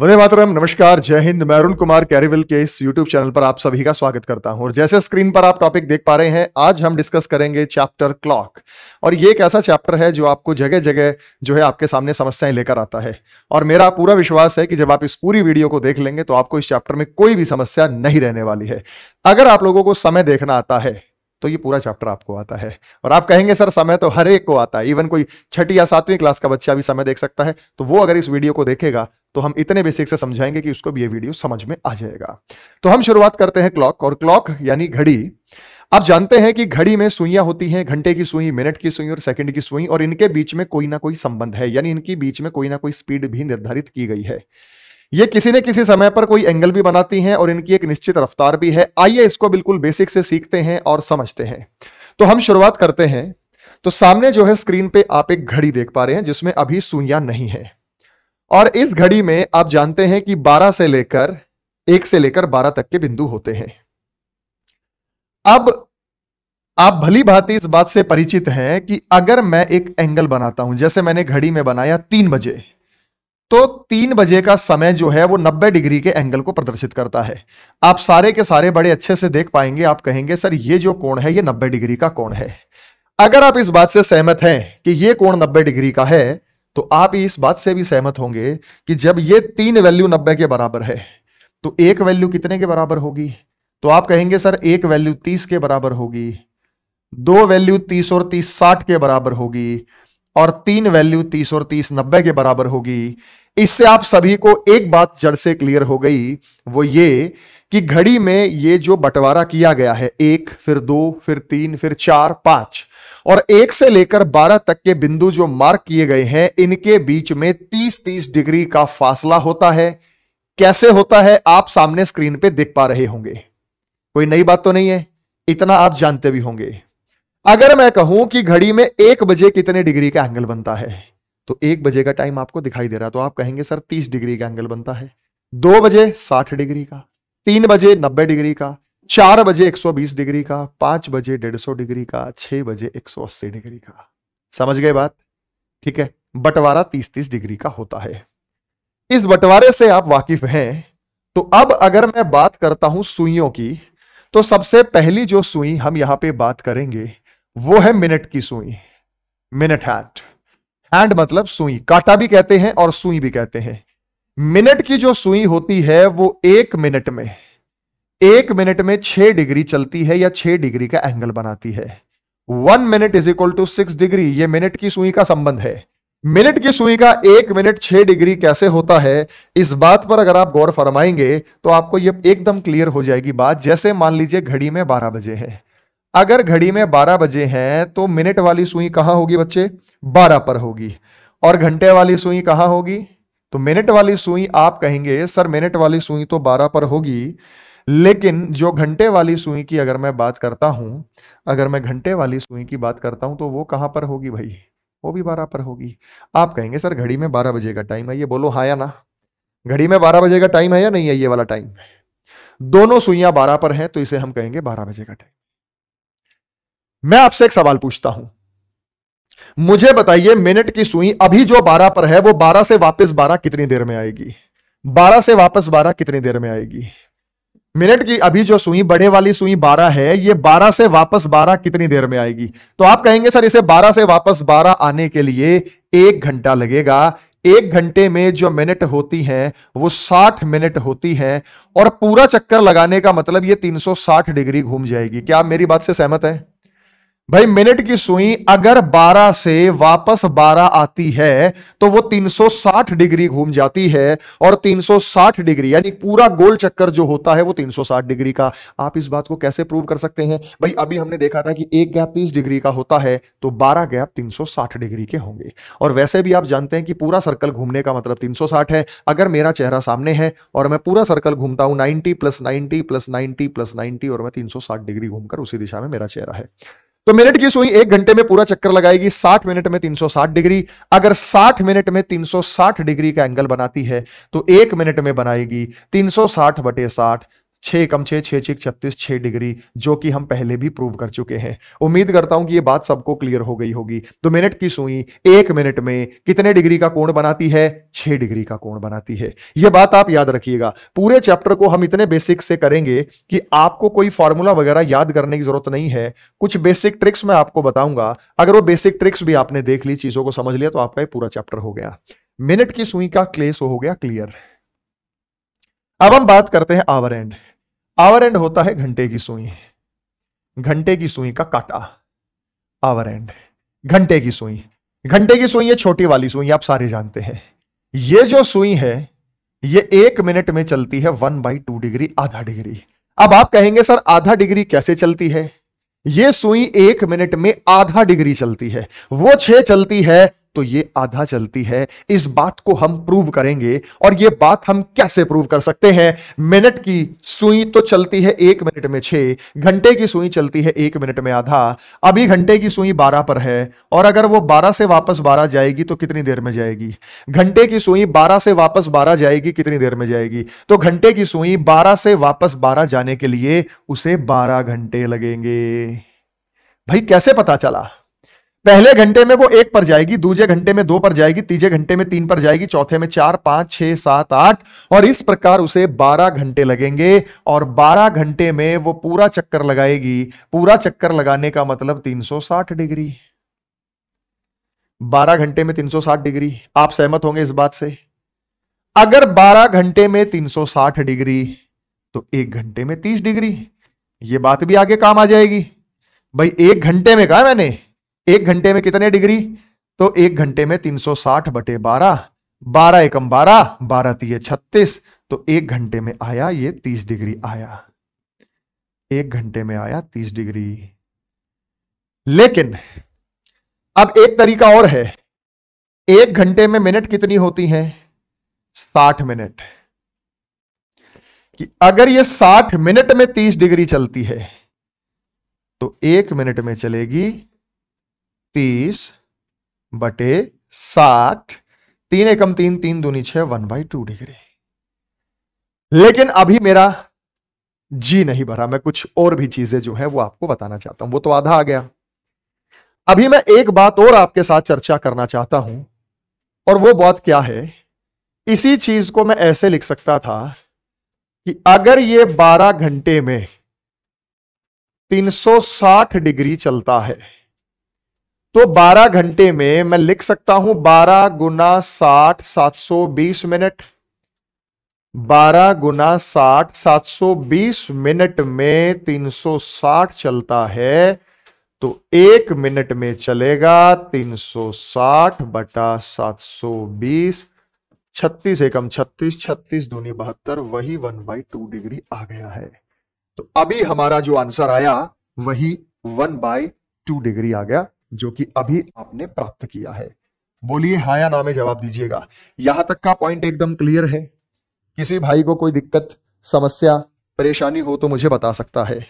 वंदे मातरम, नमस्कार, जय हिंद। मैं अरुण कुमार कैरीविल के इस यूट्यूब चैनल पर आप सभी का स्वागत करता हूँ। और जैसे स्क्रीन पर आप टॉपिक देख पा रहे हैं, आज हम डिस्कस करेंगे चैप्टर क्लॉक और ये एक ऐसा चैप्टर है जो आपको जगह जगह जो है आपके सामने समस्याएँ लेकर आता है। और मेरा पूरा विश्वास है कि जब आप इस पूरी वीडियो को देख लेंगे तो आपको इस चैप्टर में कोई भी समस्या नहीं रहने वाली है। अगर आप लोगों को समय देखना आता है तो ये पूरा चैप्टर आपको आता है। और आप कहेंगे, सर, समय तो हर एक को आता है। इवन कोई छठी या सातवीं क्लास का बच्चा भी समय देख सकता है। तो वो अगर इस वीडियो को देखेगा तो हम इतने बेसिक से समझाएँगे कि उसको भी ये वीडियो समझ में आ जाएगा। तो हम शुरुआत करते हैं क्लॉक और क्लॉक यानी घड़ी। आप जानते हैं कि घड़ी में सुइयाँ होती हैं, घंटे की सुई मिनट की सुई और सेकंड की सुई और इनके बीच में कोई ना कोई संबंध है, यानी इनके बीच में कोई ना कोई स्पीड भी निर्धारित की गई है। ये किसी न किसी समय पर कोई एंगल भी बनाती हैं और इनकी एक निश्चित रफ्तार भी है। आइए इसको बिल्कुल बेसिक से सीखते हैं और समझते हैं। तो हम शुरुआत करते हैं। तो सामने जो है स्क्रीन पे आप एक घड़ी देख पा रहे हैं जिसमें अभी सुइयाँ नहीं है। और इस घड़ी में आप जानते हैं कि 12 से लेकर, एक से लेकर 12 तक के बिंदु होते हैं। अब आप भली भांति इस बात से परिचित हैं कि अगर मैं एक एंगल बनाता हूँ, जैसे मैंने घड़ी में बनाया तीन बजे तो तीन बजे का समय जो है वो नब्बे डिग्री के एंगल को प्रदर्शित करता है। आप सारे के सारे बड़े अच्छे से देख पाएँगे, आप कहेंगे, सर, ये जो कोण है, ये नब्बे डिग्री का कोण है। अगर आप इस बात से सहमत हैं कि ये कोण नब्बे डिग्री का है तो आप इस बात से भी सहमत होंगे कि जब ये तीन वैल्यू नब्बे के बराबर है तो एक वैल्यू कितने के बराबर होगी? तो आप कहेंगे, सर, एक वैल्यू तीस के बराबर होगी, दो वैल्यू तीस और तीस साठ के बराबर होगी, और तीन वैल्यू तीस और तीस नब्बे के बराबर होगी। इससे आप सभी को एक बात जड़ से क्लियर हो गई, वो ये कि घड़ी में ये जो बंटवारा किया गया है, एक, फिर दो, फिर तीन, फिर चार, पाँच और एक से लेकर बारह तक के बिंदु जो मार्क किए गए हैं, इनके बीच में तीस तीस डिग्री का फासला होता है। कैसे होता है, आप सामने स्क्रीन पे देख पा रहे होंगे। कोई नई बात तो नहीं है, इतना आप जानते भी होंगे। अगर मैं कहूँ कि घड़ी में एक बजे कितने डिग्री का एंगल बनता है तो एक बजे का टाइम आपको दिखाई दे रहा है तो आप कहेंगे, सर, तीस डिग्री का एंगल बनता है। दो बजे साठ डिग्री का, तीन बजे नब्बे डिग्री का चार बजे 120 डिग्री का, पाँच बजे 150 डिग्री का, छह बजे 180 डिग्री का। समझ गए बात? ठीक है, बंटवारा 30-30 डिग्री का होता है। इस बंटवारे से आप वाकिफ हैं तो अब अगर मैं बात करता हूँ सुइयों की तो सबसे पहली जो सुई हम यहाँ पे बात करेंगे, वो है मिनट की सुई। Minute hand. हैंड मतलब सुई। काटा भी कहते हैं और सुई भी कहते हैं। मिनट की जो सुई होती है, वो एक मिनट में। एक मिनट में छह डिग्री चलती है या छह डिग्री का एंगल बनाती है। One minute is equal to six degree ये मिनट की सुई का संबंध है। मिनट की सुई का एक मिनट छह डिग्री कैसे होता है, इस बात पर अगर आप गौर फरमाएँगे तो आपको ये एकदम क्लियर हो जाएगी बात। जैसे मान लीजिए घड़ी में बारह बजे है। अगर घड़ी में बारह बजे हैं तो मिनट वाली सुई कहाँ होगी बच्चे? बारह पर होगी। और घंटे वाली सुई कहाँ होगी? तो मिनट वाली सुई आप कहेंगे, सर मिनट वाली सुई तो बारह पर होगी। लेकिन जो घंटे वाली सुई की अगर मैं बात करता हूँ, अगर मैं घंटे वाली सुई की बात करता हूँ तो वो कहाँ पर होगी भाई? वो भी बारह पर होगी। आप कहेंगे, सर, घड़ी में बारह बजे का टाइम है। ये बोलो हाँ या ना? घड़ी में बारह बजे का टाइम है या नहीं है ये वाला टाइम दोनों सुइयाँ बारह पर हैं तो इसे हम कहेंगे बारह बजे का टाइम मैं आपसे एक सवाल पूछता हूँ। मुझे बताइए, मिनट की सुई अभी जो बारह पर है, वो बारह से वापस बारह कितनी देर में आएगी? बारह से वापस बारह कितनी देर में आएगी? मिनट की अभी जो सुई, बड़े वाली सुई 12 है, ये 12 से वापस 12 कितनी देर में आएगी? तो आप कहेंगे, सर, इसे 12 से वापस 12 आने के लिए एक घंटा लगेगा। एक घंटे में जो मिनट होती हैं, वो 60 मिनट होती हैं और पूरा चक्कर लगाने का मतलब ये 360 डिग्री घूम जाएगी। क्या आप मेरी बात से सहमत है? भाई, मिनट की सुई अगर 12 से वापस 12 आती है तो वो 360 डिग्री घूम जाती है और 360 डिग्री, यानी पूरा गोल चक्कर जो होता है वो 360 डिग्री का। आप इस बात को कैसे प्रूव कर सकते हैं? भाई, अभी हमने देखा था कि एक गैप 30 डिग्री का होता है तो 12 गैप 360 डिग्री के होंगे। और वैसे भी आप जानते हैं कि पूरा सर्कल घूमने का मतलब 360 है। अगर मेरा चेहरा सामने है और मैं पूरा सर्कल घूमता हूँ ninety plus ninety plus ninety plus ninety और मैं तीन सौ साठ डिग्री घूमकर उसी दिशा में मेरा चेहरा है। तो मिनट की सुई एक घंटे में पूरा चक्कर लगाएगी 60 मिनट में 360 डिग्री। अगर 60 मिनट में 360 डिग्री का एंगल बनाती है तो एक मिनट में बनाएगी 360 बटे साठ। छह कम छह छह छिक छत्तीस, छह डिग्री, जो कि हम पहले भी प्रूव कर चुके हैं। उम्मीद करता हूँ कि ये बात सबको क्लियर हो गई होगी। तो मिनट की सुई, एक मिनट में कितने डिग्री का कोण बनाती है? छह डिग्री का कोण बनाती है। यह बात आप याद रखिएगा। पूरे चैप्टर को हम इतने बेसिक से करेंगे कि आपको कोई फॉर्मूला वगैरह याद करने की ज़रूरत नहीं है। कुछ बेसिक ट्रिक्स मैं आपको बताऊँगा। अगर वो बेसिक ट्रिक्स भी आपने देख ली, चीज़ों को समझ लिया तो आपका पूरा चैप्टर हो गया। मिनट की सुई का क्लेस हो गया, क्लियर। अब हम बात करते हैं आवर एंड। आवर एंड होता है घंटे की सुई। घंटे की सुई का काटा। आवर एंड घंटे की सुई। घंटे की सुई है छोटी वाली सुई, आप सारे जानते हैं। ये जो सुई है, ये एक मिनट में चलती है वन बाई टू डिग्री, आधा डिग्री। अब आप कहेंगे, सर, आधा डिग्री कैसे चलती है? ये सुई एक मिनट में आधा डिग्री चलती है। वो छह चलती है तो ये आधा चलती है। इस बात को हम प्रूव करेंगे और ये बात हम कैसे प्रूव कर सकते हैं? मिनट की सुई तो चलती है एक मिनट में छह, घंटे की सुई चलती है एक मिनट में आधा। अभी घंटे की सुई बारह पर है और अगर वो बारह से वापस बारह जाएगी तो कितनी देर में जाएगी? घंटे की सुई बारह से वापस बारह जाएगी कितनी देर में जाएगी? तो घंटे की सुई बारह से वापस बारह जाने के लिए उसे बारह घंटे लगेंगे। भाई कैसे पता चला? पहले घंटे में वो एक पर जाएगी दूसरे घंटे में दो पर जाएगी तीसरे घंटे में तीन पर जाएगी, चौथे में चार, पाँच, छह, सात, आठ, और इस प्रकार उसे बारह घंटे लगेंगे। और बारह घंटे में वो पूरा चक्कर लगाएगी। पूरा चक्कर लगाने का मतलब 360 डिग्री। बारह घंटे में 360 डिग्री। आप सहमत होंगे इस बात से? अगर 12 घंटे में 360 डिग्री तो एक घंटे में 30 डिग्री। ये बात भी आगे काम आ जाएगी। भाई, एक घंटे में कहा मैंने? एक घंटे में कितने डिग्री? तो एक घंटे में 360 बटे बारह बारह एकम बारह बारह तीय छत्तीस तो एक घंटे में आया ये तीस डिग्री आया। एक घंटे में आया तीस डिग्री। लेकिन अब एक तरीका और है। एक घंटे में मिनट कितनी होती हैं? साठ मिनट। कि अगर ये साठ मिनट में तीस डिग्री चलती है तो एक मिनट में चलेगी तीस बटे साठ, तीन एकम तीन तीन दूनी छह, वन बाई टू डिग्री। लेकिन अभी मेरा जी नहीं भरा मैं कुछ और भी चीज़ें जो है वो आपको बताना चाहता हूँ, वो तो आधा आ गया। अभी मैं एक बात और आपके साथ चर्चा करना चाहता हूँ, और वो बात क्या है? इसी चीज़ को मैं ऐसे लिख सकता था कि अगर ये 12 घंटे में 360 डिग्री चलता है तो 12 घंटे में मैं लिख सकता हूँ 12 गुना साठ, सात सौ बीस मिनट। 12 गुना साठ, सात सौ बीस मिनट में 360 चलता है तो एक मिनट में चलेगा 360 बटा सात सौ बीस। छत्तीस एकम छत्तीस छत्तीस दूनी बहत्तर, वही वन बाई टू डिग्री आ गया है। तो अभी हमारा जो आंसर आया, वही वन बाई टू डिग्री आ गया। जो कि अभी आपने प्राप्त किया है। बोलिए हाँ या ना में जवाब दीजिएगा। यहाँ तक का पॉइंट एकदम क्लियर है। किसी भाई को कोई दिक्कत, समस्या, परेशानी हो तो मुझे बता सकता है।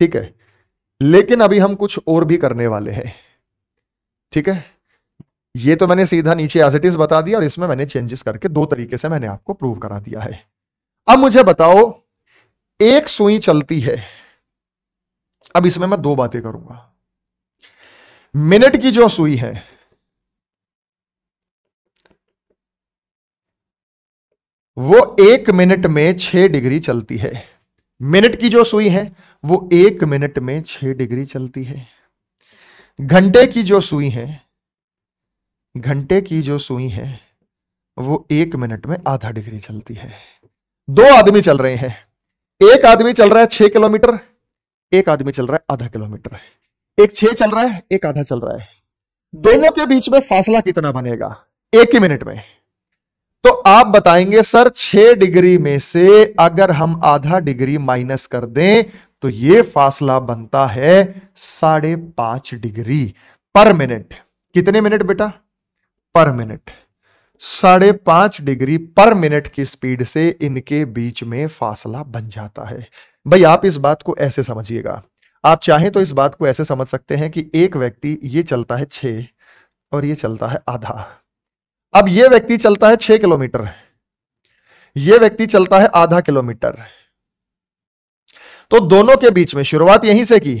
ठीक है? लेकिन अभी हम कुछ और भी करने वाले हैं। ठीक है? ये तो मैंने सीधा नीचे एज इट इज़ बता दिया और इसमें मैंने चेंजेस करके दो तरीके से मैंने आपको प्रूव करा दिया है। अब मुझे बताओ, एक सुई चलती है। अब इसमें मैं दो बातें करूँगा। मिनट की जो सुई है, वो एक मिनट में छह डिग्री चलती है। मिनट की जो सुई है, वो एक मिनट में छह डिग्री चलती है। घंटे की जो सुई है, घंटे की जो सुई है, वो एक मिनट में आधा डिग्री चलती है। दो आदमी चल रहे हैं। एक आदमी चल रहा है छह किलोमीटर, एक आदमी चल रहा है आधा किलोमीटर। एक छह चल रहा है, एक आधा चल रहा है। दोनों के बीच में फासला कितना बनेगा? एक ही मिनट में। तो आप बताएँगे, सर, छह डिग्री में से अगर हम आधा डिग्री माइनस कर दें तो ये फासला बनता है साढ़े पाँच डिग्री पर मिनट। कितने मिनट बेटा? पर मिनट। साढ़े पाँच डिग्री पर मिनट की स्पीड से इनके बीच में फासला बन जाता है। भाई, आप इस बात को ऐसे समझिएगा। आप चाहें तो इस बात को ऐसे समझ सकते हैं कि एक व्यक्ति ये चलता है छ और ये चलता है आधा। अब ये व्यक्ति चलता है छह किलोमीटर। ये व्यक्ति चलता है आधा किलोमीटर। तो दोनों के बीच में शुरुआत यहीं से की।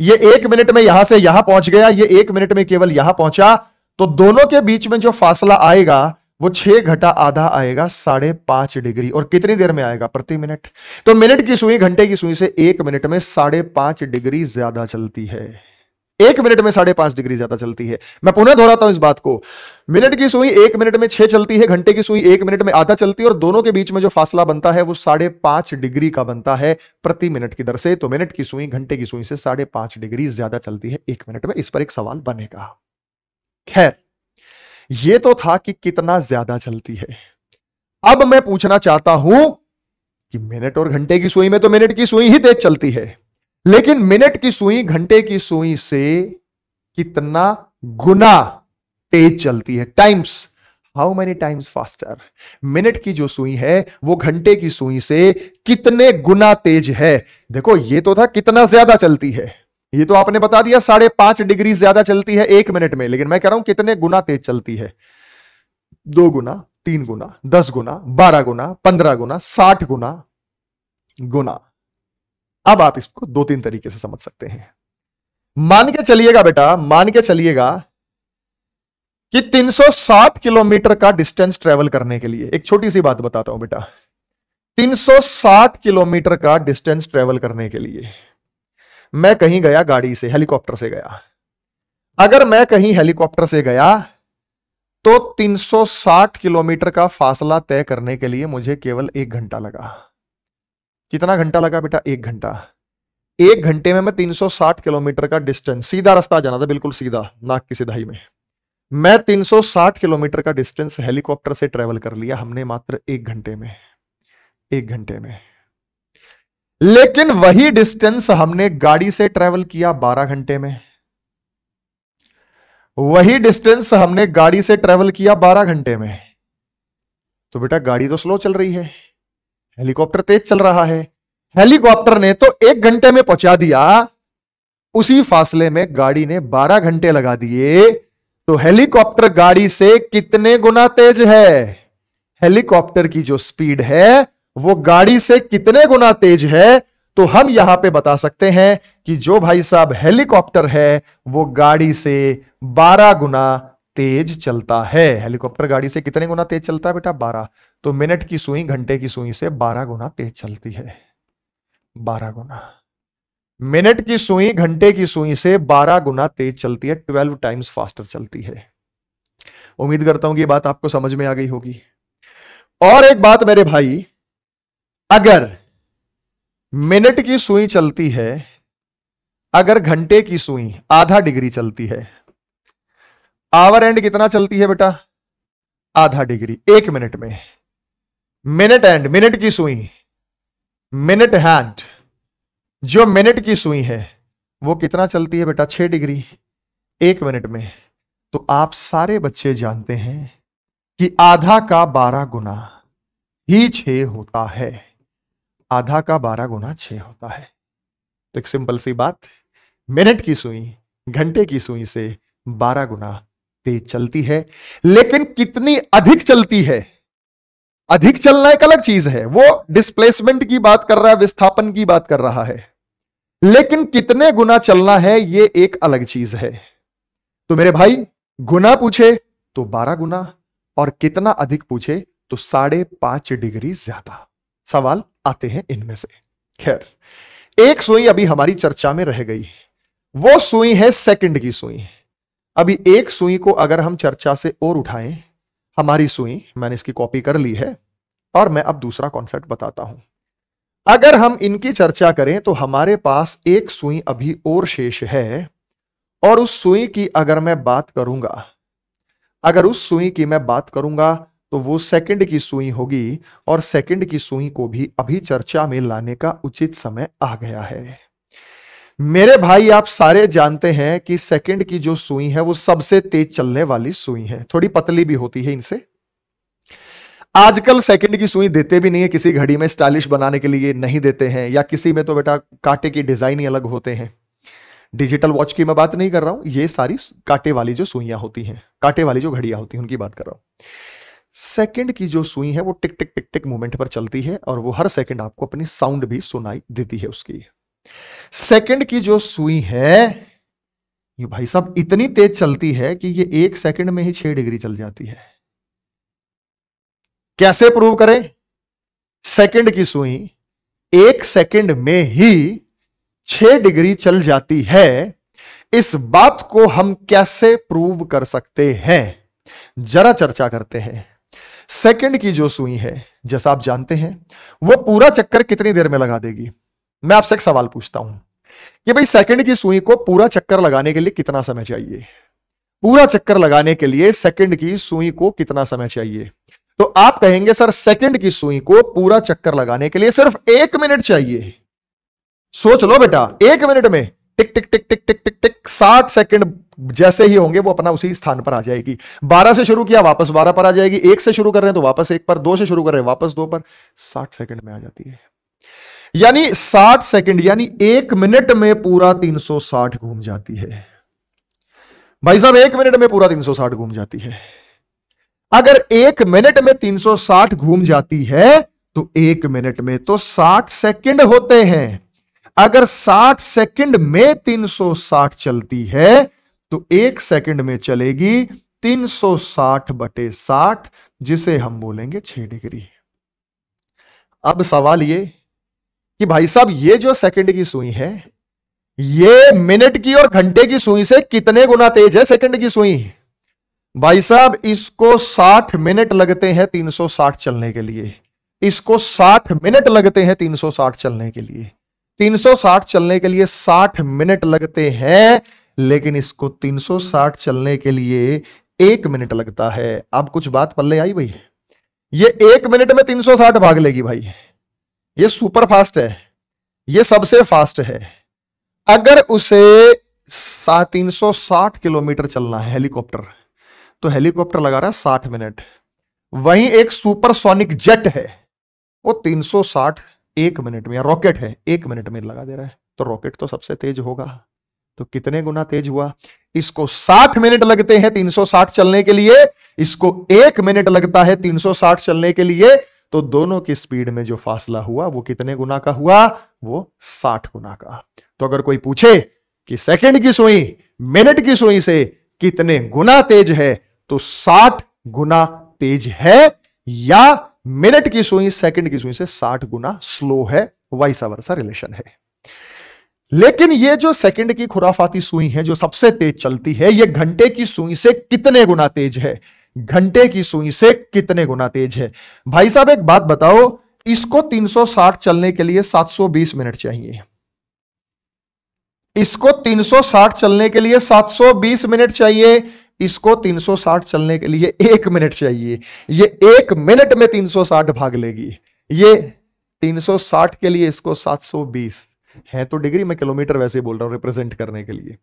ये एक मिनट में यहाँ से यहाँ पहुँच गया, ये एक मिनट में केवल यहाँ पहुँचा। तो दोनों के बीच में जो फासला आएगा वो छह घटा आधा आएगा, साढ़े पाँच डिग्री, और कितनी देर में आएगा? प्रति मिनट। तो मिनट की सुई, घंटे की सुई से एक मिनट में साढ़े पाँच डिग्री ज़्यादा चलती है। एक मिनट में साढ़े पाँच डिग्री ज़्यादा चलती है। मैं पुनः दोहराता हूँ इस बात को। मिनट की सुई एक मिनट में छह चलती है, घंटे की सुई एक मिनट में आधा चलती है, और दोनों के बीच में जो फासला बनता है, वो साढ़े पाँच डिग्री का बनता है प्रति मिनट की दर से। तो मिनट की सुई, घंटे की सुई से साढ़े पाँच डिग्री ज़्यादा चलती है एक मिनट में। इस पर एक सवाल बनेगा। खैर ये तो था कि कितना ज़्यादा चलती है। अब मैं पूछना चाहता हूँ कि मिनट और घंटे की सुई में तो मिनट की सुई ही तेज चलती है, लेकिन मिनट की सुई, घंटे की सुई से कितना गुना तेज चलती है। Times, how many times faster. Minute की जो सुई है, वो घंटे की सुई से कितने गुना तेज है। देखो, ये तो था कितना ज़्यादा चलती है। ये तो आपने बता दिया, साढ़े पाँच डिग्री ज़्यादा चलती है एक मिनट में, लेकिन मैं कह रहा हूँ कितने गुना तेज चलती है? दो गुना, तीन गुना, दस गुना, बारह गुना, पंद्रह गुना, साठ गुना गुना। अब आप इसको दो तीन तरीके से समझ सकते हैं। मान के चलिएगा बेटा, मान के चलिएगा कि 360 किलोमीटर का डिस्टेंस ट्रेवल करने के लिए, एक छोटी सी बात बताता हूँ बेटा 360 किलोमीटर का डिस्टेंस ट्रेवल करने के लिए मैं कहीं गया गाड़ी से, हेलीकॉप्टर से गया। अगर मैं कहीं हेलीकॉप्टर से गया तो 360 किलोमीटर का फासला तय करने के लिए मुझे केवल एक घंटा लगा। कितना घंटा लगा बेटा? एक घंटा। एक घंटे में मैं 360 किलोमीटर का डिस्टेंस, सीधा रास्ता जाना था, बिल्कुल सीधा नाक की सिधाई में। मैं 360 किलोमीटर का डिस्टेंस हेलीकॉप्टर से ट्रेवल कर लिया हमने मात्र एक घंटे में। एक घंटे में। लेकिन वही डिस्टेंस हमने गाड़ी से ट्रेवल किया 12 घंटे में। वही डिस्टेंस हमने गाड़ी से ट्रेवल किया 12 घंटे में। तो बेटा, गाड़ी तो स्लो चल रही है। हेलीकॉप्टर तेज चल रहा है। हेलीकॉप्टर ने तो एक घंटे में पहुँचा दिया। उसी फासले में गाड़ी ने 12 घंटे लगा दिए। तो हेलीकॉप्टर गाड़ी से कितने गुना तेज है? हेलीकॉप्टर की जो स्पीड है वो गाड़ी से कितने गुना तेज है तो हम यहाँ पे बता सकते हैं कि जो भाई साहब हेलीकॉप्टर है, वो गाड़ी से 12 गुना तेज चलता है। हेलीकॉप्टर गाड़ी से कितने गुना तेज चलता है बेटा? 12 तो मिनट की सुई, घंटे की सुई से 12 गुना तेज चलती है। 12 गुना। मिनट की सुई, घंटे की सुई से 12 गुना तेज चलती है 12 टाइम्स फास्टर चलती है। उम्मीद करता हूँ कि बात आपको समझ में आ गई होगी। और एक बात मेरे भाई अगर मिनट की सुई चलती है, अगर घंटे की सुई आधा डिग्री चलती है, आवर एंड कितना चलती है बेटा? आधा डिग्री, एक मिनट में। मिनट एंड, मिनट की सुई, मिनट हैंड, जो मिनट की सुई है, वो कितना चलती है बेटा? छह डिग्री, एक मिनट में। तो आप सारे बच्चे जानते हैं कि आधा का बारह गुना ही छह होता है। आधा का बारह गुना छह होता है। तो एक सिंपल सी बात, मिनट की सुई, घंटे की सुई से बारह गुना तेज चलती है। लेकिन कितनी अधिक चलती है? अधिक चलना एक अलग चीज़ है। वो डिस्प्लेसमेंट की बात कर रहा है, विस्थापन की बात कर रहा है। लेकिन कितने गुना चलना है, ये एक अलग चीज़ है। तो मेरे भाई, गुना पूछे तो बारह गुना, और कितना अधिक पूछे तो साढ़े पाँच डिग्री ज़्यादा। सवाल आते हैं इनमें से। खैर, एक सुई अभी हमारी चर्चा में रह गई वो सुई है सेकंड की सुई। अभी एक सुई को अगर हम चर्चा से और उठाएँ, हमारी सुई, मैंने इसकी कॉपी कर ली है, और मैं अब दूसरा कॉन्सेप्ट बताता हूँ। अगर हम इनकी चर्चा करें तो हमारे पास एक सुई अभी और शेष है, और उस सुई की अगर मैं बात करूँगा, अगर उस सुई की मैं बात करूँगा तो वो सेकंड की सुई होगी और सेकंड की सुई को भी अभी चर्चा में लाने का उचित समय आ गया है। मेरे भाई, आप सारे जानते हैं कि सेकंड की जो सुई है वो सबसे तेज चलने वाली सुई है। थोड़ी पतली भी होती है इनसे। आजकल सेकंड की सुई देते भी नहीं है, किसी घड़ी में स्टाइलिश बनाने के लिए नहीं देते हैं, या किसी में तो बेटा कांटे की डिज़ाइन ही अलग होते हैं। डिजिटल वॉच की मैं बात नहीं कर रहा हूँ, ये सारी कांटे वाली जो सुइयाँ होती हैं, कांटे वाली जो घड़ियाँ होती हैं, उनकी बात कर रहा हूँ। सेकंड की जो सुई है वो टिक टिक टिक टिक मूवमेंट पर चलती है और वो हर सेकंड आपको अपनी साउंड भी सुनाई देती है उसकी। सेकंड की जो सुई है, ये भाई साहब इतनी तेज चलती है कि ये एक सेकंड में ही छह डिग्री चल जाती है। कैसे प्रूव करें? सेकंड की सुई एक सेकंड में ही छह डिग्री चल जाती है। इस बात को हम कैसे प्रूव कर सकते हैं? जरा चर्चा करते हैं। सेकंड की जो सुई है, जैसा आप जानते हैं, वो पूरा चक्कर कितनी देर में लगा देगी? मैं आपसे एक सवाल पूछता हूँ कि भाई सेकंड की सुई को पूरा चक्कर लगाने के लिए कितना समय चाहिए? पूरा चक्कर लगाने के लिए सेकंड की सुई को कितना समय चाहिए? तो आप कहेंगे, सर सेकंड की सुई को पूरा चक्कर लगाने के लिए सिर्फ़ एक मिनट चाहिए। सोच लो बेटा, एक मिनट में, टिक टिक टिक टिक टिक टिक टिक साठ सेकंड जैसे ही होंगे वो अपना उसी स्थान पर आ जाएगी। बारह से शुरू किया, वापस बारह पर आ जाएगी। एक से शुरू कर रहे हैं तो वापस एक पर, दो से शुरू कर रहे हैं, वापस दो पर। साठ सेकंड में आ जाती है। यानी 60 सेकंड, यानी एक मिनट में पूरा 360 घूम जाती है। भाई साहब, एक मिनट में पूरा 360 घूम जाती है। अगर एक मिनट में 360 घूम जाती है तो एक मिनट में तो 60 सेकंड होते हैं। अगर 60 सेकंड में 360 चलती है तो एक सेकंड में चलेगी 360 बटे 60 जिसे हम बोलेंगे 6 डिग्री। अब सवाल ये कि भाई साहब, ये जो सेकंड की सुई है, ये मिनट की और घंटे की सुई से कितने गुना तेज है सेकंड की सुई? भाई साहब, इसको 60 मिनट लगते हैं 360 चलने के लिए। इसको 60 मिनट लगते हैं 360 चलने के लिए। 360 चलने के लिए 60 मिनट लगते हैं लेकिन इसको 360 चलने के लिए एक मिनट लगता है। अब कुछ बात पल्ले आई भाई? ये एक मिनट में 360 भाग लेगी भाई। ये सुपर फास्ट है। ये सबसे फास्ट है। अगर उसे तीन सौ साठ किलोमीटर चलना है हेलीकॉप्टर तो हेलीकॉप्टर लगा रहा है साठ मिनट। वहीं एक सुपरसोनिक जेट है। वो 360 एक मिनट में, या रॉकेट है, एक मिनट में लगा दे रहा है। तो रॉकेट तो सबसे तेज होगा। तो कितने गुना तेज हुआ? इसको 60 मिनट लगते हैं 360 चलने के लिए। इसको एक मिनट लगता है 360 चलने के लिए। तो दोनों की स्पीड में जो फासला हुआ, वो कितने गुना का हुआ? वो साठ गुना का। तो अगर कोई पूछे कि सेकंड की सुई, मिनट की सुई से कितने गुना तेज है तो साठ गुना तेज है या मिनट की सुई, सेकंड की सुई से साठ गुना स्लो है, वाइसा वर्षा रिलेशन है। लेकिन ये जो सेकंड की खुराफाती सुई है, जो सबसे तेज चलती है, ये घंटे की सुई से कितने गुना तेज है? घंटे की सुई से कितने गुना तेज है? भाई साहब, एक बात बताओ, इसको 360 चलने के लिए 720 मिनट चाहिए। इसको 360 चलने के लिए 720 मिनट चाहिए, इसको 360 चलने के लिए एक मिनट चाहिए। ये एक मिनट में 360 भाग लेगी। ये 360 के लिए इसको 720 है तो डिग्री में किलोमीटर वैसे बोल रहा हूँ रिप्रेजेंट करने के लिए।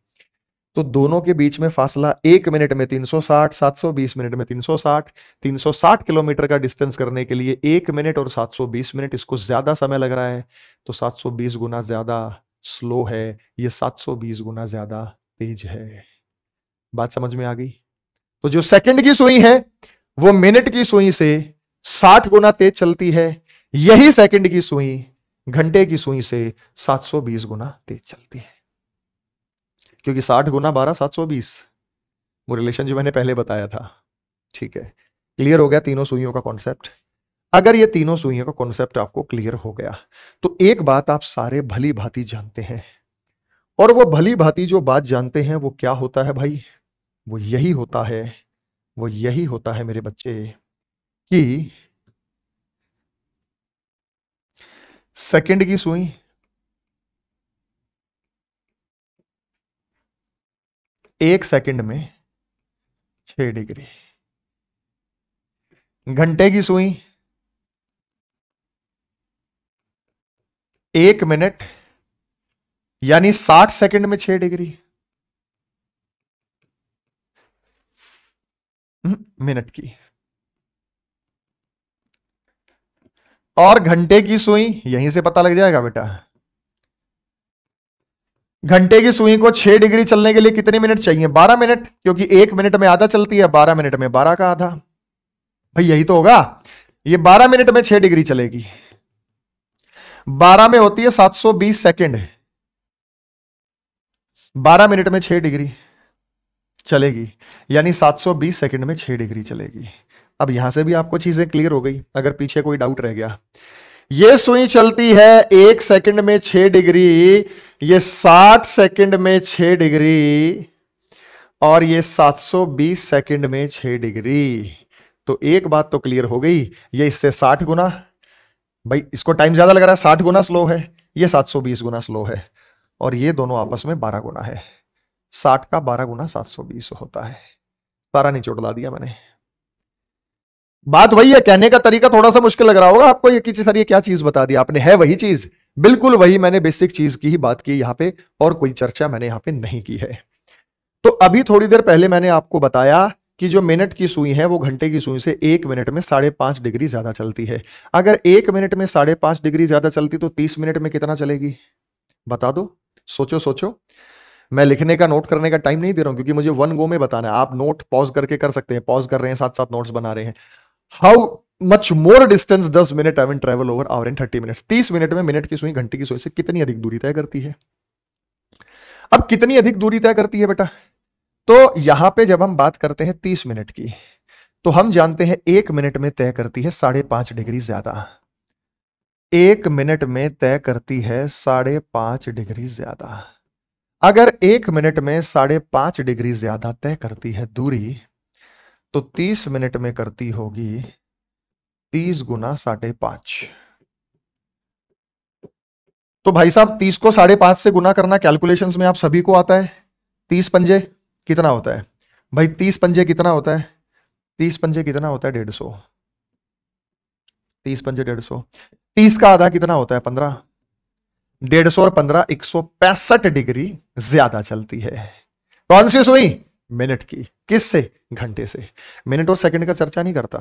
तो दोनों के बीच में फासला एक मिनट में 360, 720 मिनट में 360, 360 किलोमीटर का डिस्टेंस करने के लिए एक मिनट और 720 मिनट इसको ज़्यादा समय लग रहा है तो 720 गुना ज़्यादा स्लो है ये 720 गुना ज़्यादा तेज है। बात समझ में आ गई? तो जो सेकंड की सुई है वो मिनट की सुई से 60 गुना तेज चलती है यही सेकंड की सुई घंटे की सुई से 720 गुना तेज चलती है। क्योंकि साठ गुना बारह, सात सौ बीस। वो रिलेशन जो मैंने पहले बताया था। ठीक है। क्लियर हो गया तीनों सुइयों का कॉन्सेप्ट अगर ये तीनों सुइयों का कॉन्सेप्ट आपको क्लियर हो गया तो एक बात आप सारे भली भांति जानते हैं। और वो भली भांति जो बात जानते हैं, वो क्या होता है भाई? वो यही होता है, वो यही होता है मेरे बच्चे, कि सेकंड की सुई। एक सेकंड में छ डिग्री। घंटे की सुई। एक मिनट यानी साठ सेकंड में छह डिग्री। हम्म, मिनट की। और घंटे की सुई, यहीं से पता लग जाएगा बेटा। घंटे की सुई को छह डिग्री चलने के लिए कितने मिनट चाहिए? बारह मिनट, क्योंकि एक मिनट में आधा चलती है, बारह मिनट में बारह का आधा। भाई, यही तो होगा। ये 12 मिनट में 6 डिग्री चलेगी। 12 में होती है 720 सेकंड। 12 मिनट में 6 डिग्री चलेगी, यानी 720 सेकेंड में 6 डिग्री चलेगी। अब यहाँ से भी आपको चीज़ें क्लियर हो गई, अगर पीछे कोई डाउट रह गया। ये सुई चलती है एक सेकंड में छह डिग्री ये 60 सेकंड में 6 डिग्री और ये 720 सेकंड में छह डिग्री तो एक बात तो क्लियर हो गई, ये इससे 60 गुना, भाई इसको टाइम ज़्यादा लग रहा है 60 गुना स्लो है, ये 720 गुना स्लो है, और ये दोनों आपस में 12 गुना है। 60 का 12 गुना 720 होता है। सारा निचोड़ ला दिया मैंने। बात वही है, कहने का तरीका थोड़ा सा मुश्किल लग रहा होगा। आपको ये किसी सर ये क्या चीज़ बता दी? आपने है वही चीज़? बिल्कुल वही मैंने बेसिक चीज़ की ही बात की, यहाँ पे और कोई चर्चा मैंने यहाँ पे नहीं की है। तो अभी थोड़ी देर पहले मैंने आपको बताया कि जो मिनट की सुई है, वो घंटे की सुई से एक मिनट में साढ़े पाँच डिग्री ज़्यादा चलती है। अगर एक मिनट में साढ़े पाँच डिग्री ज़्यादा चलती तो तीस मिनट में कितना चलेगी? बता दो। सोचो सोचो। मैं लिखने का, नोट करने का टाइम नहीं दे रहा हूँ, क्योंकि मुझे वन गो में बताना है। आप नोट, पॉज करके कर सकते हैं। पॉज कर रहे हैं साथ साथ नोट्स बना रहे हैं। हाउ मच मोर डिस्टेंस दस minute I travel over hour in thirty minute तीस मिनट में मिनट की सुई, घंटे की सुई से कितनी अधिक दूरी तय करती है? अब कितनी अधिक दूरी तय करती है बेटा? तो यहाँ पे जब हम बात करते हैं तीस मिनट की तो हम जानते हैं एक मिनट में तय करती है साढ़े पाँच डिग्री ज़्यादा। एक मिनट में तय करती है साढ़े पाँच डिग्री ज़्यादा। अगर एक मिनट में साढ़े पाँच डिग्री ज़्यादा तय करती है दूरी तो तीस मिनट में करती होगी तीस गुना साढ़े पाँच। तो भाई साहब, तीस को साढ़े पाँच से गुना करना कैलकुलेशंस में आप सभी को आता है। तीस पंजे कितना होता है? भाई तीस पंजे कितना होता है? तीस पंजे कितना होता है? डेढ़ सौ। तीस पंजे डेढ़ सौ। तीस का आधा कितना होता है? पंद्रह। डेढ़ सौ और पंद्रह, एक सौ पैंसठ डिग्री ज़्यादा चलती है। कौन सी सुई? मिनट की। किस से घंटे से। मिनट और सेकंड का चर्चा नहीं करता,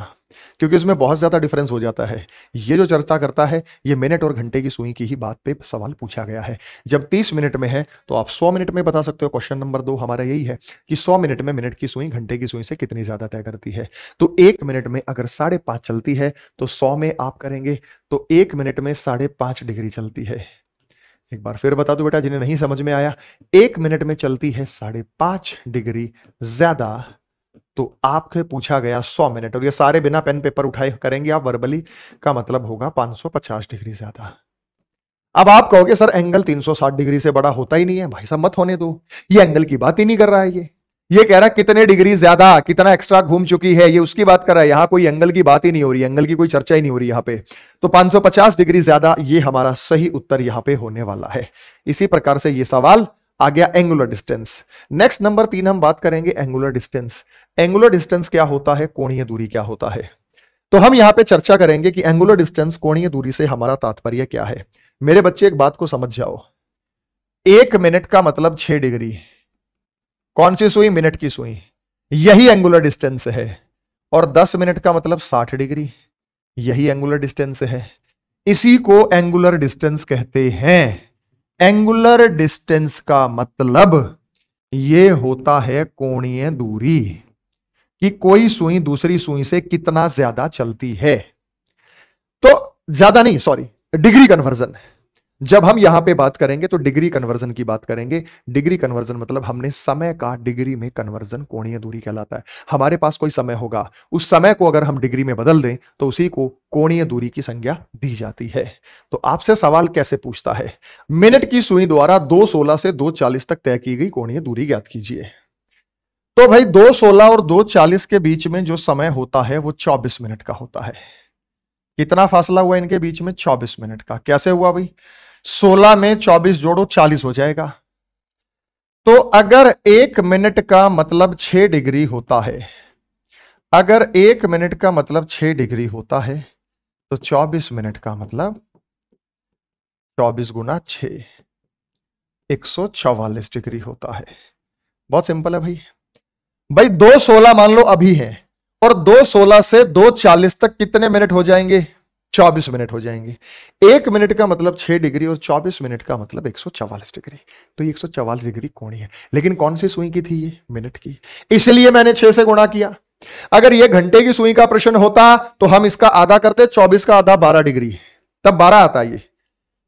क्योंकि उसमें बहुत ज़्यादा डिफरेंस हो जाता है। ये जो चर्चा करता है, ये मिनट और घंटे की सुई की ही बात पे सवाल पूछा गया है। जब 30 मिनट में है तो आप 100 मिनट में बता सकते हो। क्वेश्चन नंबर दो हमारा यही है कि 100 मिनट में मिनट की सुई घंटे की सुई से कितनी ज़्यादा तय करती है। तो एक मिनट में अगर साढ़े चलती है तो सौ में आप करेंगे तो एक मिनट में साढ़े डिग्री चलती है। एक बार फिर बता दो बेटा, जिन्हें नहीं समझ में आया, एक मिनट में चलती है साढ़े पाँच डिग्री ज़्यादा तो आपके पूछा गया सौ मिनट, और ये सारे बिना पेन पेपर उठाए करेंगे आप वर्बली का मतलब होगा 550 डिग्री ज़्यादा। अब आप कहोगे, सर एंगल 360 डिग्री से बड़ा होता ही नहीं है, भाई साहब, मत होने दो, ये एंगल की बात ही नहीं कर रहा है ये। ये कह रहा है, कितने डिग्री ज़्यादा, कितना एक्स्ट्रा घूम चुकी है, ये उसकी बात कर रहा है, यहाँ कोई एंगल की बात ही नहीं हो रही एंगल की कोई चर्चा ही नहीं हो रही यहाँ पे। तो 550 डिग्री ज़्यादा, ये हमारा सही उत्तर यहाँ पे होने वाला है। इसी प्रकार से ये सवाल आ गया एंगुलर डिस्टेंस नेक्स्ट नंबर तीन हम बात करेंगे एंगुलर डिस्टेंस एंगुलर डिस्टेंस क्या होता है, कोणीय दूरी क्या होता है? तो हम यहाँ पे चर्चा करेंगे कि एंगुलर डिस्टेंस कोणीय दूरी से हमारा तात्पर्य क्या है। मेरे बच्चे, एक बात को समझ जाओ। एक मिनट का मतलब छह डिग्री। कौन सी सुई? मिनट की सुई। यही एंगुलर डिस्टेंस है। और 10 मिनट का मतलब 60 डिग्री। यही एंगुलर डिस्टेंस है। इसी को एंगुलर डिस्टेंस कहते हैं। एंगुलर डिस्टेंस का मतलब ये होता है कोणीय दूरी कि कोई सुई दूसरी सुई से कितना ज़्यादा चलती है। तो ज़्यादा नहीं सॉरी डिग्री कन्वर्जन जब हम यहाँ पे बात करेंगे तो डिग्री कन्वर्जन की बात करेंगे। डिग्री कन्वर्जन मतलब हमने समय का डिग्री में कन्वर्जन कोणीय दूरी कहलाता है। हमारे पास कोई समय होगा। उस समय को अगर हम डिग्री में बदल दें तो उसी को कोणीय दूरी की संज्ञा दी जाती है। तो आपसे सवाल कैसे पूछता है? मिनट की सुई द्वारा दो सोलह से दो चालीस तक तय की गई कोणीय दूरी ज्ञात कीजिए। तो भाई दो सोलह और दो चालीस के बीच में जो समय होता है, वो चौबीस मिनट का होता है। कितना फासला हुआ इनके बीच में? चौबीस मिनट का। कैसे हुआ भाई? सोलह में चौबीस जोड़ो चालीस हो जाएगा। तो अगर एक मिनट का मतलब छह डिग्री होता है, अगर एक मिनट का मतलब छह डिग्री होता है तो चौबीस मिनट का मतलब चौबीस गुना छ एक सौ चौवालीस डिग्री होता है। बहुत सिंपल है भाई। भाई दो सोलह मान लो अभी है, और दो सोलह से दो चालीस तक कितने मिनट हो जाएँगे? चौबीस मिनट हो जाएँगे। एक मिनट का मतलब छह डिग्री और चौबीस मिनट का मतलब एक डिग्री। तो एक डिग्री कोणी है? लेकिन कौन सी सुई की थी ये? मिनट की। इसलिए मैंने छह से गुणा किया। अगर यह घंटे की सुई का प्रश्न होता तो हम इसका आधा करते, चौबीस का आधा बारह डिग्री तब बारह आता ये।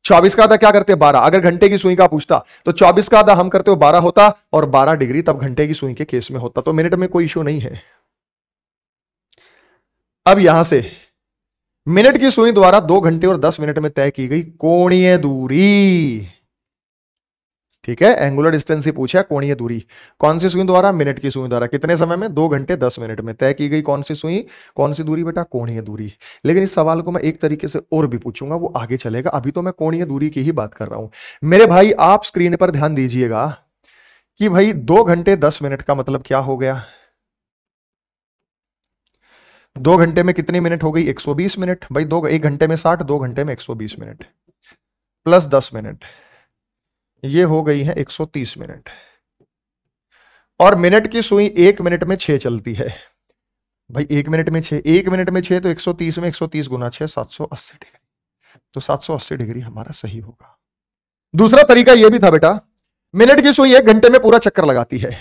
चौबीस का आधा क्या करते? बारह। अगर घंटे की सुई का पूछता तो चौबीस का आधा हम करते हो बारह होता और बारह डिग्री तब घंटे की सुई के केस में होता। तो मिनट में कोई इश्यू नहीं है। अब यहाँ से मिनट की सुई द्वारा दो घंटे और दस मिनट में तय की गई कोणीय दूरी। ठीक है एंगुलर डिस्टेंस ही पूछा, कोणीय दूरी। कौन सी सुई द्वारा? मिनट की सुई द्वारा। कितने समय में? दो घंटे, दस मिनट में तय की गई कौन सी सुई? कौन सी दूरी बेटा? कोणीय दूरी। लेकिन इस सवाल को मैं एक तरीके से और भी पूछूँगा, वो आगे चलेगा। अभी तो मैं कोणीय दूरी की ही बात कर रहा हूँ। मेरे भाई, आप स्क्रीन पर ध्यान दीजिएगा कि भाई दो घंटे, दस मिनट का मतलब क्या हो गया? दो घंटे में कितनी मिनट हो गई? 120 मिनट। भाई दो, एक घंटे में 60 दो घंटे में 120 मिनट। Plus 10 minute. ये हो गई है 130 मिनट। और मिनट की सुई एक मिनट में छह चलती है। भाई एक मिनट में छह, एक मिनट में छह तो 130 में 130 गुना छह, सात डिग्री। तो 780 डिग्री हमारा सही होगा। दूसरा तरीका यह भी था बेटा, मिनट की सुई एक घंटे में पूरा चक्कर लगाती है।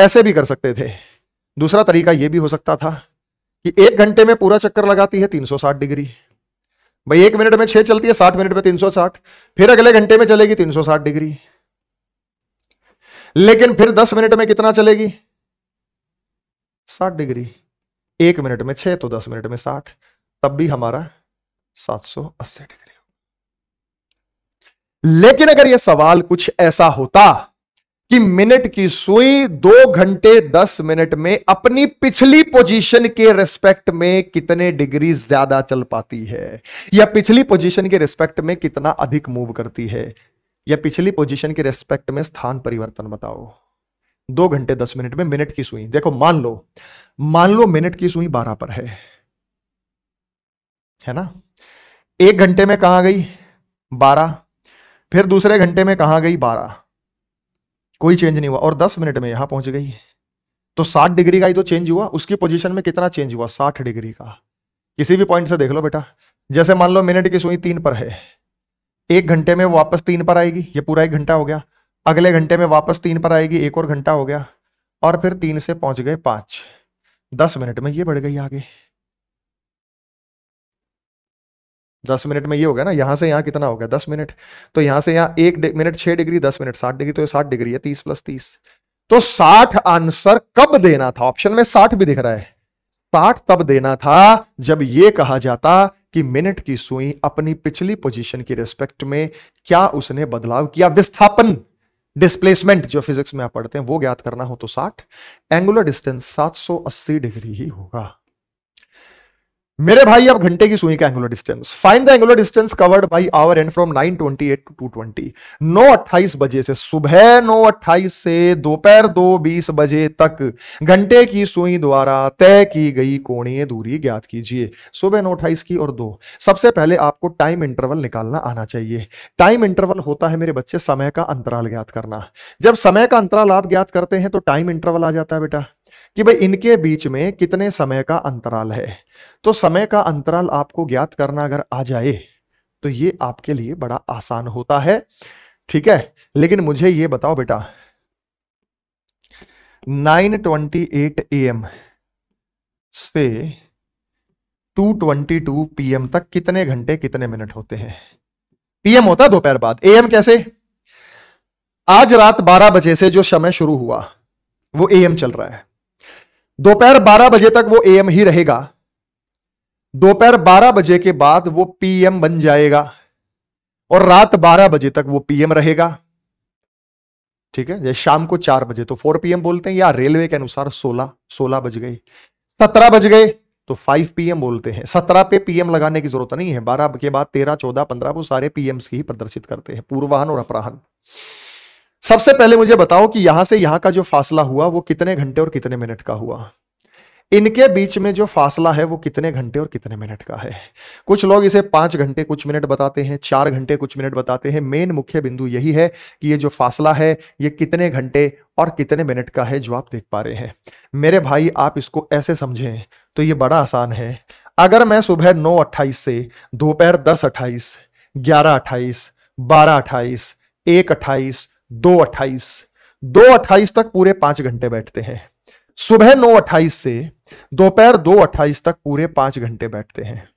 ऐसे भी कर सकते थे। दूसरा तरीका यह भी हो सकता था कि एक घंटे में पूरा चक्कर लगाती है 360 डिग्री। भाई एक मिनट में छह चलती है, साठ मिनट में तीन सौ साठ। फिर अगले घंटे में चलेगी तीन सौ साठ डिग्री। लेकिन फिर दस मिनट में कितना चलेगी? साठ डिग्री। एक मिनट में छह तो दस मिनट में साठ। तब भी हमारा सात सौ अस्सी डिग्री। लेकिन अगर यह सवाल कुछ ऐसा होता कि मिनट की सुई दो घंटे दस मिनट में अपनी पिछली पोजीशन के रिस्पेक्ट में कितने डिग्री ज़्यादा चल पाती है? या पिछली पोजीशन के रिस्पेक्ट में कितना अधिक मूव करती है? या पिछली पोजीशन के रिस्पेक्ट में स्थान परिवर्तन बताओ। दो घंटे दस मिनट में मिनट की सुई। देखो, मान लो मान लो मिनट की सुई बारह पर है। है ना? एक घंटे में कहा गई? बारह। फिर दूसरे घंटे में कहा गई? बारह। कोई चेंज नहीं हुआ। और दस मिनट में यहाँ पहुँच गई। तो साठ डिग्री का ही तो चेंज हुआ। उसकी पोजीशन में कितना चेंज हुआ? साठ डिग्री का। किसी भी पॉइंट से देख लो बेटा। जैसे मान लो मिनट की सुई तीन पर है। एक घंटे में वापस तीन पर आएगी। ये पूरा एक घंटा हो गया। अगले घंटे में वापस तीन पर आएगी। एक और घंटा हो गया। और फिर तीन से पहुँच गए पाँच। दस मिनट में ये बढ़ गई आगे। दस मिनट में ये हो गया ना, यहाँ से यहाँ कितना हो गया? दस मिनट। तो यहाँ से यहाँ एक मिनट छह डिग्री, दस मिनट साठ डिग्री तो साठ डिग्री है, तीस प्लस तीस। तो साठ आंसर कब देना था? ऑप्शन में साठ भी दिख रहा है। साठ तब देना था जब ये कहा जाता कि मिनट की सुई अपनी पिछली पोजीशन की रिस्पेक्ट में क्या उसने बदलाव किया? विस्थापन डिस्प्लेसमेंट जो फिजिक्स में आप पढ़ते हैं, वो ज्ञात करना हो तो 60 एंगुलर डिस्टेंस 780 डिग्री ही होगा। मेरे भाई अब घंटे की सुई का angular distance find the angular distance covered by hour hand from 928 to 220 नौ अट्ठाईस बजे से सुबह नौ अट्ठाईस से दोपहर दो बीस बजे तक घंटे की सुई द्वारा तय की गई कोणीय दूरी ज्ञात कीजिए। सुबह नौ अट्ठाईस की और दो। सबसे पहले आपको टाइम इंटरवल निकालना आना चाहिए। टाइम इंटरवल होता है मेरे बच्चे समय का अंतराल ज्ञात करना। जब समय का अंतराल आप ज्ञात करते हैं तो टाइम इंटरवल आ जाता है बेटा। कि भाई इनके बीच में कितने समय का अंतराल है? तो समय का अंतराल आपको ज्ञात करना अगर आ जाए तो ये आपके लिए बड़ा आसान होता है। ठीक है? लेकिन मुझे ये बताओ बेटा 9:28 एम से 2:22 पीएम तक कितने घंटे, कितने मिनट होते हैं? पीएम होता है दोपहर बाद। एएम कैसे? आज रात 12 बजे से जो समय शुरू हुआ, वो एएम चल रहा है। दोपहर 12 बजे तक वो एएम ही रहेगा। दोपहर 12 बजे के बाद वो पीएम बन जाएगा। और रात 12 बजे तक वो पीएम रहेगा। ठीक है? जैसे शाम को चार बजे तो फोर पीएम बोलते हैं या रेलवे के अनुसार सोलह सोलह बज गए। सत्रह बज गए तो फाइव पीएम बोलते हैं। सत्रह पे पीएम लगाने की ज़रूरत नहीं है। बारह के बाद तेरह, चौदह, पंद्रह, वो सारे पीएम की ही प्रदर्शित करते हैं। पूर्वाहन और अपराहन। सबसे पहले मुझे बताओ कि यहाँ से यहाँ का जो फासला हुआ, वो कितने घंटे और कितने मिनट का हुआ? इनके बीच में जो फासला है, वो कितने घंटे और कितने मिनट का है? कुछ लोग इसे पाँच घंटे कुछ मिनट बताते हैं, चार घंटे कुछ मिनट बताते हैं। मेन मुख्य बिंदु यही है कि ये जो फासला है, ये कितने घंटे और कितने मिनट का है जो आप देख पा रहे हैं। मेरे भाई, आप इसको ऐसे समझें तो ये बड़ा आसान है। अगर मैं सुबह नौ अट्ठाईस से दोपहर दस अट्ठाईस, ग्यारह अट्ठाईस, बारह अट्ठाईस, एक अट्ठाईस दो अट्ठाईस दो अट्ठाईस तक पूरे पाँच घंटे बैठते हैं। सुबह नौ अट्ठाईस से दोपहर दो अट्ठाईस तक पूरे पाँच घंटे बैठते हैं।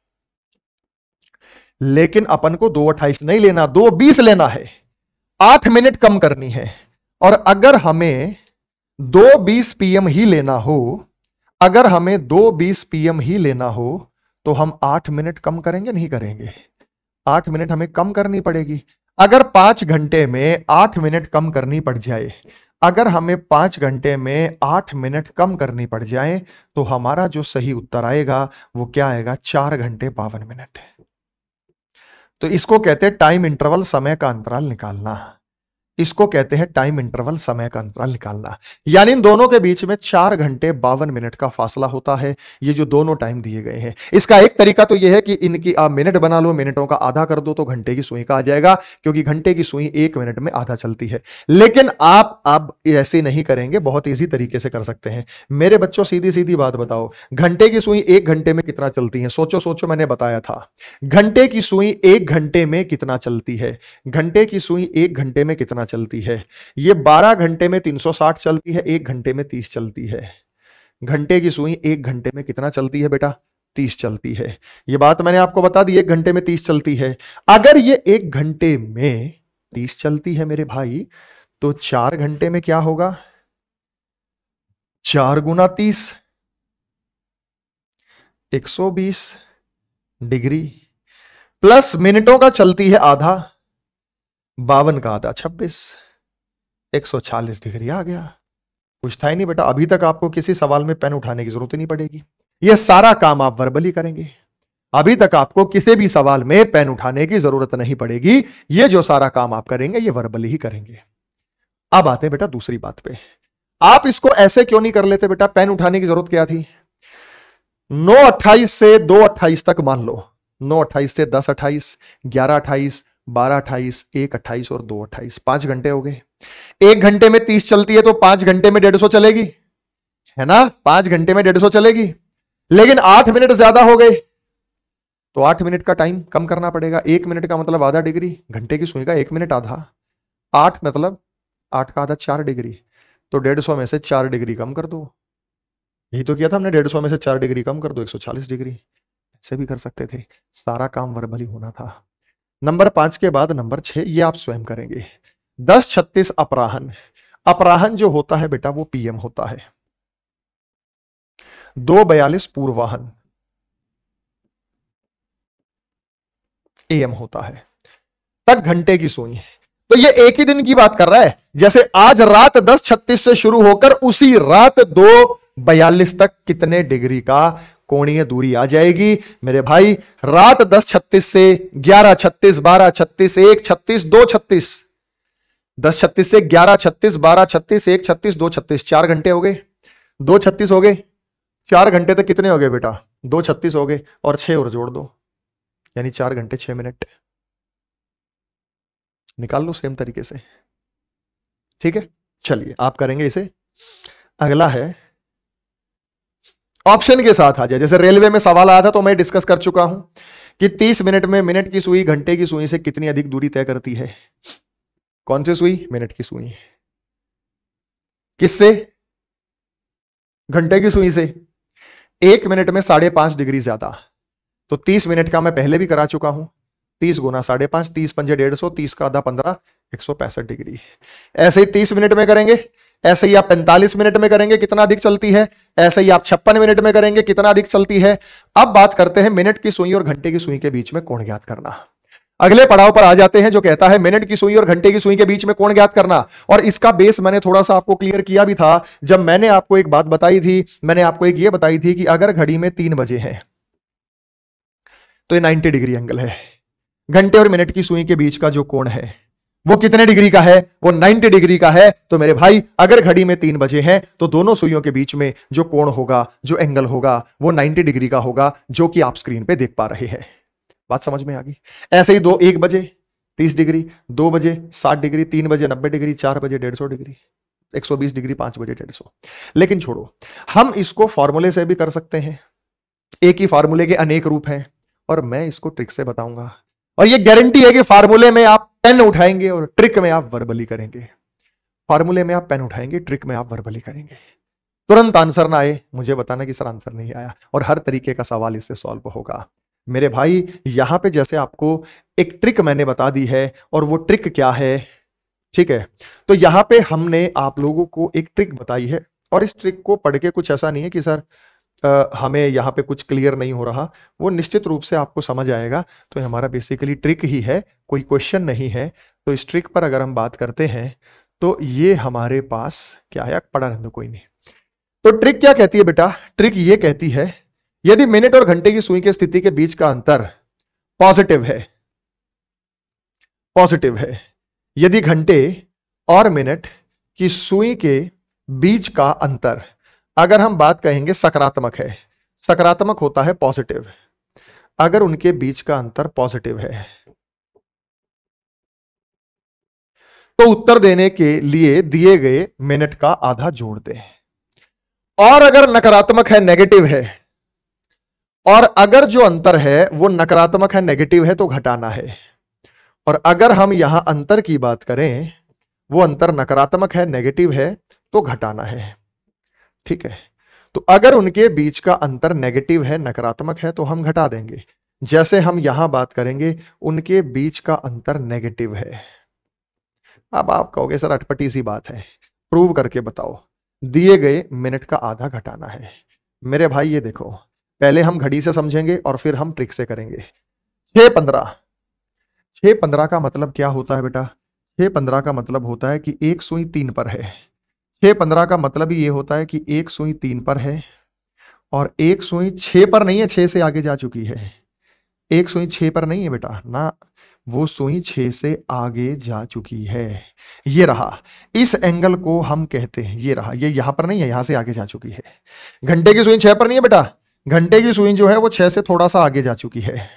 लेकिन अपन को दो अट्ठाईस नहीं लेना, दो बीस लेना है। आठ मिनट कम करनी है। और अगर हमें दो बीस पीएम ही लेना हो, अगर हमें दो बीस पीएम ही लेना हो तो हम आठ मिनट कम करेंगे, नहीं करेंगे। आठ मिनट हमें कम करनी पड़ेगी। अगर पाँच घंटे में आठ मिनट कम करनी पड़ जाए, अगर हमें पाँच घंटे में आठ मिनट कम करनी पड़ जाए तो हमारा जो सही उत्तर आएगा, वो क्या आएगा? चार घंटे बावन मिनट। तो इसको कहते हैं टाइम इंटरवल समय का अंतराल निकालना। इसको कहते हैं टाइम इंटरवल समय का अंतराल निकालना। यानी इन दोनों के बीच में चार घंटे बावन मिनट का फासला होता है। ये जो दोनों टाइम दिए गए हैं। इसका एक तरीका तो यह है कि इनकी आप मिनट बना लो, मिनटों का आधा कर दो तो घंटे की सुई का आ जाएगा, क्योंकि घंटे की सुई एक मिनट में आधा चलती है। लेकिन आप अब ऐसे नहीं करेंगे, बहुत ईजी तरीके से कर सकते हैं। मेरे बच्चों सीधी सीधी बात बताओ, घंटे की सुई एक घंटे में कितना चलती है? सोचो सोचो, मैंने बताया था। घंटे की सुई एक घंटे में कितना चलती है? घंटे की सुई एक घंटे में कितना चलती है। ये 12 घंटे में 360 चलती है, एक घंटे में 30 चलती है। घंटे की सुई एक घंटे में कितना चलती है बेटा? 30 चलती है। ये बात मैंने आपको बता दी, एक घंटे में 30 चलती है। अगर ये एक घंटे में 30 चलती है मेरे भाई तो चार घंटे में क्या होगा? चार गुना तीस, एक सौ बीस डिग्री, प्लस मिनटों का चलती है आधा। बावन का आधा छब्बीस। एक सौ चालीस डिग्री आ गया। कुछ था ही नहीं बेटा, अभी तक आपको किसी सवाल में पेन उठाने की ज़रूरत ही नहीं पड़ेगी। यह सारा काम आप वर्बली करेंगे। अभी तक आपको किसी भी सवाल में पेन उठाने की ज़रूरत नहीं पड़ेगी। ये जो सारा काम आप करेंगे, ये वर्बली ही करेंगे। अब आते हैं बेटा दूसरी बात पे। आप इसको ऐसे क्यों नहीं कर लेते बेटा? पेन उठाने की ज़रूरत क्या थी? नौ अट्ठाईस से दो अट्ठाईस तक मान लो। नौ अट्ठाईस से दस अट्ठाईस, ग्यारह अट्ठाईस बारह अट्ठाईस, एक अट्ठाईस और दो अट्ठाईस। पाँच घंटे हो गए। एक घंटे में तीस चलती है तो पाँच घंटे में डेढ़ सौ चलेगी। है ना? पाँच घंटे में डेढ़ सौ चलेगी। लेकिन आठ मिनट ज़्यादा हो गए। तो आठ मिनट का टाइम कम करना पड़ेगा। एक मिनट का मतलब आधा डिग्री। घंटे की सुई का एक मिनट आधा। आठ मतलब आठ का आधा चार डिग्री। तो डेढ़ सौ में से चार डिग्री कम कर दो। यही तो किया था हमने। डेढ़ सौ में से चार डिग्री कम कर दो। एक सौ चालीस डिग्री। ऐसे भी कर सकते थे। सारा काम वर्बली होना था। नंबर पाँच के बाद नंबर छह, ये आप स्वयं करेंगे। दस छत्तीस अपराहन। अपराहन जो होता है बेटा, वो पीएम होता है। दो बयालीस पूर्वाहन। एएम होता है। तक घंटे की सुई। तो ये एक ही दिन की बात कर रहा है। जैसे आज रात दस छत्तीस से शुरू होकर उसी रात दो बयालीस तक कितने डिग्री का कोणीय दूरी आ जाएगी। मेरे भाई, रात दस छत्तीस से ग्यारह छत्तीस, बारह छत्तीस, एक छत्तीस, दो छत्तीस। दस छत्तीस से ग्यारह छत्तीस, बारह छत्तीस, एक छत्तीस, दो छत्तीस। चार घंटे हो गए। दो छत्तीस हो गए। चार घंटे तक कितने हो गए बेटा? दो छत्तीस हो गए और छह और जोड़ दो। यानी चार घंटे छह मिनट। निकाल लो सेम तरीके से। ठीक है? चलिए, आप करेंगे इसे। अगला है ऑप्शन के साथ आ जाए। जैसे रेलवे में सवाल आया था तो मैं डिस्कस कर चुका हूँ कि 30 मिनट में मिनट की सुई घंटे की सुई से कितनी अधिक दूरी तय करती है? कौन सी सुई? मिनट की सुई। किससे? घंटे की सुई से। एक मिनट में साढ़े पाँच डिग्री ज़्यादा। तो तीस मिनट का मैं पहले भी करा चुका हूँ। तीस गुना साढ़े पाँच, तीस पंजे डेढ़ सौ, तीस का आधा पंद्रह, एक सौ पैंसठ डिग्री। ऐसे ही तीस मिनट में करेंगे। ऐसे ही आप 45 मिनट में करेंगे, कितना अधिक चलती है? ऐसे ही आप छप्पन मिनट में करेंगे, कितना अधिक चलती है? अब बात करते हैं मिनट की सुई और घंटे की सुई के बीच में कोण ज्ञात करना। अगले पड़ाव पर आ जाते हैं जो कहता है मिनट की सुई और घंटे की सुई के बीच में कोण ज्ञात करना। और इसका बेस मैंने थोड़ा सा आपको क्लियर किया भी था, जब मैंने आपको एक बात बताई थी, मैंने आपको एक ये बताई थी कि अगर घड़ी में तीन बजे है तो ये 90 डिग्री एंगल है। घंटे और मिनट की सुई के बीच का जो कोण है वो कितने डिग्री का है? वो 90 डिग्री का है। तो मेरे भाई, अगर घड़ी में तीन बजे हैं तो दोनों सुइयों के बीच में जो कोण होगा, जो एंगल होगा, वो 90 डिग्री का होगा, जो कि आप स्क्रीन पे देख पा रहे हैं। बात समझ में आ गई? ऐसे ही दो, एक बजे तीस डिग्री, दो बजे साठ डिग्री, तीन बजे नब्बे डिग्री, चार बजे डेढ़ सौ डिग्री 120 डिग्री, पाँच बजे डेढ़ सौ। लेकिन छोड़ो, हम इसको फॉर्मूले से भी कर सकते हैं। एक ही फॉर्मूले के अनेक रूप हैं, और मैं इसको ट्रिक से बताऊँगा। और ये गारंटी है कि फार्मूले में आप पेन उठाएँगे और ट्रिक में आप वर्बली करेंगे। फार्मूले में आप पेन उठाएँगे ट्रिक में आप वर्बली करेंगे। तुरंत आंसर ना आए, मुझे बताना कि सर आंसर नहीं आया और हर तरीके का सवाल इससे सॉल्व होगा। मेरे भाई, यहाँ पे जैसे आपको एक ट्रिक मैंने बता दी है और वो ट्रिक क्या है, ठीक है? तो यहाँ पे हमने आप लोगों को एक ट्रिक बताई है और इस ट्रिक को पढ़ के कुछ ऐसा नहीं है कि सर हमें यहाँ पे कुछ क्लियर नहीं हो रहा। वो निश्चित रूप से आपको समझ आएगा। तो हमारा बेसिकली ट्रिक ही है, कोई क्वेश्चन नहीं है। तो इस ट्रिक पर अगर हम बात करते हैं तो ये हमारे पास क्या है? पढ़ा रहने कोई नहीं। तो ट्रिक क्या कहती है बेटा? ट्रिक ये कहती है, यदि मिनट और घंटे की सुई की स्थिति के बीच का अंतर पॉजिटिव है पॉजिटिव है, यदि घंटे और मिनट की सुई के बीच का अंतर अगर हम बात कहेंगे सकारात्मक है, सकारात्मक होता है पॉजिटिव अगर उनके बीच का अंतर पॉजिटिव है। तो उत्तर देने के लिए दिए गए मिनट का आधा जोड़ दें। और अगर नकारात्मक है नेगेटिव है, और अगर जो अंतर है, वो नकारात्मक है नेगेटिव है तो घटाना है। और अगर हम यहाँ अंतर की बात करें, वो अंतर नकारात्मक है नेगेटिव है तो घटाना है। ठीक है? तो अगर उनके बीच का अंतर नेगेटिव है, नकारात्मक है तो हम घटा देंगे। जैसे हम यहाँ बात करेंगे, उनके बीच का अंतर नेगेटिव है। अब आप कहोगे, सर, अटपटी सी बात है। प्रूव करके बताओ। दिए गए मिनट का आधा घटाना है। मेरे भाई, ये देखो। पहले हम घड़ी से समझेंगे और फिर हम ट्रिक से करेंगे। छह पंद्रह। छह पंद्रह का मतलब क्या होता है बेटा? छह पंद्रह का मतलब होता है कि एक सुई तीन पर है। छह पंद्रह का मतलब ही ये होता है कि एक सुई तीन पर है और एक सुई छह पर नहीं है, छह से आगे जा चुकी है। एक सुई छह पर नहीं है बेटा, ना, वो सुई छह से आगे जा चुकी है। ये रहा, इस एंगल को हम कहते हैं, ये रहा, ये यहाँ पर नहीं है, यहाँ से आगे जा चुकी है। घंटे की सुई छह पर नहीं है बेटा, घंटे की सुई जो है वो छह से थोड़ा सा आगे जा चुकी है।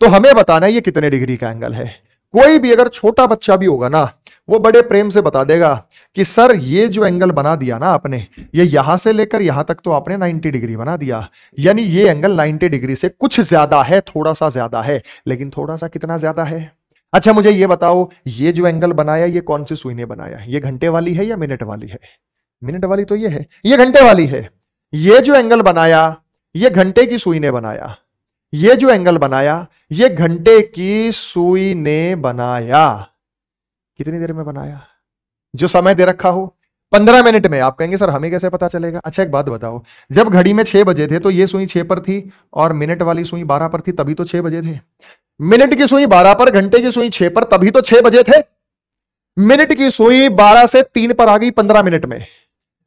तो हमें बताना है ये कितने डिग्री का एंगल है। कोई भी अगर छोटा बच्चा भी होगा ना वो बड़े प्रेम से बता देगा कि, सर, ये जो एंगल बना दिया ना आपने, ये यहाँ से लेकर यहाँ तक तो आपने 90 डिग्री बना दिया। यानी ये एंगल 90 डिग्री से कुछ ज़्यादा है थोड़ा सा ज़्यादा है, लेकिन थोड़ा सा कितना ज़्यादा है? अच्छा मुझे ये बताओ, ये जो एंगल बनाया, ये कौन सी सुई ने बनाया? ये घंटे वाली है या मिनट वाली है? मिनट वाली तो ये है। ये घंटे वाली है। ये जो एंगल बनाया, ये घंटे की सुई ने बनाया। ये जो एंगल बनाया, ये घंटे की सुई ने बनाया। कितनी देर में बनाया? जो समय दे रखा हो। पंद्रह मिनट में। आप कहेंगे, सर, हमें कैसे पता चलेगा? अच्छा एक बात बताओ। जब घड़ी में छह बजे थे तो ये सुई छह पर थी और मिनट वाली सुई बारह पर थी, तभी तो छह बजे थे। मिनट की सुई बारह पर, घंटे की सुई छह पर, तभी तो छह बजे थे। मिनट की सुई बारह से तीन पर आ गई पंद्रह मिनट में।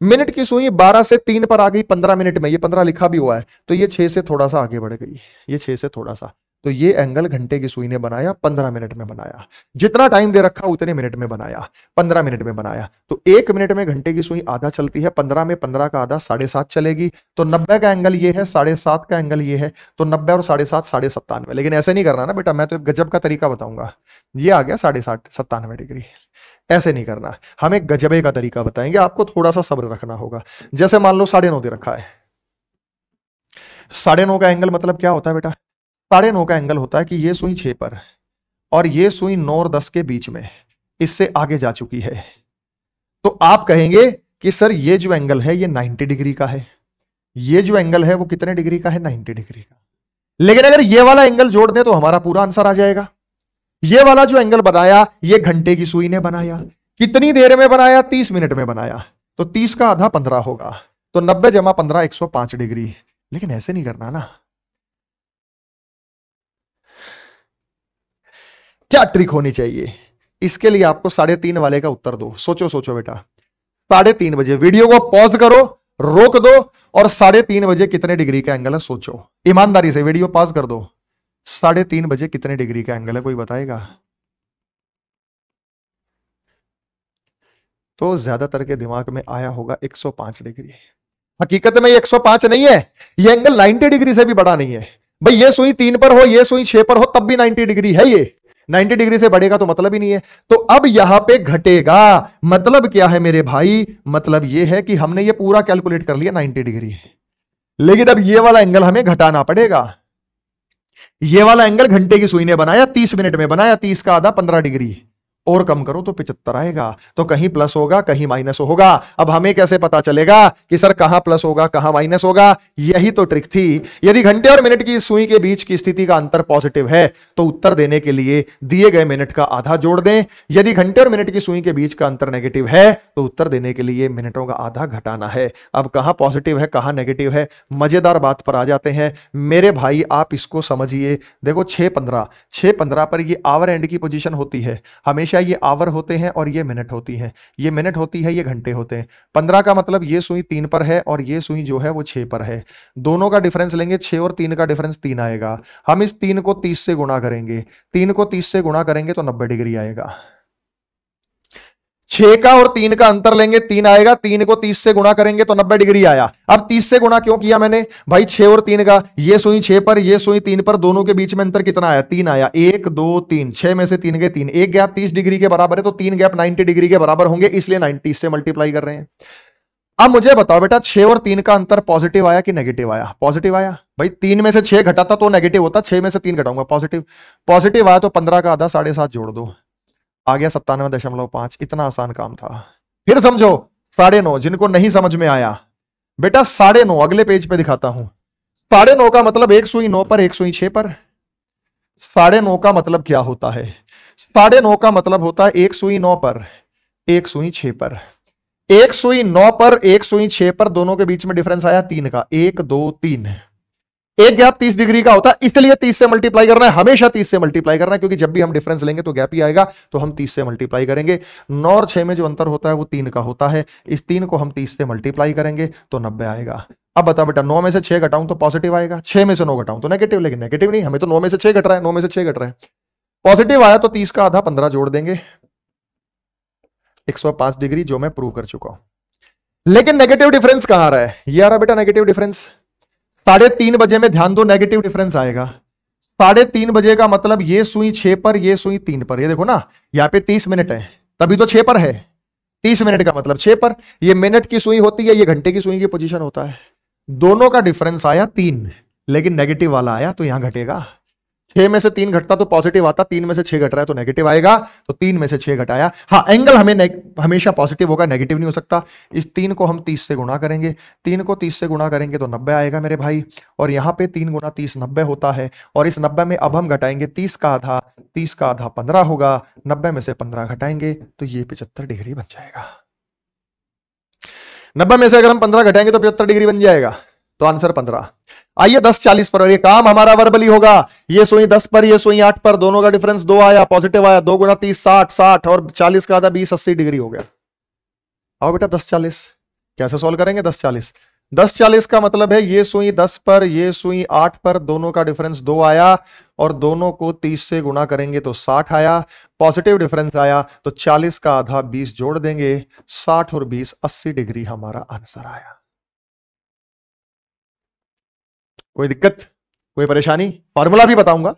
मिनट की सुई बारह से तीन पर आ गई पंद्रह मिनट में। ये पंद्रह लिखा भी हुआ है तो ये छह से थोड़ा सा आगे बढ़ गई। ये छह से थोड़ा सा। तो ये एंगल घंटे की सुई ने बनाया, पंद्रह मिनट में बनाया। जितना टाइम दे रखा, उतने मिनट में बनाया, पंद्रह मिनट में बनाया। तो एक मिनट में घंटे की सुई आधा चलती है, पंद्रह में पंद्रह का आधा साढ़े सात चलेगी। तो नब्बे का एंगल ये है, साढ़े सात का एंगल ये है तो नब्बे और साढ़े सात, साढ़े सत्तानवे। लेकिन ऐसे नहीं करना ना बेटा, मैं तो गजब का तरीका बताऊँगा। ये आ गया साढ़े सात, सत्तानवे डिग्री। ऐसे नहीं करना। हमें गजबे का तरीका बताएँगे, आपको थोड़ा सा सब्र रखना होगा। जैसे मान लो साढ़े नौ दे रखा है। साढ़े नौ का एंगल मतलब क्या होता है बेटा? साढ़े नौ का एंगल होता है कि ये सुई छह पर और ये सुई नौ और दस के बीच में इससे आगे जा चुकी है। तो आप कहेंगे कि, सर, ये जो एंगल है, ये 90 डिग्री का है। ये जो एंगल है, वो कितने डिग्री का है? 90 डिग्री का। लेकिन अगर ये वाला एंगल जोड़ दें तो हमारा पूरा आंसर आ जाएगा। ये वाला जो एंगल बनाया, ये घंटे की सुई ने बनाया, कितनी देर में बनाया? तीस मिनट में बनाया। तो तीस का आधा पंद्रह होगा। तो नब्बे जमा पंद्रह, एक सौ पाँच डिग्री। लेकिन ऐसे नहीं करना ना। क्या ट्रिक होनी चाहिए? इसके लिए आपको साढ़े तीन वाले का उत्तर दो। सोचो सोचो बेटा। साढ़े तीन बजे। वीडियो को पॉज करो, रोक दो, और साढ़े तीन बजे कितने डिग्री का एंगल है सोचो। ईमानदारी से वीडियो पॉज कर दो। साढ़े तीन बजे कितने डिग्री का एंगल है, कोई बताएगा? तो ज़्यादातर के दिमाग में आया होगा 105 डिग्री हकीकत में ये 105 नहीं है। ये एंगल 90 डिग्री से भी बड़ा नहीं है। भाई, ये सुई तीन पर हो, ये सुई छह पर हो, तब भी 90 डिग्री है ये। 90 डिग्री से बढ़ेगा तो मतलब ही नहीं है। तो अब यहाँ पे घटेगा। मतलब क्या है मेरे भाई? मतलब ये है कि हमने ये पूरा कैलकुलेट कर लिया 90 डिग्री। लेकिन अब ये वाला एंगल हमें घटाना पड़ेगा। ये वाला एंगल घंटे की सुई ने बनाया, तीस मिनट में बनाया, तीस का आधा पंद्रह डिग्री। और कम करो तो पिचहत्तर आएगा। तो कहीं प्लस होगा, कहीं माइनस होगा। अब हमें कैसे पता चलेगा कि सर कहाँ प्लस होगा, कहाँ माइनस होगा? यही तो ट्रिक थी। यदि घंटे और मिनट की सुई के बीच की स्थिति का अंतर पॉजिटिव है तो उत्तर देने के लिए दिए गए मिनट का आधा जोड़ दें। यदि घंटे और मिनट की सुई के बीच का अंतर नेगेटिव है तो उत्तर देने के लिए मिनटों का आधा घटाना है। अब कहाँ पॉजिटिव है, कहाँ नेगेटिव है, मज़ेदार बात पर आ जाते हैं। मेरे भाई, आप इसको समझिए। देखो, छह पंद्रह। छह पंद्रह पर ये आवर एंड की पोजीशन होती है। हमेशा हमेशा ये आवर होते हैं और ये मिनट होती है? ये मिनट होती है, ये घंटे होते हैं। पंद्रह का मतलब ये सुई तीन पर है और ये सुई जो है वो छह पर है। दोनों का डिफरेंस लेंगे छे और तीन का डिफरेंस तीन आएगा। हम इस तीन को तीस से गुणा करेंगे। तीन को तीस से गुणा करेंगे तो नब्बे डिग्री आएगा। छह का और तीन का अंतर लेंगे, तीन आएगा, तीन को तीस से गुणा करेंगे तो नब्बे डिग्री आया। अब तीस से गुणा क्यों किया मैंने? भाई, छह और तीन का, ये सुई छह पर, ये सुई तीन पर, दोनों के बीच में अंतर कितना आया? तीन आया। एक, दो, तीन, छह में से तीन गए तीन। एक गैप तीस डिग्री के बराबर है तो तीन गैप नाइनटी डिग्री के बराबर होंगे, इसलिए नाइनटी से मल्टीप्लाई कर रहे हैं। अब मुझे बताओ बेटा, छह और तीन का अंतर पॉजिटिव आया कि नेगेटिव आया? पॉजिटिव आया। भाई, तीन में से छह घटाता तो नेगेटिव होता, छह में से तीन घटाऊँगा, पॉजिटिव। पॉजिटिव आया तो पंद्रह का आधा, साढ़े सात जोड़ दो। आ गया सत्तानवे दशमलव पाँच। इतना आसान काम था। फिर समझो, साढ़े नौ, जिनको नहीं समझ में आया। बेटा, साढ़े नौ, अगले पेज पे दिखाता हूँ। साढ़े नौ का मतलब एक सुई नौ पर, एक सुई छह पर। साढ़े नौ का मतलब क्या होता है? साढ़े नौ का मतलब होता है एक सुई नौ पर, एक सुई छह पर। एक सुई नौ पर, एक सुई छह पर, दोनों के बीच में डिफरेंस आया तीन का। एक, दो, तीन। एक गैप तीस डिग्री का होता है इसलिए तीस से मल्टीप्लाई करना है, हमेशा तीस से मल्टीप्लाई करना है, क्योंकि जब भी हम डिफरेंस लेंगे तो गैप ही आएगा तो हम तीस से मल्टीप्लाई करेंगे। नौ और छह में जो अंतर होता है, वो तीन का होता है, इस तीन को हम तीस से मल्टीप्लाई करेंगे तो नब्बे आएगा। अब बता बेटा, नौ में से छह घटाऊं तो पॉजिटिव आएगा, छह में से नौ घटाऊं तो नेगेटिव लेकिन नेगेटिव नहीं, हमें तो नौ में से छह घट रहा है, नौ में से छह घट रहा है। पॉजिटिव आया तो तीस का आधा पंद्रह जोड़ देंगे, एक डिग्री जो मैं प्रूव कर चुका हूँ। लेकिन नेगेटिव डिफरेंस कहाँ रहा है? ये आ रहा बेटा नेगेटिव डिफरेंस साढ़े तीन बजे में ध्यान दो नेगेटिव डिफरेंस आएगा। साढ़े तीन बजे का मतलब ये सुई छे पर, ये सुई तीन पर। ये देखो ना, यहाँ पे तीस मिनट है। तभी तो छे पर है। तीस मिनट का मतलब छे पर। ये मिनट की सुई होती है, ये घंटे की सुई की पोजीशन होता है। दोनों का डिफरेंस आया तीन, लेकिन नेगेटिव वाला आया तो यहाँ घटेगा। छह में से तीन घटता तो पॉजिटिव आता, तीन में से छह घट रहा है तो नेगेटिव आएगा तो तीन में से छह घटाया। हाँ एंगल हमें हमेशा पॉजिटिव होगा नेगेटिव नहीं हो सकता। इस तीन को हम तीस से गुणा करेंगे। तीन को तीस से गुणा करेंगे तो नब्बे आएगा मेरे भाई। और यहाँ पे तीन गुना तीस नब्बे होता है। और इस नब्बे में अब हम घटाएँगे तीस का आधा। तीस का आधा पंद्रह होगा। नब्बे में से पंद्रह घटाएँगे तो ये पिछहत्तर डिग्री बन जाएगा। नब्बे में से अगर हम पंद्रह घटाएँगे तो पिछहत्तर डिग्री बन जाएगा। तो आंसर पंद्रह। आइए दस चालीस पर और ये काम हमारा वर्बली होगा। ये सोई दस पर, ये सोई आठ पर, दोनों का डिफरेंस दो आया पॉजिटिव आया, दो गुना तीस, साठ साठ, और चालीस का आधा बीस, अस्सी डिग्री हो गया। आओ बेटा दस चालीस। कैसे सॉल्व करेंगे दस चालीस? दस चालीस का मतलब है ये सुई दस पर, ये सुई आठ पर, दोनों का डिफरेंस दो आया, और दोनों को तीस से गुणा करेंगे तो साठ आया पॉजिटिव डिफरेंस आया तो चालीस का आधा बीस जोड़ देंगे, साठ और बीस, अस्सी डिग्री हमारा आंसर आया। कोई दिक्कत, कोई परेशानी? फार्मूला भी बताऊँगा।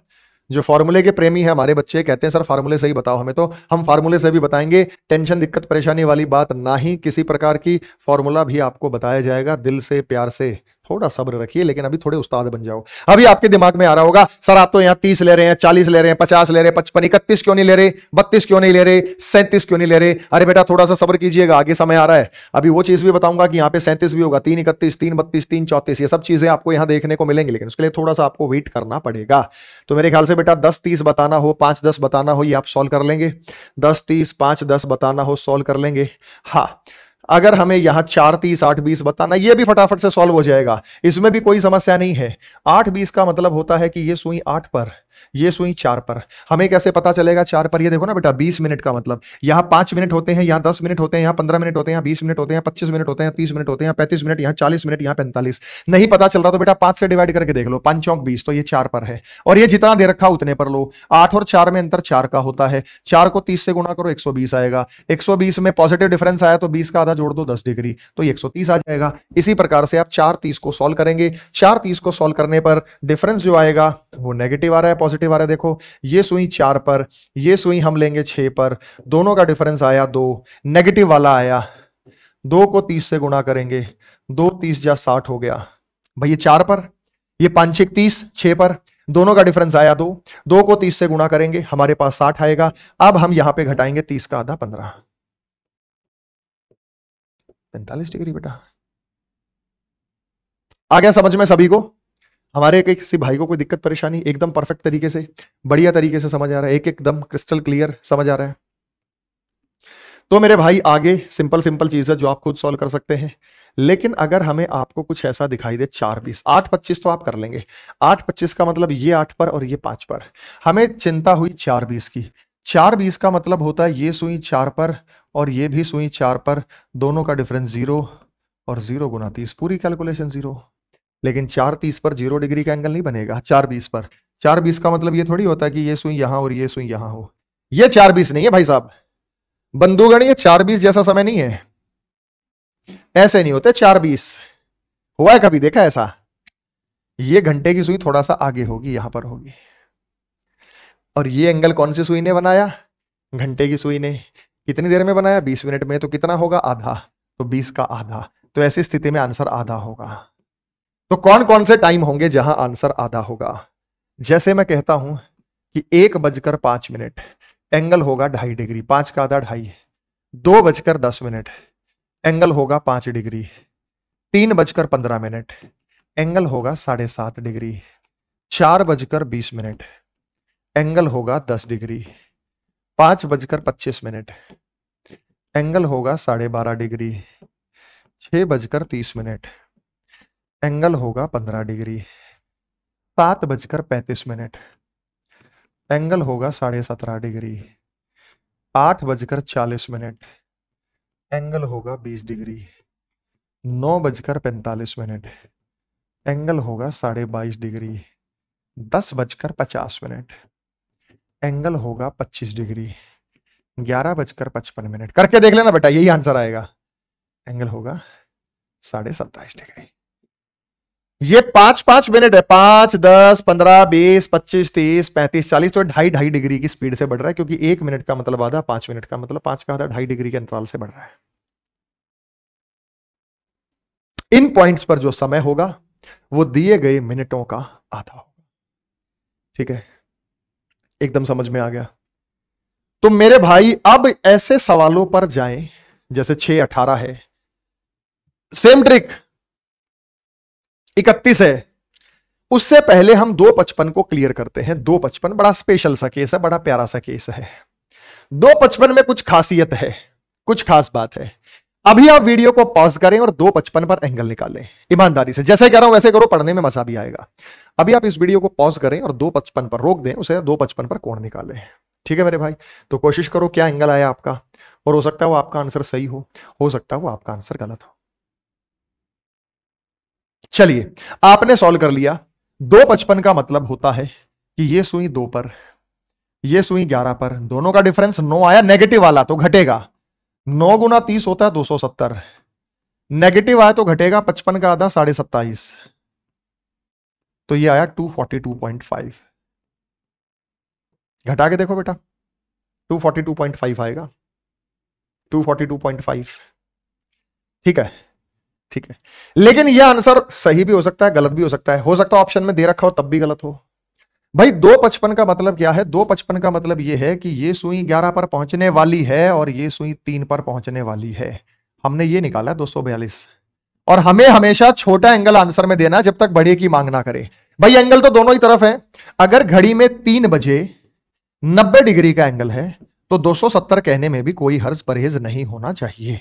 जो फार्मूले के प्रेमी है हमारे बच्चे, कहते हैं, सर, फार्मूले से ही बताओ हमें। तो हम फार्मूले से भी बताएँगे। टेंशन, दिक्कत, परेशानी वाली बात ना ही किसी प्रकार की फार्मूला भी आपको बताया जाएगा दिल से, प्यार से। थोड़ा सब्र रखिए, लेकिन अभी थोड़े उस्ताद बन जाओ। अभी आपके दिमाग में आ रहा होगा, सर आप तो यहाँ तीस ले रहे हैं, चालीस ले रहे हैं, पचास ले रहे हैं, पचपन, इकतीस क्यों नहीं ले रहे, बत्तीस क्यों नहीं ले रहे, सैंतीस क्यों नहीं ले रहे? अरे बेटा, थोड़ा सा सब्र कीजिएगा, आगे समय आ रहा है। अभी वो चीज़ भी बताऊँगा कि यहाँ पे सैंतीस भी होगा, तीन इकतीस, तीन बत्तीस, तीन चौतीस, ये सब चीज़ें आपको यहाँ देखने को मिलेंगी, लेकिन उसके लिए थोड़ा सा आपको वेट करना पड़ेगा। तो मेरे ख्याल से बेटा, दस तीस बताना हो, पाँच दस बताना हो, ये आप सॉल्व कर लेंगे। दस तीस, पाँच दस बताना हो सॉल्व कर लेंगे। हाँ अगर हमें यहाँ चार तीस, आठ बीस बताना यह भी फटाफट से सॉल्व हो जाएगा। इसमें भी कोई समस्या नहीं है। आठ, बीस का मतलब होता है कि यह सुई आठ पर। ये सुई चार पर। हमें कैसे पता चलेगा चार पर? ये देखो ना बेटा, बीस मिनट का मतलब। यहाँ पाँच मिनट होते हैं, यहाँ दस मिनट होते हैं, यहाँ पंद्रह मिनट होते हैं, यहाँ बीस मिनट होते हैं पच्चीस मिनट होते हैं तीस मिनट होते हैं पैंतीस मिनट, यहाँ चालीस मिनट, यहाँ पैंतालीस। नहीं पता चल रहा तो बेटा पाँच से डिवाइड करके देख लो, पाँच चौक बीस तो ये चार पर है। और ये जितना दे रखा उतने पर लो। आठ और चार में अंतर चार का होता है। चार को तीस से गुणा करो, एक सौ बीस आएगा। एक सौ बीस में पॉजिटिव डिफरेंस आया तो बीस का आधा जोड़ दो, दस डिग्री तो एक सौ तीस आ जाएगा। इसी प्रकार से आप चार तीस को सॉल्व करेंगे। चार तीस को सॉल्व करने पर डिफरेंस जो आएगा, वो नेगेटिव आ रहा है पॉजिटिव आ रहा है देखो ये सुई चार पर ये सुई हम लेंगे छह पर। दोनों का डिफरेंस आया दो नेगेटिव वाला आया। दो को तीस से गुणा करेंगे, दो तीस जा साठ हो गया। भाई ये चार पर, ये पाँच छह तीस, छह पर, दोनों का डिफरेंस आया दो। दो को तीस से गुणा करेंगे, हमारे पास साठ आएगा। अब हम यहाँ पे घटाएँगे तीस का आधा पंद्रह। पैंतालीस डिग्री बेटा। आ गया समझ में सभी को? हमारे एक किसी भाई को कोई दिक्कत, परेशानी एकदम परफेक्ट तरीके से, बढ़िया तरीके से समझ आ रहा है, एक एकदम क्रिस्टल क्लियर समझ आ रहा है। तो मेरे भाई, आगे सिंपल सिंपल चीज़ है जो आप खुद सॉल्व कर सकते हैं। लेकिन अगर हमें आपको कुछ ऐसा दिखाई दे, चार बीस आठ, पच्चीस तो आप कर लेंगे। आठ, पच्चीस का मतलब ये आठ पर और ये पाँच पर। हमें चिंता हुई चार बीस की। चार बीस का मतलब होता है ये सुई चार पर और ये भी सुई चार पर, दोनों का डिफरेंस ज़ीरो और ज़ीरो गुना तीस, पूरी कैलकुलेशन ज़ीरो लेकिन चार तीस पर ज़ीरो डिग्री का एंगल नहीं बनेगा, चार बीस पर। चार बीस का मतलब ये थोड़ी होता है कि ये सुई यहाँ और ये सुई यहाँ हो। ये चार बीस नहीं है भाई साहब। बंधुगण, ये चार बीस जैसा समय नहीं है। ऐसे नहीं होते चार बीस। हुआ है कभी देखा ऐसा? ये घंटे की सुई थोड़ा सा आगे होगी, यहाँ पर होगी। और ये एंगल कौन सी सुई ने बनाया? घंटे की सुई ने। कितनी देर में बनाया? बीस मिनट में। तो कितना होगा? आधा। तो बीस का आधा। तो ऐसी स्थिति में आंसर आधा होगा। तो कौन कौन से टाइम होंगे जहाँ आंसर आधा होगा? जैसे मैं कहता हूँ कि एक बजकर पाँच मिनट एंगल होगा ढाई डिग्री, पाँच का आधा ढाई, दो बजकर दस मिनट एंगल होगा पाँच डिग्री, तीन बजकर पंद्रह मिनट एंगल होगा साढ़े सात डिग्री, चार बजकर बीस मिनट एंगल होगा दस डिग्री, पाँच बजकर पच्चीस मिनट एंगल होगा साढ़े बारह डिग्री, छह बजकर तीस मिनट एंगल होगा पंद्रह डिग्री। सात बजकर पैंतीस मिनट। एंगल होगा साढ़े सत्रह डिग्री। आठ बजकर चालीस मिनट। एंगल होगा बीस डिग्री। नौ बजकर पैंतालीस मिनट। एंगल होगा साढ़े बाईस डिग्री। दस बजकर पचास मिनट। एंगल होगा पच्चीस डिग्री। ग्यारह बजकर पचपन मिनट। करके देख लेना बेटा, यही आंसर आएगा। एंगल होगा साढ़े सत्ताईस डिग्री। ये पाँच पाँच मिनट है। पाँच, दस, पंद्रह, बीस, पच्चीस, तीस, पैंतीस, चालीस तो ढाई ढाई डिग्री की स्पीड से बढ़ रहा है, क्योंकि एक मिनट का मतलब आधा, पाँच मिनट का मतलब पाँच का आधा ढाई डिग्री के अंतराल से बढ़ रहा है। इन पॉइंट्स पर जो समय होगा, वो दिए गए मिनटों का आधा होगा। ठीक है? एकदम समझ में आ गया? तो मेरे भाई, अब ऐसे सवालों पर जाएँ, जैसे छह अठारह है। Same trick. इकतीस है। उससे पहले हम दो पचपन को क्लियर करते हैं। दो पचपन बड़ा स्पेशल सा केस है, बड़ा प्यारा सा केस है। दो पचपन में कुछ खासियत है, कुछ खास बात है। अभी आप वीडियो को पॉज करें और दो पचपन पर एंगल निकालें। ईमानदारी से, जैसे कह रहा हूँ वैसे करो, पढ़ने में मज़ा भी आएगा। अभी आप इस वीडियो को पॉज करें और दो पचपन पर रोक दें, उसे दो पचपन पर कोण निकालें। ठीक है मेरे भाई? तो कोशिश करो, क्या एंगल आया आपका? और हो सकता है वो आपका आंसर सही हो हो सकता है वो आपका आंसर गलत हो। चलिए, आपने सॉल्व कर लिया। दो पचपन का मतलब होता है कि ये सुई दो पर, ये सुई ग्यारह पर, दोनों का डिफरेंस नौ आया नेगेटिव वाला तो घटेगा। नौ गुना तीस होता है दो सौ सत्तर। नेगेटिव आया तो घटेगा, पचपन का आधा साढ़े सत्ताईस। तो ये आया two forty two point five घटा के देखो बेटा two forty two point five आएगा। Two forty two point five ठीक है। ठीक है। लेकिन यह आंसर सही भी हो सकता है, गलत भी हो सकता है। हो सकता है ऑप्शन में दे रखा हो, तब भी गलत हो। भाई, दो पचपन का मतलब क्या है? दो पचपन का मतलब यह है कि ये सुई ग्यारह पर पहुँचने वाली है और ये सुई तीन पर पहुँचने वाली है। हमने ये निकाला दो सौ बयालीस। और हमें हमेशा छोटा एंगल आंसर में देना जब तक बड़े की मांग ना करे। भाई एंगल तो दोनों ही तरफ़ है। अगर घड़ी में तीन बजे नब्बे डिग्री का एंगल है तो 270 कहने में भी कोई हर्ज परहेज नहीं होना चाहिए।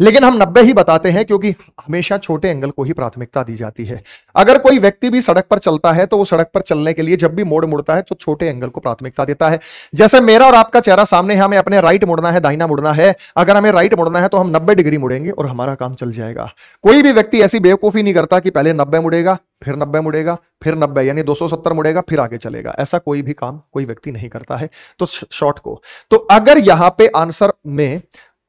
लेकिन हम 90 ही बताते हैं क्योंकि हमेशा छोटे एंगल को ही प्राथमिकता दी जाती है। अगर कोई व्यक्ति भी सड़क पर चलता है तो वो सड़क पर चलने के लिए जब भी मोड़ मुड़ता है तो छोटे एंगल को प्राथमिकता देता है। जैसे मेरा और आपका चेहरा सामने है, हमें अपने राइट मुड़ना है, दाहिना मुड़ना है। अगर हमें राइट मुड़ना है तो हम नब्बे डिग्री मुड़ेंगे और हमारा काम चल जाएगा। कोई भी व्यक्ति ऐसी बेवकूफ़ी नहीं करता कि पहले नब्बे मुड़ेगा, फिर नब्बे मुड़ेगा, फिर नब्बे, यानी 270 मुड़ेगा, फिर आगे चलेगा। ऐसा कोई भी काम कोई व्यक्ति नहीं करता है। तो शॉर्ट को। तो अगर यहाँ पे आंसर में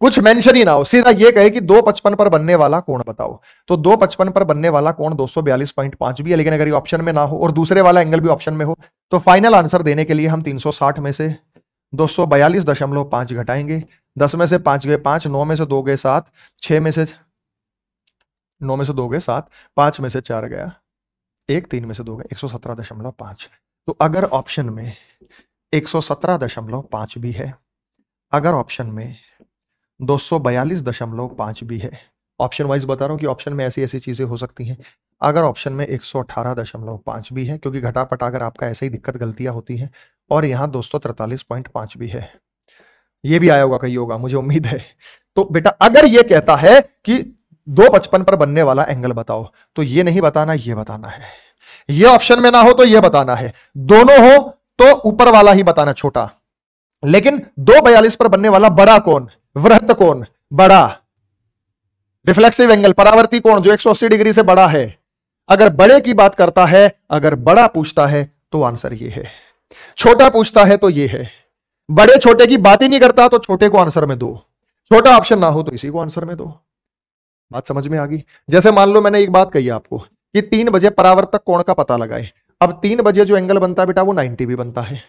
कुछ मेंशन ही ना हो। सीधा ये कहे कि दो पचपन पर बनने वाला कोण बताओ। तो दो पचपन पर बनने वाला कोण दो भी है, लेकिन अगर ये ऑप्शन में ना हो और दूसरे वाला एंगल भी ऑप्शन में हो तो फाइनल आंसर देने के लिए हम 360 में से दो घटाएँगे। दस में से पाँच गए पाँच, नौ में से दो गए सात, छह में से नौ में से दो गए सात, पाँच में से चार गया, एक तीन में से दो गए, एक सौ सत्रह दशमलव पाँच। तो अगर ऑप्शन में 117.5 भी है, अगर ऑप्शन में 242.5 भी है। ऑप्शन वाइज बता रहा हूँ कि ऑप्शन में ऐसी ऐसी चीज़ें हो सकती हैं। अगर ऑप्शन में 118.5 भी है, क्योंकि घटापट अगर आपका ऐसे ही दिक्कत गलतियाँ होती हैं, और यहाँ 243.5 भी है। ये भी आया होगा कहीं होगा, मुझे उम्मीद है। तो बेटा, अगर ये कहता है कि दो पचपन पर बनने वाला एंगल बताओ तो ये नहीं बताना, ये बताना है। ये ऑप्शन में ना हो तो ये बताना है। दोनों हो तो ऊपर वाला ही बताना छोटा। लेकिन दो बयालीस पर बनने वाला बड़ा कौन? वृहत कोण बड़ा। रिफ्लेक्सिव एंगल परावर्ती कोण जो 180 डिग्री से बड़ा है। अगर बड़े की बात करता है, अगर बड़ा पूछता है तो आंसर ये है। छोटा पूछता है तो ये है। बड़े छोटे की बात ही नहीं करता तो छोटे को आंसर में दो। छोटा ऑप्शन ना हो तो इसी को आंसर में दो। बात समझ में आ गई? जैसे मान लो, मैंने एक बात कही आपको कि तीन बजे परावर्तक कोण का पता लगाए? अब तीन बजे जो एंगल बनता है बेटा, वो 90 भी बनता है।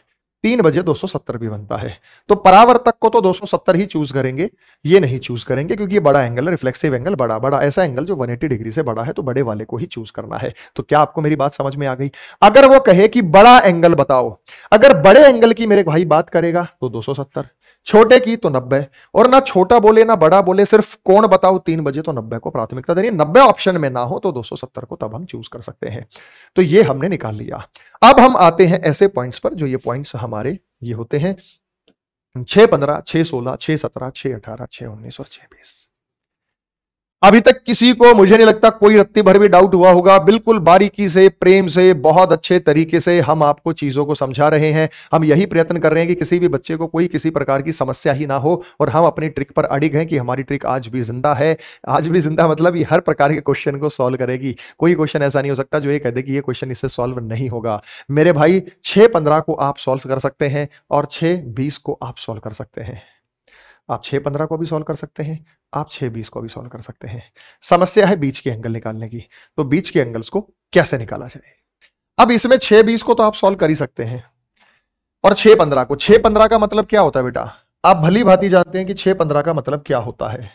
तीन बजे 270 भी बनता है। तो परावर्तक को तो 270 ही चूज़ करेंगे, ये नहीं चूज़ करेंगे क्योंकि ये बड़ा एंगल रिफ्लेक्सिव एंगल बड़ा बड़ा ऐसा एंगल जो 180 डिग्री से बड़ा है तो बड़े वाले को ही चूज़ करना है। तो क्या आपको मेरी बात समझ में आ गई? अगर वो कहे कि बड़ा एंगल बताओ, अगर बड़े एंगल की मेरे भाई बात करेगा तो दो सौ सत्तर। छोटे की तो नब्बे, और ना छोटा बोले, ना बड़ा बोले, सिर्फ़ कौन बताओ, तीन बजे तो नब्बे को प्राथमिकता देनी नब्बे ऑप्शन में ना हो तो 270 को तब हम चूज़ कर सकते हैं। तो ये हमने निकाल लिया। अब हम आते हैं ऐसे पॉइंट्स पर, जो ये पॉइंट्स हमारे ये होते हैं। छह पंद्रह, छह सोलह, छह सत्रह, छह अठारह, छह उन्नीस और छह बीस। अभी तक किसी को मुझे नहीं लगता कोई रत्ती भर भी डाउट हुआ होगा। बिल्कुल बारीकी से, प्रेम से, बहुत अच्छे तरीके से हम आपको चीज़ों को समझा रहे हैं। हम यही प्रयत्न कर रहे हैं कि किसी भी बच्चे को कोई किसी प्रकार की समस्या ही ना हो और हम अपनी ट्रिक पर अड़िग हैं कि हमारी ट्रिक आज भी ज़िंदा है। आज भी ज़िंदा मतलब ये हर प्रकार के क्वेश्चन को सॉल्व करेगी। कोई क्वेश्चन ऐसा नहीं हो सकता जो ये कह दे कि ये क्वेश्चन इससे सॉल्व नहीं होगा। मेरे भाई, छह पंद्रह को आप सॉल्व कर सकते हैं और छह बीस को आप सॉल्व कर सकते हैं। आप छः पंद्रह को भी सॉल्व कर सकते हैं, आप छः बीस को भी सॉल्व कर सकते हैं। समस्या है बीच के एंगल निकालने की तो बीच के एंगल्स को कैसे निकाला जाए? अब इसमें छः बीस को तो आप सॉल्व कर ही सकते हैं, और छः पंद्रह को छः पंद्रह का मतलब क्या होता है बेटा? आप भली भांति जानते हैं कि छः पंद्रह का मतलब क्या होता है।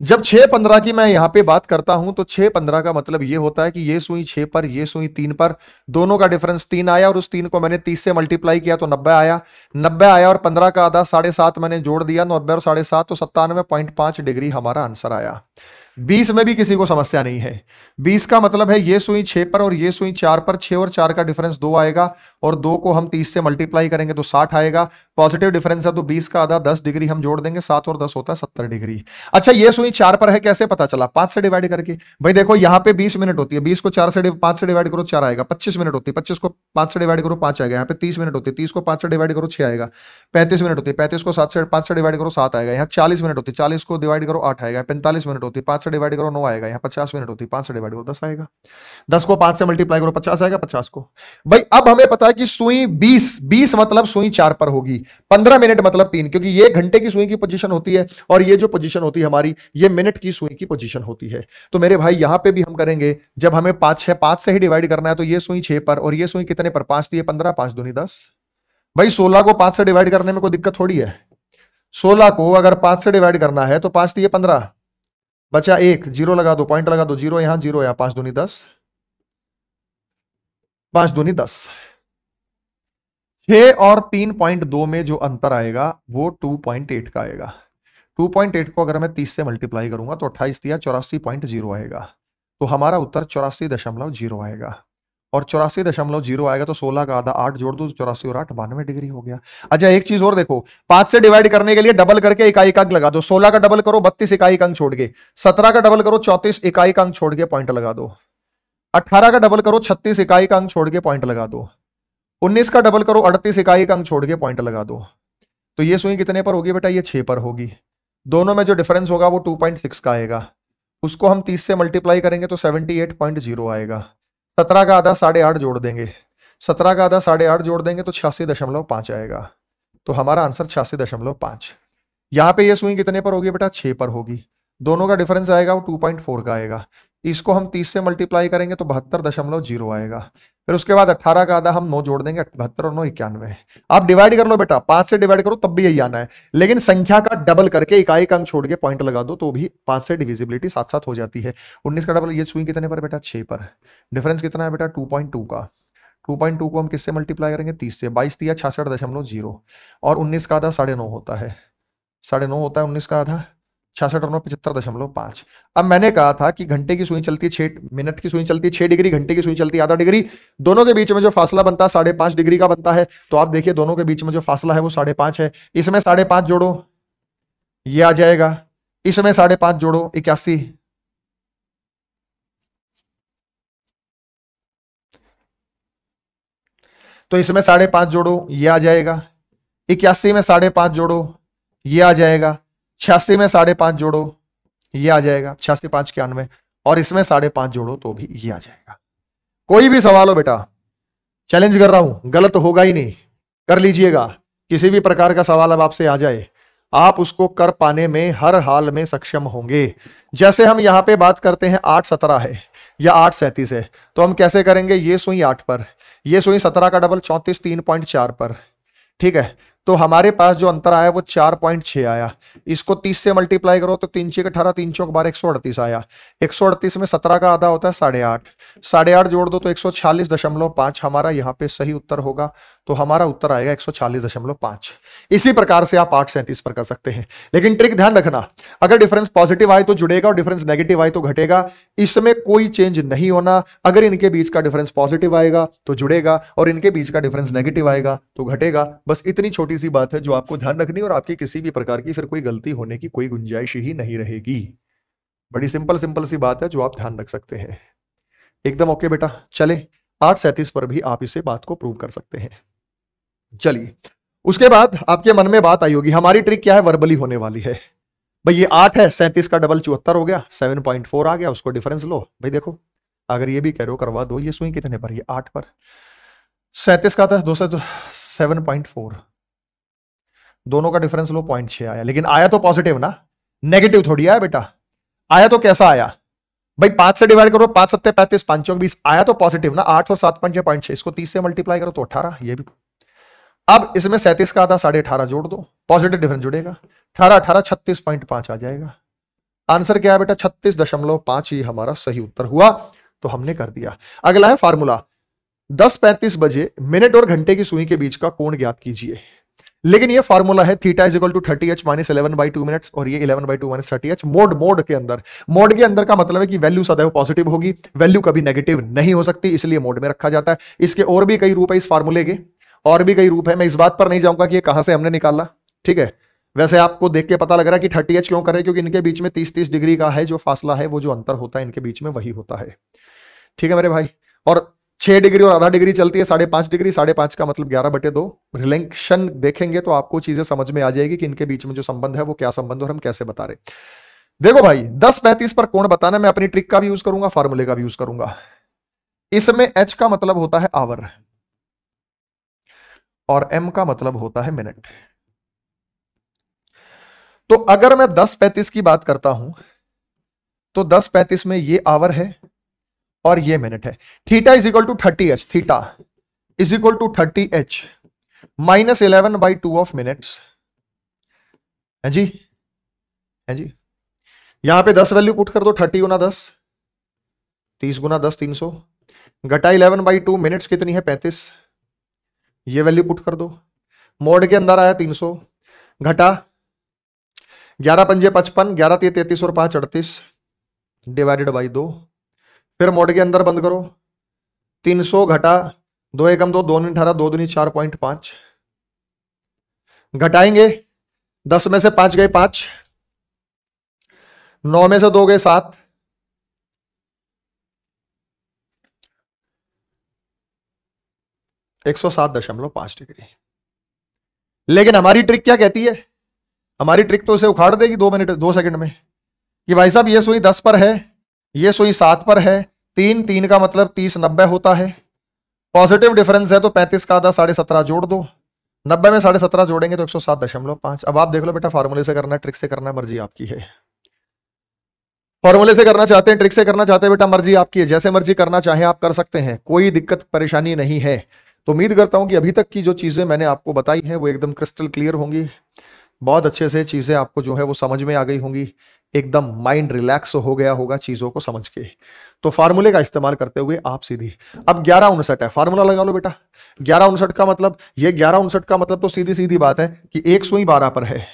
जब छह पंद्रह की मैं यहाँ पे बात करता हूँ तो छह पंद्रह का मतलब ये होता है कि ये सुई छह पर, ये सुई तीन पर, दोनों का डिफरेंस तीन आया और उस तीन को मैंने तीस से मल्टीप्लाई किया तो नब्बे आया। नब्बे आया और पंद्रह का आधा साढ़े सात मैंने जोड़ दिया, नब्बे और साढ़े सात तो सत्तानवे पॉइंट पाँच डिग्री हमारा आंसर आया। बीस में भी किसी को समस्या नहीं है। बीस का मतलब है ये सुई छह पर और ये सुई चार पर, छह और चार का डिफरेंस दो आएगा। और दो को हम तीस से मल्टीप्लाई करेंगे तो साठ आएगा। पॉजिटिव डिफरेंस है तो बीस का आधा दस डिग्री हम जोड़ देंगे, सात और दस होता है सत्तर डिग्री। अच्छा ये सुई चार पर है, कैसे पता चला? पाँच से डिवाइड करके। भाई देखो, यहाँ पे बीस मिनट होती है। बीस को चार से पाँच से डिवाइड करो, चार आएगा। पच्चीस मिनट होती है। पच्चीस को पाँच से डिवाइड करो, पाँच आएगा। यहाँ पे तीस मिनट होती है। तीस को पाँच से डिवाइड करो छह आएगा। पैंतीस मिनट होती है। पैंतीस को सात से, पाँच से डिवाइड करो, सात आएगा। यहाँ चालीस मिनट होती है। चालीस को डिवाइड करो, आठ आएगा। पैंतालीस मिनट होती है। पाँच से डिवाइड करो, नौ आएगा। यहाँ पचास मिनट होती है। पाँच से डिवाइड करो, दस आएगा। दस को पाँच से मल्टीप्लाई करो, पचास आएगा, पचास को। भाई, अब हमें पता कि सुई बीस बीस मतलब सुई चार पर होगी, पंद्रह मिनट मतलब तीन, क्योंकि ये घंटे की सुई की पोजीशन होती है और ये जो पोजीशन होती है हमारी, ये मिनट की सुई की पोजीशन होती है। तो मेरे भाई, यहाँ पे भी हम करेंगे, जब हमें पाँच छह पाँच से ही डिवाइड करना है तो ये सुई छह पर, और ये सुई कितने पर? पाँच दिए पंद्रह, पाँच दूनी दस। भाई, सोलह को पाँच से डिवाइड करने में कोई दिक्कत थोड़ी है। सोलह को अगर पाँच से डिवाइड करना है तो पाँच दिए पंद्रह। बचा एक, ज़ीरो लगा दो पॉइंट लगा दो, ज़ीरो यहाँ ज़ीरो यहाँ, पाँच दूनी दस। पाँच दूनी दस। छ और तीन पॉइंट दो में जो अंतर आएगा, वो टू पॉइंट एट का आएगा। टू पॉइंट एट को अगर मैं तीस से मल्टीप्लाई करूँगा तो अट्ठाईस दिया, चौरासी पॉइंट ज़ीरो आएगा। तो हमारा उत्तर चौरासी दशमलव ज़ीरो आएगा। और चौरासी दशमलव ज़ीरो आएगा तो सोलह का आधा आठ जोड़ दो, चौरासी और आठ, बानवे डिग्री हो गया। अच्छा एक चीज़ और देखो, पाँच से डिवाइड करने के लिए डबल करके इकाई का अंक लगा दो। सोलह का डबल करो, बत्तीस इकाई का अंक छोड़ के। सत्रह का डबल करो, चौतीस इकाई का अंक छोड़ के पॉइंट लगा दो। अट्ठारह का डबल करो, छत्तीस इकाई का अंक छोड़ के पॉइंट लगा दो। उन्नीस का डबल करो, अड़तीस इकाई का अंक छोड़ के पॉइंट लगा दो। तो ये सुई कितने पर होगी बेटा? ये छह पर होगी। दोनों में जो डिफरेंस होगा वो टू पॉइंट सिक्स का आएगा। उसको हम तीस से मल्टीप्लाई करेंगे तो सेवेंटी एट पॉइंट ज़ीरो आएगा। सत्रह का आधा साढ़े आठ जोड़ देंगे। सत्रह का आधा साढ़े आठ जोड़ देंगे तो छियासी दशमलव पाँच आएगा। तो हमारा आंसर छियासी दशमलव पाँच। यहाँ पे ये सुई कितने पर होगी बेटा? छह पर होगी। दोनों का डिफरेंस आएगा वो टू पॉइंट फोर का आएगा। इसको हम तीस से मल्टीप्लाई करेंगे तो बहत्तर दशमलव ज़ीरो आएगा। फिर उसके बाद अट्ठारह का आधा हम नौ जोड़ देंगे, बहत्तर और नौ इक्यानवे। आप डिवाइड कर लो बेटा, पाँच से डिवाइड करो तब भी यही आना है। लेकिन संख्या का डबल करके इकाई का अंक छोड़ के पॉइंट लगा दो तो भी पाँच से डिविजिबिलिटी साथ साथ हो जाती है। उन्नीस का डबल ये सुई कितने पर बेटा? छह पर। डिफरेंस कितना है बेटा? टू पॉइंट टू का। टू पॉइंट टू को हम किससे मल्टीप्लाई करेंगे? तीस से। बाईस दिया, छियासठ दशमलव ज़ीरो। और उन्नीस का आधा साढ़े नौ होता है। साढ़े नौ होता है उन्नीस का आधा। छियासठ और नौ पचहत्तर दशमलव पाँच। अब मैंने कहा था कि घंटे की सुई चलती है छह मिनट की सुई चलती है छह डिग्री, घंटे की सुई चलती है आधा डिग्री। दोनों के बीच में जो फासला बनता है, साढ़े पाँच डिग्री का बनता है। तो आप देखिए, दोनों के बीच में जो फासला है वो साढ़े पाँच है। इसमें साढ़े पाँच जोड़ो, ये आ जाएगा। इसमें साढ़े पाँच जोड़ो, इक्यासी। तो इसमें साढ़े पाँच जोड़ो, ये आ जाएगा। इक्यासी में साढ़े पाँच जोड़ो, ये आ जाएगा। छियासी में साढ़े पाँच जोड़ो, ये आ जाएगा, छियासी पाँच इक्यानवे, और इसमें साढ़े पाँच जोड़ो तो भी ये आ जाएगा। कोई भी सवाल हो बेटा चैलेंज कर रहा हूँ, गलत होगा ही नहीं, कर लीजिएगा, किसी भी प्रकार का सवाल अब आपसे आ जाए, आप उसको कर पाने में हर हाल में सक्षम होंगे। जैसे हम यहाँ पे बात करते हैं, आठ सत्रह है, या आठ सैंतीस है तो हम कैसे करेंगे, ये सुई आठ पर, ये सुई सत्रह का डबल चौंतीस, तीन पॉइंट चार पर, ठीक है? तो हमारे पास जो अंतर आया वो चार पॉइंट छह आया। इसको तीस से मल्टीप्लाई करो तो तीन छह अठारह, तीन चौक बारह, एक सौ अड़तीस आया। एक सौ अड़तीस में सत्रह का आधा होता है साढ़े आठ। साढ़े आठ जोड़ दो तो एक सौ छियालीस दशमलव पाँच हमारा यहाँ पे सही उत्तर होगा। तो हमारा उत्तर आएगा एक सौ चालीस दशमलव पाँच। इसी प्रकार से आप आठ सैंतीस पर कर सकते हैं। लेकिन ट्रिक ध्यान रखना, अगर डिफरेंस पॉजिटिव आए तो जुड़ेगा और डिफरेंस नेगेटिव आए तो घटेगा। इसमें कोई चेंज नहीं होना। अगर इनके बीच का डिफरेंस पॉजिटिव आएगा तो जुड़ेगा और इनके बीच का डिफरेंस नेगेटिव आएगा तो घटेगा। बस इतनी छोटी सी बात है जो आपको ध्यान रखनी और आपकी किसी भी प्रकार की फिर कोई गलती होने की कोई गुंजाइश ही नहीं रहेगी। बड़ी सिंपल सिंपल सी बात है जो आप ध्यान रख सकते हैं। एकदम ओके बेटा, चले। आठ सैंतीस पर भी आप इसे बात को प्रूव कर सकते हैं। चलिए, उसके बाद आपके मन में बात आई होगी, हमारी ट्रिक क्या है? वर्बली होने वाली है। भाई, ये आठ है, सैंतीस का डबल चौहत्तर हो गया सेवन पॉइंट फोर आ गया, उसको डिफरेंस लो। भाई, देखो, अगर ये भी कह रहे हो, करवा दो, ये सुई कितने पर ये आठ पर। सैंतीस का था, दो सौ सेवन पॉइंट फोर दोनों का डिफरेंस लो पॉइंट छह आया। लेकिन आया तो पॉजिटिव ना? नेगेटिव थोड़ी आया बेटा। आया तो कैसा आया? भाई, पाँच से डिवाइड करो, पाँच सत्ते पैंतीस, पाँच चौक बीस आया तो पॉजिटिव ना? आठ और सात, पंच पॉइंट छह, इसको तीस से मल्टीप्लाई करो तो अठारह, ये भी अब इसमें सैंतीस का आधा, साढ़े अठारह जोड़ दो। पॉजिटिव डिफरेंस जुड़ेगा। अठारह अठारह, छत्तीस पॉइंट पाँच आ जाएगा। आंसर क्या है बेटा? छत्तीस दशमलव पाँच ही हमारा सही उत्तर हुआ तो हमने कर दिया। अगला है फार्मूला दस पैंतीस बजे मिनट और घंटे की सुई के बीच का कोण ज्ञात कीजिए। लेकिन ये फार्मूला है theta is equal to thirty H minus eleven by two minutes और ये eleven by two minus thirty H mod mod के अंदर। मोड के अंदर का मतलब है कि वैल्यू सदैव पॉजिटिव होगी। वैल्यू कभी नेगेटिव नहीं हो सकती, इसलिए मोड में रखा जाता है। इसके और भी कई रूप है इस फार्मूले के। और भी कई रूप है। मैं इस बात पर नहीं जाऊँगा कि ये कहाँ से हमने निकाला। ठीक है? वैसे आपको देख के पता लग रहा है कि थर्टी एच क्यों करे? क्योंकि इनके बीच में तीस तीस डिग्री का है, जो फासला है, वो जो अंतर होता है, इनके बीच में वही होता है। ठीक है मेरे भाई? और छह डिग्री और आधा डिग्री चलती है, साढ़े पाँच डिग्री, साढ़े पाँच का मतलब ग्यारह बटे दो। रिलेक्शन देखेंगे तो आपको चीज़ें समझ में आ जाएगी कि इनके बीच में जो संबंध है, वो क्या संबंध और हम कैसे बता रहे देखो भाई, दस पैंतीस पर कौन बताना, मैं अपनी ट्रिक का भी यूज़ करूँगा, फॉर्मूले का भी यूज़ करूँगा। इसमें एच का मतलब होता है आवर। और एम का मतलब होता है मिनट तो अगर मैं दस पैंतीस की बात करता हूँ तो दस पैंतीस में ये आवर है और ये मिनट है. Theta is equal to thirty H theta is equal to thirty H minus eleven by two of minutes है जी? है जी? यहाँ पे दस वैल्यू पुट कर दो थर्टी गुना दस, तीस गुना दस, तीन सौ घटा इलेवन बाई टू मिनट्स कितनी है, पैंतीस. ये वैल्यू पुट कर दो। मोड के अंदर आया तीन सौ। घटा ग्यारह पंजे पचपन, ग्यारह तीन तैतीस और पाँच अड़तीस। डिवाइडेड बाई दो। फिर मोड के अंदर बंद करो। तीन सौ घटा दो एकम दो दो अठारह दो दूनी चार पॉइंट पाँच। घटाएँगे। दस में से पाँच गए पाँच। नौ में से दो गए सात। एक सौ सात दशमलव पाँच डिग्री। लेकिन हमारी ट्रिक क्या कहती है? हमारी ट्रिक तो उसे उखाड़ देगी दो मिनट, दो सेकंड में। कि भाई साहब, ये सुई दस पर है, ये सुई सात पर है, तीन तीन का मतलब तीस नब्बे होता है। पॉजिटिव डिफरेंस है तो पैंतीस का आधा साढ़े सत्रह जोड़ दो। नब्बे में साढ़े सत्रह जोड़ेंगे तो एक सौ सात दशमलव पाँच। अब आप देख लो बेटा फार्मूले से करना है ट्रिक से करना है, मर्ज़ी आपकी है। फॉर्मूले से करना चाहते हैं ट्रिक से करना चाहते हैं, बेटा, मर्ज़ी आपकी है। जैसे मर्ज़ी करना चाहे, आप कर सकते हैं। कोई दिक्कत, परेशानी नहीं है। तो उम्मीद करता हूँ कि अभी तक की जो चीज़ें मैंने आपको बताई हैं, वो एकदम क्रिस्टल क्लियर होंगी। बहुत अच्छे से चीज़ें आपको जो है वो समझ में आ गई होंगी। एकदम माइंड रिलैक्स हो गया होगा चीज़ों को समझ के। तो फार्मूले का इस्तेमाल करते हुए आप सीधी। अब ग्यारह उनसठ है। फार्मूला लगा लो बेटा। ग्यारह उनसठ का मतलब ये ग्यारह उनसठ का मतलब तो सीधी सीधी बात है कि एक सुई बारह पर है।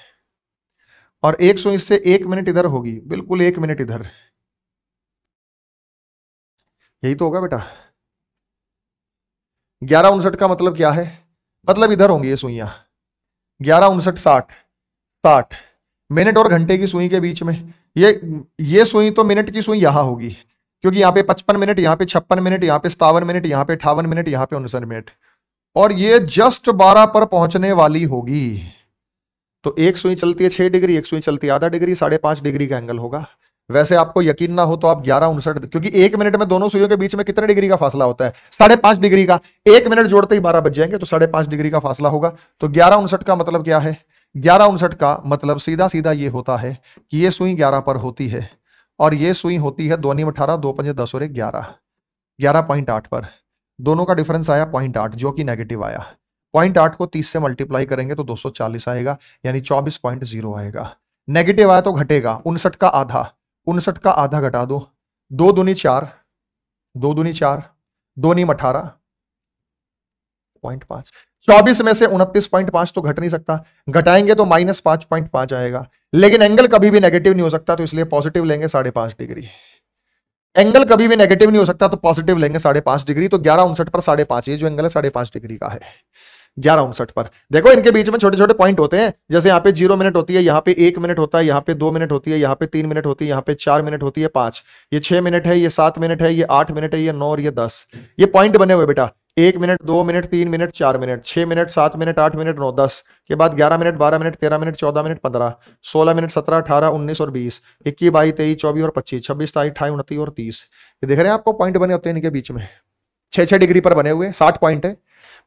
और एक से एक मिनट इधर होगी। बिल्कुल एक मिनट इधर। यही तो होगा बेटा। ग्यारह उनसठ का मतलब क्या है? मतलब इधर होंगी ये सुइयाँ। ग्यारह उनसठ, साठ। साठ। मिनट और घंटे की सुई के बीच में। ये ये सुई तो मिनट की सुई यहाँ होगी। क्योंकि यहाँ पे पचपन मिनट, यहाँ पे छप्पन मिनट, यहाँ पे सतावन मिनट, यहाँ पे अठावन मिनट, यहाँ पे उनसठ मिनट। और ये जस्ट बारह पर पहुँचने वाली होगी। तो एक सुई चलती है छह डिग्री, एक सुई चलती है आधा डिग्री, साढ़े पाँच डिग्री का एंगल होगा। वैसे आपको यकीन ना हो तो आप ग्यारह, उनसठ, क्योंकि एक मिनट में दोनों सुइयों के बीच में कितने डिग्री का फासला होता है? साढ़े पाँच डिग्री का। एक मिनट जोड़ते ही बारह बज जाएँगे तो साढ़े पाँच डिग्री का फासला होगा। तो ग्यारह, उनसठ का मतलब क्या है? ग्यारह, उनसठ का मतलब सीधा सीधा ये होता है कि ये सुई ग्यारह पर होती है, और ये सुई होती है दो अठारह, दो पंजे दस और एक ग्यारह। ग्यारह पॉइंट आठ पर। दोनों का डिफरेंस आया पॉइंट आठ, जो कि नेगेटिव आया। पॉइंट आठ को तीस से मल्टीप्लाई करेंगे तो दो सौ चालीस आएगा, यानी चौबीस पॉइंट ज़ीरो आएगा। नेगेटिव आया तो घटेगा, उनसठ का आधा। उनसठ का आधा घटा दो। दो दूनी चार, दो दूनी चार, दो नीम अठारह। पॉइंट पाँच। चौबीस में से उनतीस पॉइंट पाँच तो घट नहीं सकता। घटाएँगे तो माइनस पाँच पॉइंट पाँच आएगा। लेकिन एंगल कभी भी नेगेटिव नहीं हो सकता तो इसलिए पॉजिटिव लेंगे साढ़े पाँच डिग्री। एंगल कभी भी नेगेटिव नहीं हो सकता तो पॉजिटिव लेंगे साढ़े पाँच डिग्री। तो ग्यारह उनसठ पर साढ़े पाँच, ये जो एंगल है, साढ़े पाँच डिग्री का है। ग्यारह उनसठ पर। देखो, इनके बीच में छोटे छोटे पॉइंट होते हैं। जैसे यहाँ पे ज़ीरो मिनट होती है, यहाँ पे एक मिनट होता है, यहाँ पे दो मिनट होती है, यहाँ पे तीन मिनट होती है, यहाँ पे चार मिनट होती है, पाँच। ये छह मिनट है, ये सात मिनट है, ये आठ मिनट है, ये नौ और ये दस। ये पॉइंट बने हुए बेटा। एक मिनट दो मिनट तीन मिनट चार मिनट छह मिनट सात मिनट आठ मिनट नौ, दस। के बाद ग्यारह मिनट बारह मिनट तेरह मिनट चौदह मिनट पंद्रह। सोलह मिनट सत्रह, अठारह, उन्नीस और बीस। इक्कीस, बाईस, तेईस, चौबीस और पच्चीस। छब्बीस ताईस अठाई उनतीस और तीस। ये देख रहे हैं आपको पॉइंट बने होते हैं इनके बीच में? छह छह डिग्री पर बने हुए साठ पॉइंट है।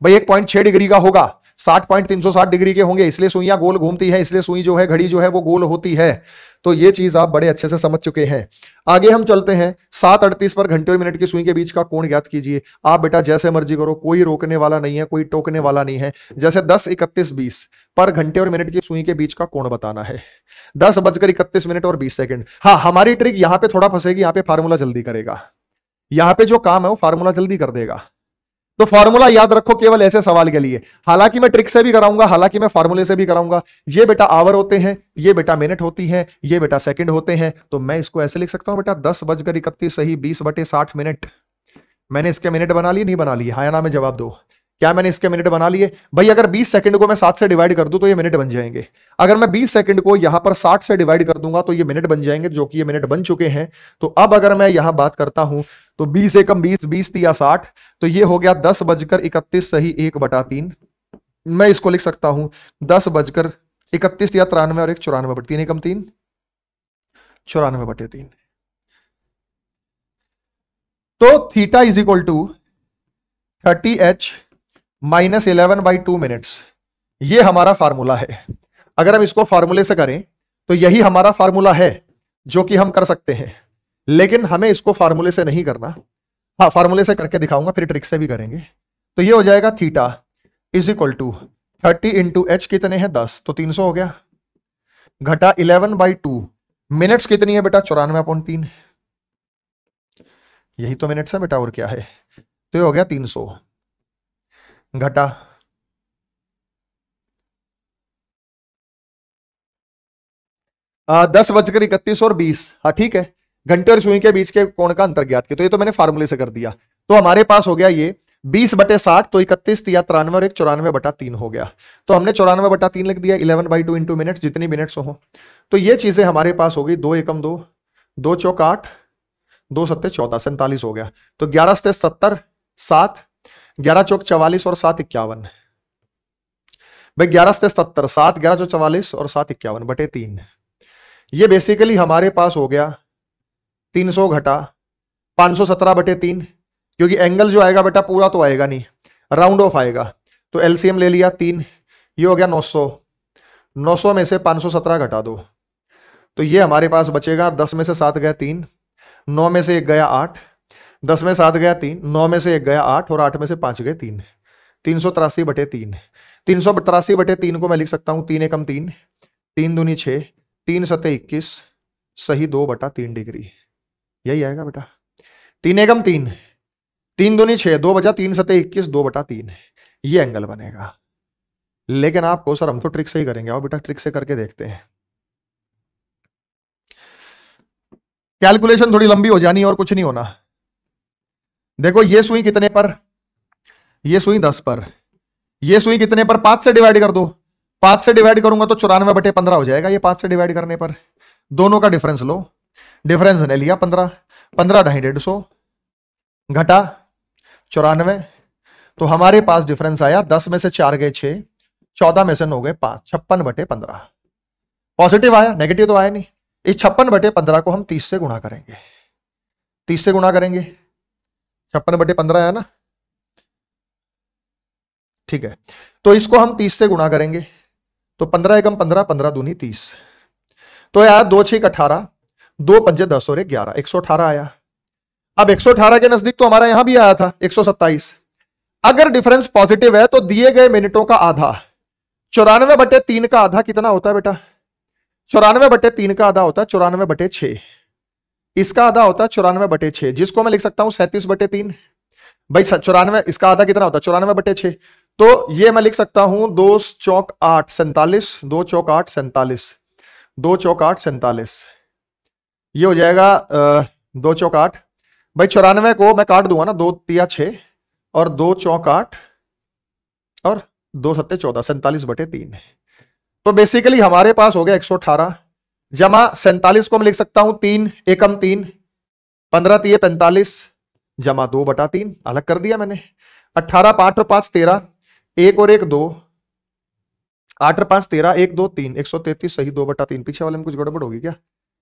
भाई, एक पॉइंट छह डिग्री का होगा। साठ पॉइंट तीन सौ साठ डिग्री के होंगे, इसलिए सुइयाँ गोल घूमती है, इसलिए सुई जो है, घड़ी जो है, वो गोल होती है। तो ये चीज़ आप बड़े अच्छे से समझ चुके हैं। आगे हम चलते हैं। सात अड़तीस पर घंटे और मिनट की सुई के बीच का कोण ज्ञात कीजिए। आप बेटा, जैसे मर्ज़ी करो, कोई रोकने वाला नहीं है, कोई टोकने वाला नहीं है। जैसे दस इकतीस बीस पर घंटे और मिनट की सुई के बीच का कोण बताना है। दस बजकर इकतीस मिनट और बीस सेकंड। हाँ हमारी ट्रिक यहाँ पे थोड़ा फंसेगी, यहाँ पे फार्मूला जल्दी करेगा। यहाँ पे जो काम है, वो फार्मूला जल्दी कर देगा। तो फॉर्मूला याद रखो केवल ऐसे सवाल के लिए। हालाँकि मैं ट्रिक से भी कराऊँगा, हालाँकि मैं फॉर्मूले से भी कराऊँगा। ये बेटा आवर होते हैं, ये बेटा मिनट होती है, ये बेटा सेकंड होते हैं। तो मैं इसको ऐसे लिख सकता हूँ, बेटा, दस बजकर इकतीस सही, बीस बटे साठ मिनट मैंने इसके मिनट बना लिए, नहीं बना लिए। हाया ना, में जवाब दो। क्या मैंने इसके मिनट बना लिए? भाई, अगर 20 सेकंड को मैं सात से डिवाइड कर दूँ तो ये मिनट बन जाएँगे। अगर मैं 20 सेकंड को यहाँ पर 60 से डिवाइड कर दूँगा तो ये मिनट बन जाएँगे, जो कि ये मिनट बन चुके हैं। तो अब अगर मैं यहाँ बात करता हूँ तो 20 एकम 20 20 दिया 60 तो ये हो गया दस बजकर इकतीस सही एक बटा तीन। मैं इसको लिख सकता हूँ, दस बजकर इकतीस या तिरानवे और एक चौरानवे बटे तीन एकम तीन। चौरानवे बटे तीन। तो theta is equal to thirty H minus eleven by two minutes. ये हमारा फार्मूला है। अगर हम इसको फार्मूले से करें तो यही हमारा फार्मूला है, जो कि हम कर सकते हैं। लेकिन हमें इसको फार्मूले से नहीं करना। हाँ फार्मूले से करके दिखाऊँगा, फिर ट्रिक से भी करेंगे। तो ये हो जाएगा theta is equal to thirty into H कितने हैं? दस। तो तीन सौ हो गया। घटा इलेवन बाई टू। मिनट्स कितनी है बेटा? चौरानवे पॉइंट तीन। यही तो मिनट्स है बेटा, और क्या है? तो ये हो गया तीन सौ। घटा। दस बजकर इकतीस और बीस। हाँ ठीक है। घंटे और सुई के बीच के कोण का अंतर ज्ञात किया। तो ये तो मैंने फार्मूले से कर दिया। तो हमारे पास हो गया ये बीस बटे साठ तो इकतीस या तिरानवे और एक चौरानवे बटा तीन हो गया। तो हमने चौरानवे बटा तीन लिख दिया, eleven by two into minute जितनी मिनट्स हो। तो ये चीज़ें हमारे पास हो गई, दो एकम दो दो चौक आठ, दो सत्ते चौदह, सैंतालीस हो गया। तो ग्यारह सत्ते सत्तर, सात ग्यारह चौक चवालीस और सात इक्यावन भाई, ग्यारह से सत्तर, सात, ग्यारह चौक चवालीस और सात इक्यावन, बटे तीन ये बेसिकली हमारे पास हो गया तीन सौ घटा, पाँच सौ सत्रह बटे तीन, क्योंकि एंगल जो आएगा बेटा, पूरा तो आएगा नहीं राउंड ऑफ़ आएगा। तो एलसीएम ले लिया तीन, ये हो गया नौ सौ। नौ सौ में से पाँच सौ सत्रह घटा दो। तो ये हमारे पास बचेगा, दस में से सात गया तीन, नौ में से एक गया आठ दस में सात गया तीन, नौ में से एक गया आठ और आठ में से पाँच गए तीन। तीन सौ तिरासी बटे तीन। तीन सौ तिरासी बटे तीन को मैं लिख सकता हूँ तीन एकम तीन तीन दूनी छः तीन सत्य इक्कीस, सही दो बटा तीन डिग्री। यही आएगा बेटा। तीन एकम तीन तीन दूनी छह, दो बचा तीन सतह इक्कीस, दो बटा तीन। ये एंगल बनेगा। लेकिन आपको सर, हम तो ट्रिक से ही करेंगे। आओ बेटा ट्रिक से करके देखते हैं। कैलकुलेशन थोड़ी लंबी हो जानी और कुछ नहीं होना। देखो ये सुई कितने पर? ये सुई दस पर। ये सुई कितने पर? पाँच से डिवाइड कर दो। पाँच से डिवाइड करूँगा तो चौरानवे बटे पंद्रह हो जाएगा ये पाँच से डिवाइड करने पर। दोनों का डिफरेंस लो। डिफरेंस ने लिया पंद्रह। पंद्रह ढाई डेढ़ सौ। घटा चौरानवे। तो हमारे पास डिफरेंस आया दस में से चार गए छह चौदह में से नौ गए पाँच। छप्पन बटे पंद्रह। पॉजिटिव आया नेगेटिव तो आया नहीं। इस छप्पन बटे पंद्रह को हम तीस से गुणा करेंगे। तीस से गुणा करेंगे। छप्पन बटे पंद्रह है ना? ठीक है। तो इसको हम तीस से गुणा करेंगे। तो पंद्रह एकम पंद्रह पंद्रह दूनी तीस। तो यार दो छह अठारह, दो पंजे दस और ग्यारह। एक सौ अठारह आया। अब एक सौ अठारह के नज़दीक तो हमारा यहाँ भी आया था, एक सौ सत्ताईस। अगर डिफरेंस पॉजिटिव है तो दिए गए मिनटों का आधा। चौरानवे बटे तीन का आधा कितना होता है बेटा? चौरानवे बटे तीन का आधा होता है, चौरानवे बटे छ इसका आधा होता है चौरानवे बटे छ जिसको मैं लिख सकता हूँ सैंतीस बटे तीन। भाई चौरानवे, इसका आधा कितना होता? है चौरानवे बटे छ तो ये मैं लिख सकता हूँ दो चौक आठ सैंतालीस, दो चौक आठ सैंतालीस, दो चौक आठ सैंतालीस। ये हो जाएगा दो चौक आठ। भाई, चौरानवे को मैं काट दूँगा ना, दो तिया छ और दो चौक आठ, और दो सत्ते चौदह, सैंतालीस बटे तीन। तो बेसिकली हमारे पास हो गया एक सौ अठारह। जमा सैंतालीस को मैं लिख सकता हूँ तीन एकम तीन पंद्रह तीय पैंतालीस जमा दो बटा तीन अलग कर दिया मैंने। अट्ठारह पाँच और पाँच तेरह एक और एक दो आठ और पाँच तेरह एक दो तीन एक सौ तैतीस सही दो बटा तीन। पीछे वाले में कुछ गड़बड़ होगी क्या?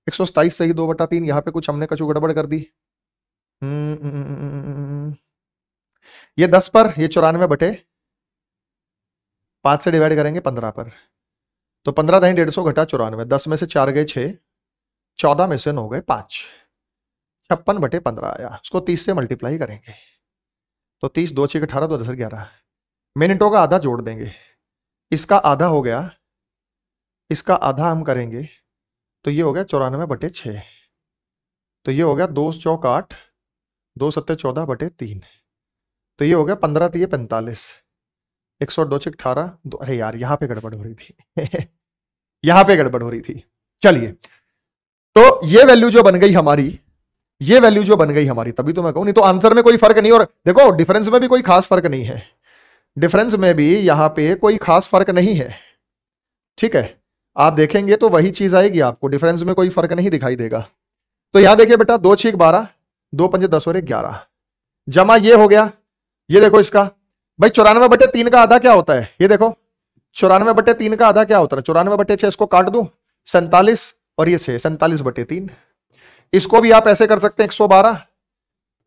एक सौ सताइस सही दो बटा तीन यहाँ पे कुछ हमने कछु गड़बड़ कर दी। हम्म, हम्म, हम्म, ये दस पर ये चौरानवे बटे पाँच से डिवाइड करेंगे पंद्रह पर। तो पंद्रह दही, डेढ़ सौ घटा चौरानवे, दस में से चार गए छः चौदह में से नौ गए पाँच। छप्पन बटे पंद्रह आया उसको तीस से मल्टीप्लाई करेंगे। तो तीस, दो छः अठारह, दो दस, ग्यारह। मिनटों का आधा जोड़ देंगे। इसका आधा हो गया, इसका आधा हम करेंगे तो ये हो गया चौरानवे बटे छ तो ये हो गया दो चौक आठ, दो सत्तर चौदह बटे तीन। तो ये हो गया पंद्रह तीय पैंतालीस। एक सौ दो अठारह अरे यार, यहाँ पे गड़बड़ हो रही थी। यहाँ पे गड़बड़ हो रही थी। चलिए। तो ये वैल्यू जो बन गई हमारी, ये वैल्यू जो बन गई हमारी, तभी तो मैं कहूँ, नहीं तो आंसर में कोई फ़र्क नहीं, और देखो डिफरेंस में भी कोई खास फ़र्क नहीं है। डिफरेंस में भी यहाँ पे कोई खास फ़र्क नहीं है। ठीक है? आप देखेंगे तो वही चीज़ आएगी आपको डिफरेंस में कोई फ़र्क नहीं दिखाई देगा। तो यहाँ देखिए बेटा, दो छीक बारह, दो पंजे दस और ग्यारह। जमा ये हो गया। ये देखो इसका भाई, चौरानवे बटे तीन का आधा क्या होता है? ये देखो, चौरानवे बटे तीन का आधा क्या होता है? चौरानवे बटे छह इसको काट दू, सैंतालीस और ये छह, सैंतालीस बटे तीन। इसको भी आप ऐसे कर सकते हैं, एक सौ बारह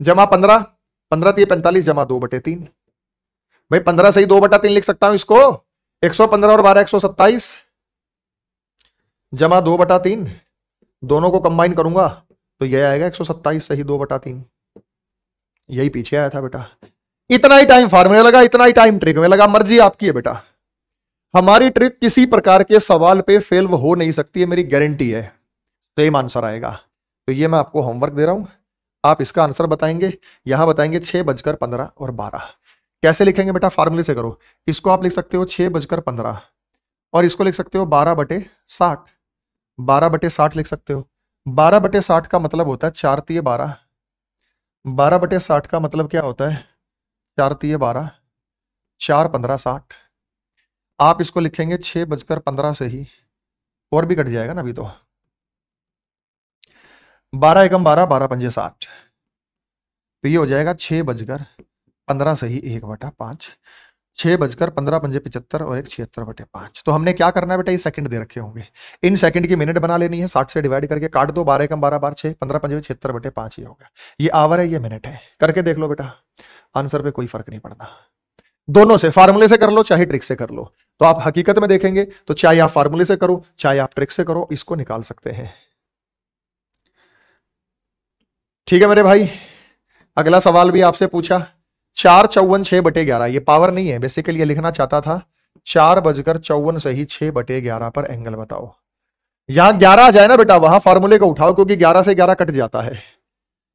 जमा पंद्रह पंद्रह तीन पैंतालीस जमा दो बटे तीन। भाई, पंद्रह सही दो बटा तीन लिख सकता हूँ इसको। एक सौ पंद्रह और बारह, एक सौ सत्ताईस जमा दो बटा तीन। दोनों को कंबाइन करूँगा तो यह आएगा एक सौ सत्ताईस सही दो बटा तीन। यही पीछे आया था बेटा। इतना ही टाइम फार्मूले लगा, इतना ही टाइम ट्रिक में लगा, मर्ज़ी आपकी है बेटा। हमारी ट्रिक किसी प्रकार के सवाल पे फेल हो नहीं सकती है, मेरी गारंटी है। सेम आंसर आएगा। तो ये मैं आपको होमवर्क दे रहा हूँ। आप इसका आंसर बताएँगे। यहाँ बताएँगे छह बजकर पंद्रह और बारह। कैसे लिखेंगे बेटा? फार्मूले से करो। इसको आप लिख सकते हो छह बजकर पंद्रह। और इसको लिख सकते हो बारह बटे साठ। बारह बटे साठ लिख सकते हो। बारह बटे साठ का मतलब होता है चार तीय बारह। बारह बटे साठ का मतलब क्या होता है? चार तीय बारह, चार पंद्रह साठ। आप इसको लिखेंगे छह बजकर पंद्रह से ही। और भी कट जाएगा ना अभी तो। बारह एकम बारह बारह पंजे साठ। तो ये हो जाएगा छह बजकर पंद्रह से ही एक बटा पाँच। छह बजकर पंद्रह पंजे पिचहत्तर और एक छिहत्तर बटे पाँच। तो हमने क्या करना है बेटा? ये सेकंड दे रखे होंगे। इन सेकंड की मिनट बना लेनी है, साठ से डिवाइड करके काट दो, बारह कम बारह बार छह, पंद्रह पंजे छिहत्तर बटे पाँच ही हो गया। ये आवर है, ये मिनट है। करके देख लो बेटा। आंसर पे कोई फ़र्क नहीं पड़ता। दोनों से फार्मूले से कर लो, चाहे ट्रिक से कर लो। तो आप हकीकत में देखेंगे तो चाहे आप फार्मूले से करो, चाहे आप ट्रिक से करो, इसको निकाल सकते हैं। ठीक है मेरे भाई? अगला सवाल भी आपसे पूछा। चार चौवन छह बटे ग्यारह, ये पावर नहीं है। बेसिकली ये लिखना चाहता था, चार बजकर चौवन सही छह बटे ग्यारह पर एंगल बताओ। यहाँ ग्यारह आ जाए ना बेटा, वहाँ फार्मूले को उठाओ क्योंकि ग्यारह से ग्यारह कट जाता है।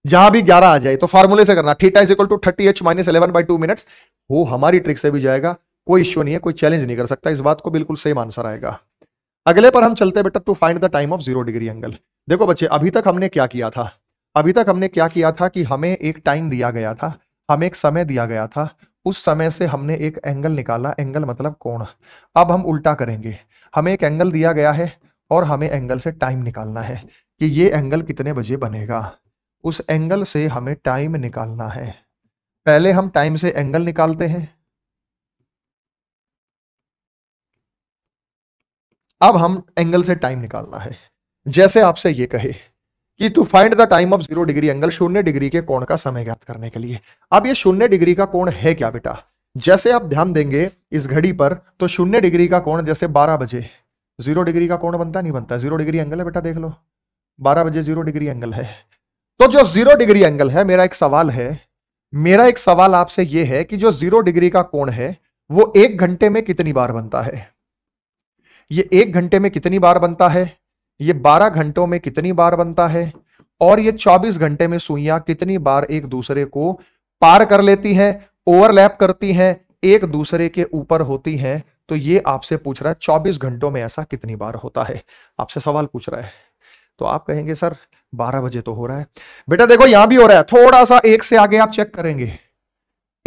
जहाँ भी ग्यारह आ जाए तो फार्मूले से करना। Theta is equal to thirty H minus eleven by two minutes वो हमारी ट्रिक से भी जाएगा। कोई इश्यू नहीं है, कोई चैलेंज नहीं कर सकता। इस बात को बिल्कुल सेम आंसर आएगा। अगले पर हम चलते बेटा to find the time of zero degree angle देखो बच्चे, अभी तक हमने क्या किया था? अभी तक हमने क्या किया था कि हमें एक टाइम दिया गया था। हमें एक समय दिया गया था। उस समय से हमने एक एंगल निकाला। एंगल मतलब कोण। अब हम उल्टा करेंगे। हमें एक एंगल दिया गया है और हमें एंगल से टाइम निकालना है कि ये एंगल कितने बजे बनेगा। उस एंगल से हमें टाइम निकालना है। पहले हम टाइम से एंगल निकालते हैं। अब हम एंगल से टाइम निकालना है। जैसे आपसे ये कहे। कि to find the time of zero degree angle शून्य डिग्री के कोण का समय ज्ञात करने के लिए। अब ये शून्य डिग्री का कोण है क्या बेटा? जैसे आप ध्यान देंगे इस घड़ी पर तो शून्य डिग्री का कोण जैसे 12 बजे। ज़ीरो डिग्री का कोण बनता नहीं बनता? ज़ीरो डिग्री एंगल है बेटा, देख लो। 12 बजे ज़ीरो डिग्री एंगल है। तो जो ज़ीरो डिग्री एंगल है, मेरा एक सवाल है। मेरा एक सवाल आपसे यह है कि जो ज़ीरो डिग्री का कोण है, वो एक घंटे में कितनी बार बनता है? ये एक घंटे में कितनी बार बनता है? ये बारह घंटों में कितनी बार बनता है? और ये चौबीस घंटे में सुइयाँ कितनी बार एक दूसरे को पार कर लेती हैं, ओवरलैप करती हैं, एक दूसरे के ऊपर होती हैं? तो ये आपसे पूछ रहा है, चौबीस घंटों में ऐसा कितनी बार होता है? आपसे सवाल पूछ रहा है। तो आप कहेंगे, सर, बारह बजे तो हो रहा है। बेटा, देखो, यहाँ भी हो रहा है। थोड़ा सा एक से आगे आप चेक करेंगे।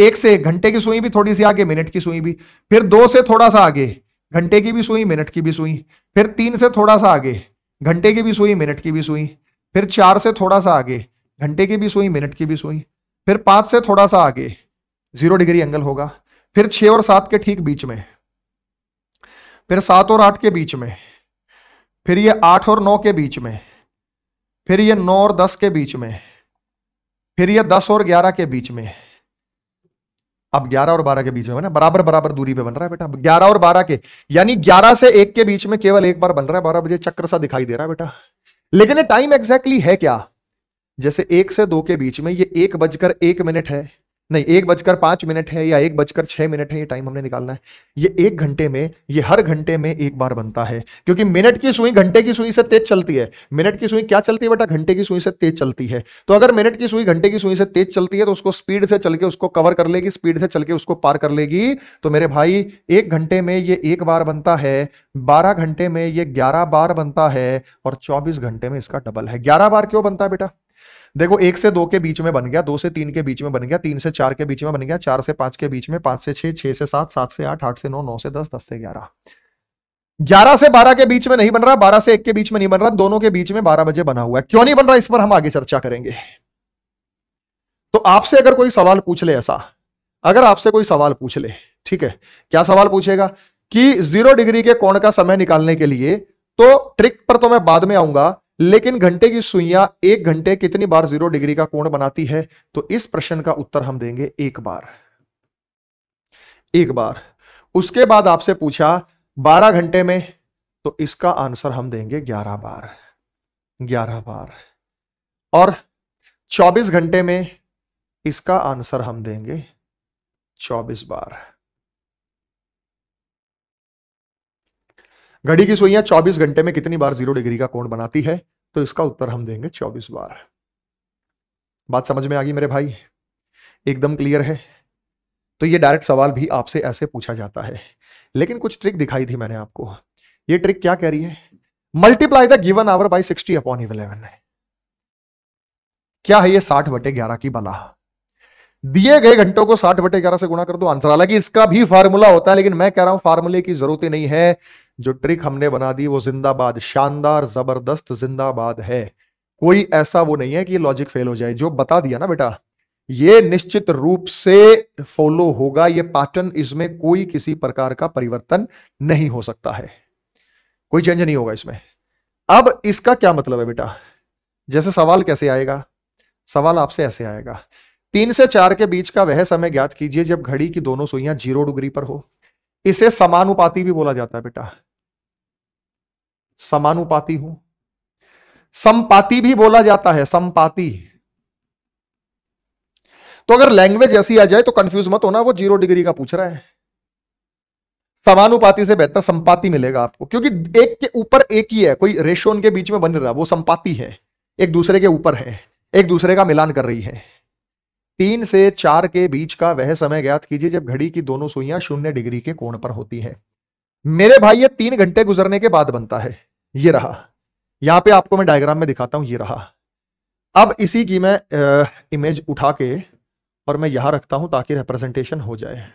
एक से एक, घंटे की सुई भी, थोड़ी सी आगे, मिनट की सुई भी। फिर दो से थोड़ा सा आगे, घंटे की भी सुई, मिनट की भी सुई। फिर तीन से थोड़ा सा आगे घंटे की भी सुई, मिनट की भी सुई। फिर चार से थोड़ा सा आगे, घंटे की भी सुई, मिनट की भी सुई। फिर पाँच से थोड़ा सा आगे, ज़ीरो डिग्री एंगल होगा। फिर छह और सात के ठीक बीच में। फिर सात और आठ के बीच में। फिर ये आठ और नौ के बीच में। फिर ये नौ और दस के बीच में। फिर ये दस और ग्यारह के बीच में। अब 11 और 12 के बीच में बना, बराबर बराबर दूरी पे बन रहा है बेटा। 11 और 12 के, यानी 11 से एक के बीच में केवल एक बार बन रहा है, बारह बजे चक्र सा दिखाई दे रहा है बेटा। लेकिन ये टाइम एग्जैक्टली है क्या? जैसे एक से दो के बीच में ये एक बजकर एक मिनट है। नहीं, एक बजकर पाँच मिनट है या एक बजकर छह मिनट है, ये टाइम हमने निकालना है। ये एक घंटे में, ये हर घंटे में एक बार बनता है, क्योंकि मिनट की सुई घंटे की सुई से तेज चलती है। मिनट की सुई क्या चलती है बेटा? घंटे की सुई से तेज चलती है। तो अगर मिनट की सुई घंटे की सुई से तेज चलती है तो उसको स्पीड से चल के उसको कवर कर लेगी स्पीड से चल के उसको पार कर लेगी। तो मेरे भाई, एक घंटे में ये एक बार बनता है, बारह घंटे में ये ग्यारह बार बनता है, और चौबीस घंटे में इसका डबल है। ग्यारह बार क्यों बनता है बेटा? देखो, एक से दो के बीच में बन गया, दो से तीन के बीच में बन गया, तीन से चार के बीच में बन गया, चार से पाँच के बीच में, पाँच से छह छह से सात सात से आठ आठ से नौ नौ से दस दस से ग्यारह। ग्यारह से बारह के बीच में नहीं बन रहा, बारह से एक के बीच में नहीं बन रहा, दोनों के बीच में बारह बजे बना हुआ है। क्यों नहीं बन रहा, इस पर हम आगे चर्चा करेंगे। तो आपसे अगर कोई सवाल पूछ ले ऐसा, अगर आपसे कोई सवाल पूछ ले, ठीक है, क्या सवाल पूछेगा? कि ज़ीरो डिग्री के कोण का समय निकालने के लिए तो ट्रिक पर तो मैं बाद में आऊँगा लेकिन घंटे की सुइया एक घंटे कितनी बार ज़ीरो डिग्री का कोण बनाती है? तो इस प्रश्न का उत्तर हम देंगे एक बार। एक बार। उसके बाद आपसे पूछा, बारह घंटे में? तो इसका आंसर हम देंगे ग्यारह बार। ग्यारह बार। और चौबीस घंटे में? इसका आंसर हम देंगे चौबीस बार। घड़ी की सुइयाँ 24 घंटे में कितनी बार ज़ीरो डिग्री का कोण बनाती है? तो इसका उत्तर हम देंगे 24 बार। बात समझ में आ गई मेरे भाई? एकदम क्लियर है? तो ये डायरेक्ट सवाल भी आपसे ऐसे पूछा जाता है। लेकिन कुछ ट्रिक दिखाई थी मैंने आपको। ये ट्रिक क्या कह रही है? Multiply the given hour by sixty upon eleven क्या है ये साठ बटे ग्यारह की बला? दिए गए घंटों को साठ बटे ग्यारह से गुणा कर दो। आंसर, हालाँकि इसका भी फार्मूला होता है, लेकिन मैं कह रहा हूँ फार्मूले की ज़रूरत ही नहीं है। जो ट्रिक हमने बना दी वो जिंदाबाद, शानदार, ज़बरदस्त जिंदाबाद है। कोई ऐसा वो नहीं है कि लॉजिक फेल हो जाए। जो बता दिया ना बेटा, ये निश्चित रूप से फॉलो होगा। ये पैटर्न इसमें कोई किसी प्रकार का परिवर्तन नहीं हो सकता है। कोई चेंज नहीं होगा इसमें। अब इसका क्या मतलब है बेटा? जैसे सवाल कैसे आएगा? सवाल आपसे ऐसे आएगा। तीन से चार के बीच का वह समय ज्ञात कीजिए जब घड़ी की दोनों सुइयाँ ज़ीरो डिग्री पर हो। इसे समानुपाती भी बोला जाता है बेटा। समानुपाती हूँ। संपाति भी बोला जाता है, संपाति। तो अगर लैंग्वेज ऐसी आ जाए तो कंफ्यूज मत होना, वो ज़ीरो डिग्री का पूछ रहा है। समानुपाती से बेहतर संपाति मिलेगा आपको, क्योंकि एक के ऊपर एक ही है, कोई रेशो उनके बीच में बन रहा, वो संपाति है, एक दूसरे के ऊपर है, एक दूसरे का मिलान कर रही है। तीन से चार के बीच का वह समय ज्ञात कीजिए जब घड़ी की दोनों सुइयाँ शून्य डिग्री के कोण पर होती है। मेरे भाई, ये तीन घंटे गुजरने के बाद बनता है। ये रहा। यहाँ पे आपको मैं डायग्राम में दिखाता हूँ, ये रहा। अब इसी की मैं इमेज उठा के और मैं यहाँ रखता हूँ ताकि रिप्रेजेंटेशन हो जाए।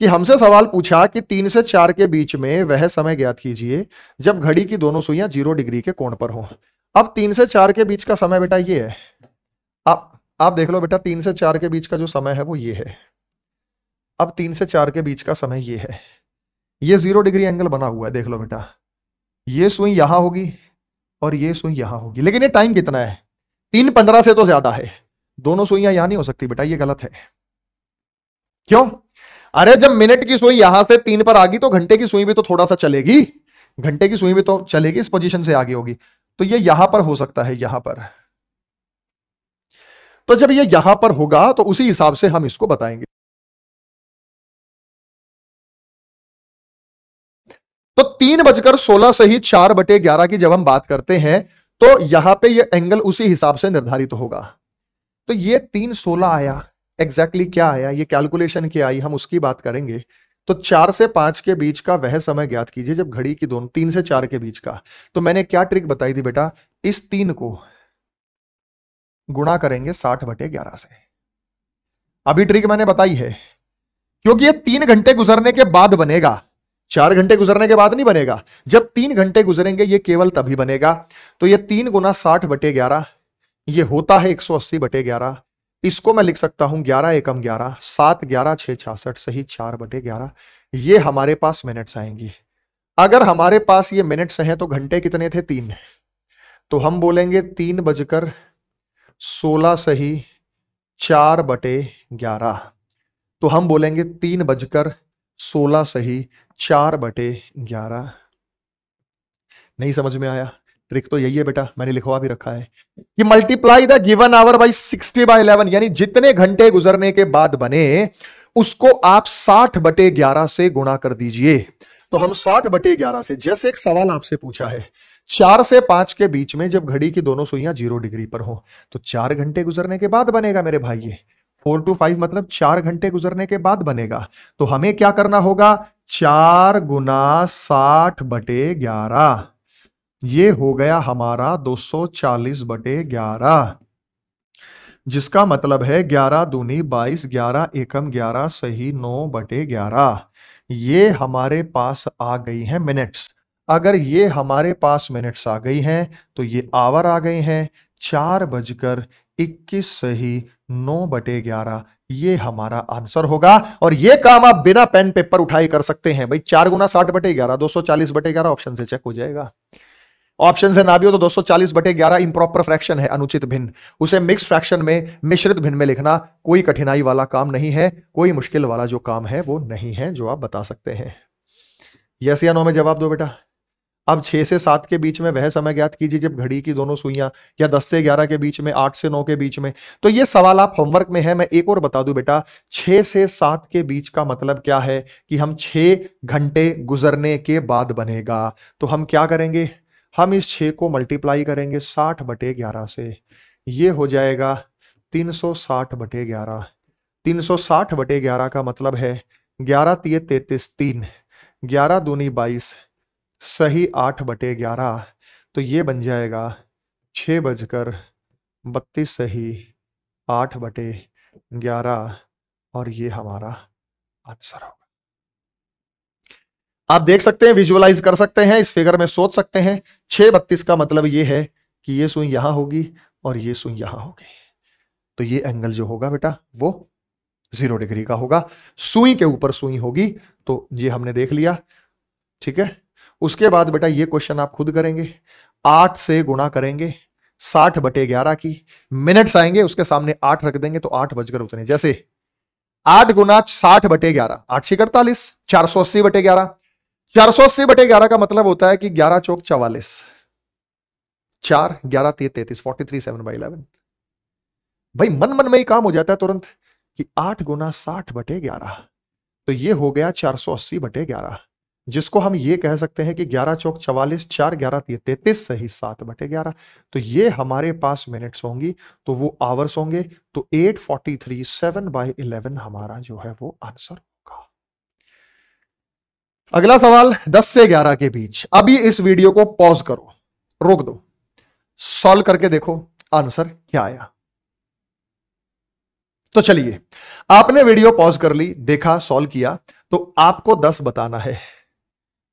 कि हमसे सवाल पूछा कि तीन से चार के बीच में वह समय ज्ञात कीजिए जब घड़ी की दोनों सुइयाँ ज़ीरो डिग्री के कोण पर हो। अब तीन से चार के बीच का समय बेटा ये है। आप आप देख लो बेटा, तीन से चार के बीच का जो समय है वो ये है। अब तीन से चार के बीच का समय ये है। ये ज़ीरो डिग्री एंगल बना हुआ है, देख लो बेटा। ये सुई यहाँ होगी और ये सुई यहाँ होगी। लेकिन ये टाइम कितना है? तीन पंद्रह से तो ज़्यादा है। दोनों सुइयाँ यहाँ नहीं हो सकती बेटा, ये गलत है। क्यों? अरे जब मिनट की सुई यहाँ से तीन पर आ गई तो घंटे की सुई भी तो थोड़ा सा चलेगी। घंटे की सुई भी तो चलेगी, इस पोजीशन से आगे होगी। तो ये यहाँ पर हो सकता है, यहाँ पर। तो जब ये यहाँ पर होगा तो उसी हिसाब से हम इसको बताएँगे। तो तीन बजकर सोलह से ही चार बटे ग्यारह की जब हम बात करते हैं तो यहाँ पे ये एंगल उसी हिसाब से निर्धारित तो होगा। तो ये तीन सोलह आया। एग्जैक्टली exactly क्या आया? ये कैलकुलेशन क्या आई, हम उसकी बात करेंगे। तो चार से पाँच के बीच का वह समय ज्ञात कीजिए, जब घड़ी की दोनों, तीन से चार के बीच का। तो मैंने क्या ट्रिक बताई थी बेटा? इस तीन को गुणा करेंगे साठ बटे ग्यारह से। अभी ट्रिक मैंने बताई है, क्योंकि ये तीन घंटे गुजरने के बाद बनेगा। चार घंटे गुजरने के बाद नहीं बनेगा। जब तीन घंटे गुजरेंगे, ये केवल तभी बनेगा। तो ये तीन गुना साठ बटे ग्यारह, ये होता है एक सौ अस्सी बटे ग्यारह। इसको मैं लिख सकता हूँ ग्यारह एकम ग्यारह, सात ग्यारह छह छियासठ सही चार बटे ग्यारह। ये हमारे पास मिनट्स आएँगे। अगर हमारे पास ये मिनट्स हैं तो घंटे कितने थे? तीन। तो हम बोलेंगे तीन बजकर सोलह सही चार बटे ग्यारह। तो हम बोलेंगे तीन बजकर सोलह सही चार बटे ग्यारह। नहीं समझ में आया? ट्रिक तो यही है बेटा, मैंने लिखवा भी रखा है। कि multiply the given hour by sixty by eleven यानी जितने घंटे गुजरने के बाद बने, उसको आप साठ बटे ग्यारह से गुणा कर दीजिए। तो हम साठ बटे ग्यारह से, जैसे एक सवाल आपसे पूछा है चार से पाँच के बीच में जब घड़ी की दोनों सुइयाँ ज़ीरो डिग्री पर हो तो चार घंटे गुजरने के बाद बनेगा मेरे भाई ये। फोर टू फाइव मतलब चार घंटे गुजरने के बाद बनेगा। तो हमें क्या करना होगा? चार गुना साठ बटे ग्यारह। ये हो गया हमारा 240 बटे ग्यारह। जिसका मतलब है ग्यारह दूनी बाईस, ग्यारह एकम, ग्यारह सही नौ बटे ग्यारह। ये हमारे पास आ गई है मिनट्स। अगर ये हमारे पास मिनट्स आ गई हैं तो ये आवर आ गए हैं। चार बजकर इक्कीस सही नौ बटे ग्यारह, ये हमारा आंसर होगा। और ये काम आप बिना पेन पेपर उठाए कर सकते हैं। भाई, चार गुना साठ बटे ग्यारह, दो सौ चालीस बटे ग्यारह ऑप्शन से चेक हो जाएगा। ऑप्शन से ना भी हो तो 240 बटे ग्यारह इंप्रॉपर फ्रैक्शन है, अनुचित भिन्न। उसे मिक्स फ्रैक्शन में मिश्रित भिन्न में लिखना कोई कठिनाई वाला काम नहीं है, कोई मुश्किल वाला जो काम है वो नहीं है, जो आप बता सकते हैं। यस या नो में जवाब दो बेटा। अब छह से सात के बीच में वह समय ज्ञात कीजिए जब घड़ी की दोनों सुइयाँ या दस से ग्यारह के बीच में, आठ से नौ के बीच में। तो ये सवाल आप होमवर्क में है, मैं एक और बता दूँ बेटा, छह से सात के बीच का मतलब क्या है कि हम छह घंटे गुजरने के बाद बनेगा? तो हम क्या करेंगे? हम इस छः को मल्टीप्लाई करेंगे साठ बटे ग्यारह से। ये हो जाएगा तीन सौ साठ बटे ग्यारह। तीन सौ साठ बटे ग्यारह का मतलब है ग्यारह तीय तैतीस तीन, ग्यारह दूनी बाईस सही आठ बटे ग्यारह तो ये बन जाएगा छ बजकर बत्तीस सही आठ बटे ग्यारह, और ये हमारा आंसर होगा। आप देख सकते हैं विजुअलाइज कर सकते हैं, इस फिगर में सोच सकते हैं। छह बत्तीस का मतलब ये है कि ये सुई यहाँ होगी और ये सुई यहाँ होगी। तो ये एंगल जो होगा बेटा, वो ज़ीरो डिग्री का होगा। सुई के ऊपर सुई होगी तो ये हमने देख लिया, ठीक है? उसके बाद बेटा ये क्वेश्चन आप खुद करेंगे। आठ से गुणा करेंगे, साठ बटे ग्यारह की। मिनट्स आएँगे, उसके सामने आठ रख देंगे तो आठ बजकर उतने जैसे, आठ गुना साठ बटे ग्यारह, आठ छह अड़तालीस, चार सौ अस्सी बटे ग्यारह। चार सौ अस्सी बटे ग्यारह का मतलब होता है कि ग्यारह चौक चवालीस। चार, ग्यारह तीस तैतीस forty three seven by eleven भाई, मन मन में ही काम हो जाता है तुरंत कि आठ गुना साठ बटे ग्यारह। तो ये हो गया 480 बटे ग्यारह। जिसको हम ये कह सकते हैं कि ग्यारह चौक चवालीस, चार ग्यारह तैतीस सही सात बटे ग्यारह। तो ये हमारे पास मिनट्स होंगी तो वो आवर्स होंगे तो eight forty three seven by eleven हमारा जो है वो आंसर होगा। अगला सवाल, दस से ग्यारह के बीच। अभी इस वीडियो को पॉज करो। रोक दो। सॉल्व करके देखो आंसर क्या आया। तो चलिए, आपने वीडियो पॉज कर ली, देखा सॉल्व किया तो आपको दस बताना है।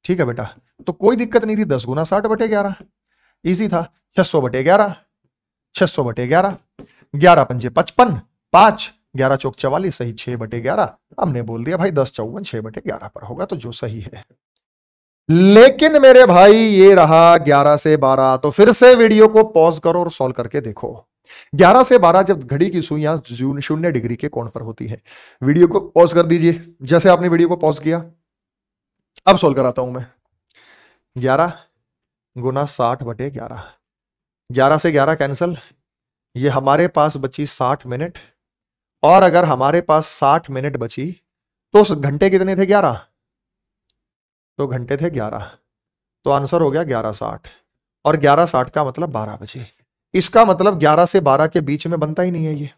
ठीक है बेटा तो कोई दिक्कत नहीं थी, दस गुना साठ बटे ग्यारह इजी था, छह सौ बटे ग्यारह, छह सौ बटे ग्यारह ग्यारह पंजे पचपन, पाँच, ग्यारह चौक चवालीस, सही छह बटे ग्यारह, हमने बोल दिया भाई दस चौवन छह बटे ग्यारह पर होगा तो जो सही है। लेकिन मेरे भाई, ये रहा ग्यारह से बारह तो फिर से वीडियो को पॉज करो और सॉल्व करके देखो। ग्यारह से बारह जब घड़ी की सुइयाँ शून्य डिग्री के कोण पर होती है, वीडियो को पॉज कर दीजिए, जैसे आपने वीडियो को पॉज किया अब सोल्व कराता हूँ मैं। ग्यारह गुना साठ बटे ग्यारह। ग्यारह से ग्यारह कैंसिल ये हमारे पास बची साठ मिनट और अगर हमारे पास साठ मिनट बची तो घंटे कितने थे ग्यारह? तो घंटे थे ग्यारह। तो आंसर हो गया ग्यारह साठ। और ग्यारह साठ का मतलब बारह बजे इसका मतलब ग्यारह से बारह के बीच में बनता ही नहीं है ये।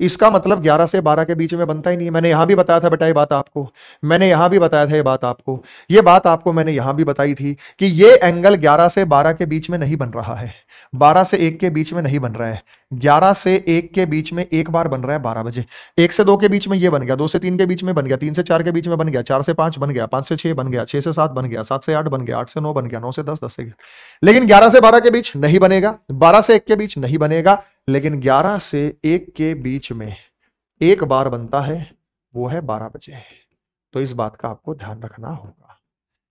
इसका मतलब 11 से 12 के बीच में बनता ही नहीं है। मैंने यहाँ भी बताया था, बेटा, ये बात आपको। मैंने यहाँ भी बताया था, ये बात आपको। ये बात आपको मैंने यहाँ भी बताई थी कि ये एंगल 11 से 12 के बीच में नहीं बन रहा है। 12 से 1 के बीच में नहीं बन रहा है। 11 से 1 के बीच में एक बार बन रहा है 12 बजे। एक से दो के बीच में ये बन गया, दो से तीन के बीच में बन गया, तीन से चार के बीच में बन गया, चार से पाँच बन गया, पाँच से छह बन गया, छह से सात बन गया, सात से आठ बन गया, आठ से नौ बन गया, नौ से दस दस से लेकिन ग्यारह से बारह के बीच नहीं बनेगा, बारह से एक के बीच नहीं बनेगा लेकिन ग्यारह से 1 के बीच में एक बार बनता है, वो है बारह बजे। तो इस बात का आपको ध्यान रखना होगा।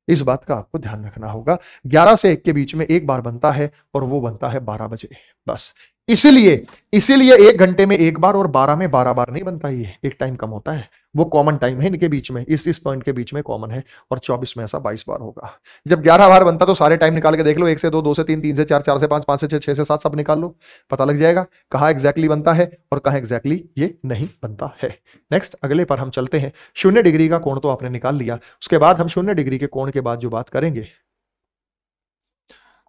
इस बात का आपको ध्यान रखना होगा। ग्यारह से 1 के बीच में एक बार बनता है और वो बनता है बारह बजे। बस इसीलिए इसीलिए एक घंटे में एक बार और बारह में बारह बार नहीं बनता ये। एक टाइम कम होता है। वो कॉमन टाइम है इनके बीच में। इस इस पॉइंट के बीच में कॉमन है और 24 में ऐसा 22 बार होगा। जब 11 बार बनता तो सारे टाइम निकाल के देख लो। एक से दो दो से तीन तीन से चार चार से पाँच पाँच से छह छह से सात सब निकाल लो। पता लग जाएगा कहाँ एग्जैक्टली बनता है और कहाँ एग्जैक्टली ये नहीं बनता है। नेक्स्ट अगले पर हम चलते हैं। शून्य डिग्री का कोण तो आपने निकाल लिया। उसके बाद हम शून्य डिग्री के कोण के बाद जो बात करेंगे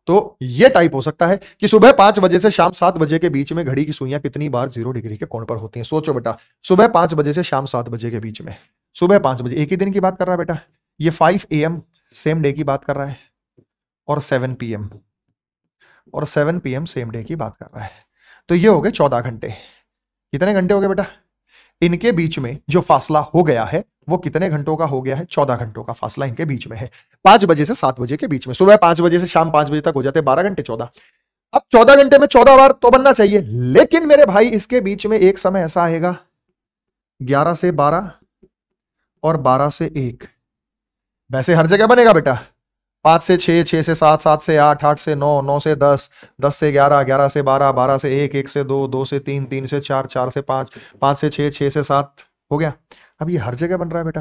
तो ये टाइप हो सकता है कि सुबह पाँच बजे से शाम सात बजे के बीच में घड़ी की सुइयाँ कितनी बार ज़ीरो डिग्री के कोण पर होती हैं? सोचो बेटा, सुबह पाँच बजे से शाम सात बजे के बीच में। सुबह पाँच बजे, एक ही दिन की बात कर रहा है बेटा? ये five A M same day की बात कर रहा है। और सेवन पी एम और seven P M same day की बात कर रहा है। तो ये हो गए चौदह घंटे। कितने घंटे हो गए बेटा? इनके बीच में जो फासला हो गया है वो कितने घंटों का हो गया है? चौदह घंटों का फासला इनके बीच में है। पाँच बजे से सात बजे के बीच में। सुबह पाँच बजे से शाम पाँच बजे तक हो जाते हैं बारह घंटे चौदह। अब चौदह घंटे में चौदह बार तो बनना चाहिए। लेकिन मेरे भाई, इसके बीच में एक समय ऐसा आएगा। ग्यारह से बारह और बारह से एक। वैसे हर जगह बनेगा बेटा। पाँच से छह छह से सात सात से आठ आठ से नौ नौ से दस दस से ग्यारह ग्यारह से बारह बारह से एक एक से दो दो से तीन तीन से चार चार से पाँच पाँच से छह छह से सात। हो गया? अब ये हर जगह बन रहा है बेटा।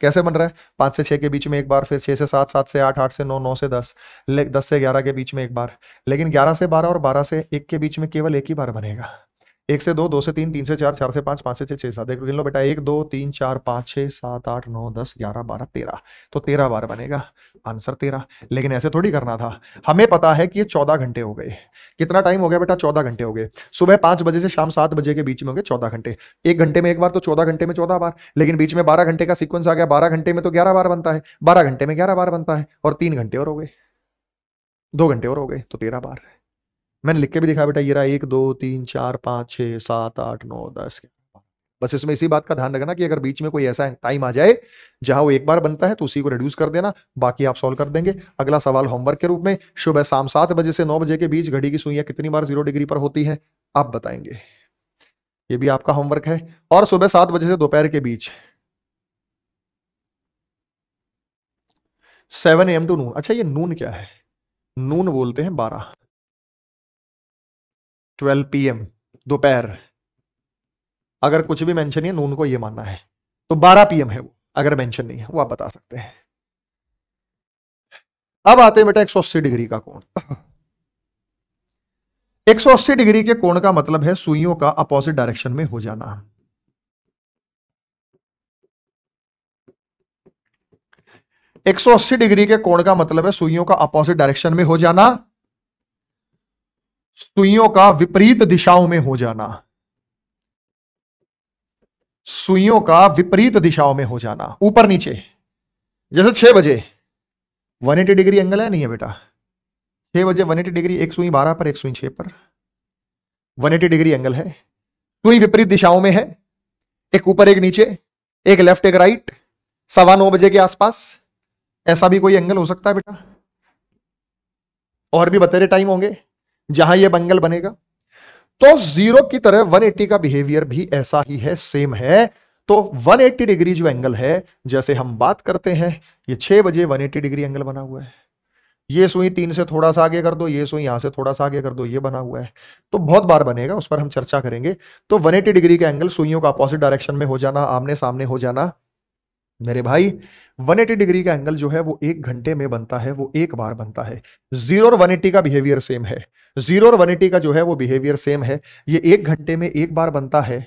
कैसे बन रहा है? पाँच से छह के बीच में एक बार, फिर छह से सात सात से आठ आठ से नौ नौ से दस, ले, दस से ग्यारह के बीच में एक बार। लेकिन ग्यारह से बारह और बारह से एक के बीच में केवल एक ही बार बनेगा। एक से दो दो से तीन तीन से चार चार से पाँच पाँच से छह सात। देखो गिन लो बेटा, एक, दो, तीन, चार, पाँच छह सात, आठ, नौ, दस, ग्यारह, बारह, तेरह। तो तेरह बार बनेगा। आंसर तेरह। लेकिन ऐसे थोड़ी करना था। हमें पता है कि ये चौदह घंटे हो गए। कितना टाइम हो गया बेटा? चौदह घंटे हो गए। सुबह पाँच बजे से शाम सात बजे के बीच में हो गए चौदह घंटे। एक घंटे में एक बार तो चौदह घंटे में चौदह बार। लेकिन बीच में बारह घंटे का सिक्वेंस आ गया। बारह घंटे में तो ग्यारह बार बनता है। बारह घंटे में ग्यारह बार बनता है। और तीन घंटे और हो गए। दो घंटे और हो गए। तो तेरह बार। मैंने लिख के भी दिखा बेटा, ये रहा एक, दो, तीन, चार, पाँच छः सात, आठ, नौ, दस बस इसमें इसी बात का ध्यान रखना कि अगर बीच में कोई ऐसा टाइम आ जाए, जहाँ वो एक बार बनता है तो उसी को रिड्यूस कर देना, बाकी आप सॉल्व कर देंगे। अगला सवाल होमवर्क के रूप में, सुबह शाम सात बजे से नौ बजे के बीच घड़ी की सुइयाँ कितनी बार ज़ीरो डिग्री पर होती है, आप बताएँगे। ये भी आपका होमवर्क है। और सुबह सात बजे से दोपहर के बीच। सेवन एम टू नून अच्छा ये नून क्या है? नून बोलते हैं बारह। ट्वेल्व पी एम दोपहर। अगर कुछ भी मेंशन है नून को ये मानना है। तो बारह पीएम है वो, अगर मेंशन नहीं है, वो आप बता सकते हैं। अब आते हैं बेटा 180 डिग्री का कोण। 180 डिग्री के कोण का मतलब है सुइयों का अपोजिट डायरेक्शन में हो जाना। 180 डिग्री के कोण का मतलब है सुइयों का अपोजिट डायरेक्शन में हो जाना। सुइयों का विपरीत दिशाओं में हो जाना। सुइयों का विपरीत दिशाओं में हो जाना। ऊपर नीचे। जैसे छह बजे। 180 डिग्री एंगल है, नहीं है बेटा। छह बजे 180 डिग्री, एक सुई बारह पर, एक सुई छह पर। 180 डिग्री एंगल है। सुई विपरीत दिशाओं में है। एक ऊपर, एक नीचे। एक लेफ़्ट, एक राइट। सवा नौ बजे के आसपास। ऐसा भी कोई एंगल हो सकता है बेटा? और भी बतेरे टाइम होंगे। जहाँ ये बंगल बनेगा। तो ज़ीरो की तरह 180 का बिहेवियर भी ऐसा ही है सेम है। तो 180 डिग्री जो एंगल है, जैसे हम बात करते हैं, ये छह बजे 180 डिग्री एंगल बना हुआ है। ये सुई तीन से थोड़ा सा आगे कर दो, ये सुई यहाँ से थोड़ा सा आगे कर दो, ये बना हुआ है। तो बहुत बार बनेगा, उस पर हम चर्चा करेंगे। तो 180 डिग्री का एंगल सुइयों का अपोजिट डायरेक्शन में हो जाना, आमने सामने हो जाना। मेरे भाई 180 डिग्री का एंगल जो है वो एक घंटे में बनता है, वो एक बार बनता है। ज़ीरो और 180 का बिहेवियर सेम है। ज़ीरो और 180 का जो है वो बिहेवियर सेम है। ये एक घंटे में एक बार बनता है,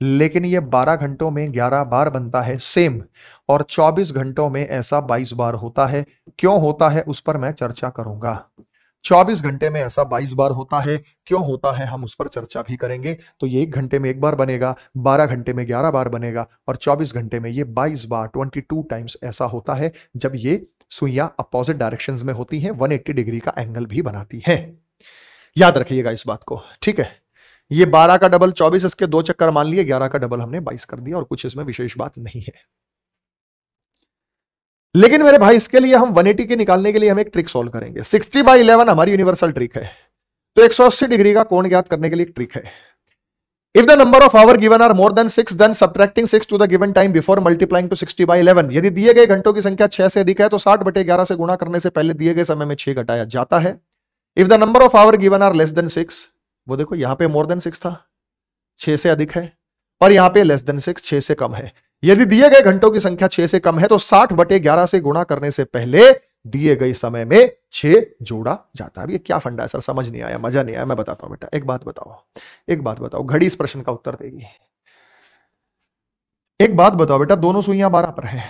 लेकिन ये 12 घंटों में 11 बार बनता है सेम और 24 घंटों में ऐसा 22 बार होता है। क्यों होता है, उस पर मैं चर्चा करूँगा। 24 घंटे में ऐसा 22 बार होता है। क्यों होता है? हम उस पर चर्चा भी करेंगे। तो ये एक घंटे में एक बार बनेगा 12 घंटे में 11 बार बनेगा और 24 घंटे में ये 22 बार 22 टाइम्स ऐसा होता है जब ये सुइया अपोजिट डायरेक्शंस में होती हैं 180 डिग्री का एंगल भी बनाती है। याद रखिएगा इस बात को, ठीक है? ये 12 का डबल 24 इसके दो चक्कर मान लिए 11 का डबल हमने 22 कर दिया और कुछ इसमें विशेष बात नहीं है। लेकिन मेरे भाई, इसके लिए हम 180 के निकालने के लिए हम एक ट्रिक सॉल्व करेंगे। 60 बाई इलेवन हमारी यूनिवर्सल ट्रिक है। तो 180 डिग्री का कोण ज्ञात करने के लिए एक ट्रिक है। If the number of hour given are more than six then subtracting six to the given time before multiplying to sixty by eleven यदि दिए गए घंटों की संख्या छह से अधिक है तो साठ बटे ग्यारह से गुणा करने से पहले दिए गए समय में छह घटाया जाता है। If the number of hour given are less than six वो देखो यहाँ पे मोर देन सिक्स था, छह से अधिक है, और यहाँ पे लेस देन सिक्स छह से कम है। यदि दिए गए घंटों की संख्या छह से कम है तो साठ बटे ग्यारह से गुणा करने से पहले दिए गए समय में छह जोड़ा जाता है। ये क्या फंडा है सर? समझ नहीं आया, मज़ा नहीं आया। मैं बताता हूँ बेटा, एक बात बताओ, एक बात बताओ, घड़ी इस प्रश्न का उत्तर देगी। एक बात बताओ बेटा, दोनों सुइयाँ बारह पर है।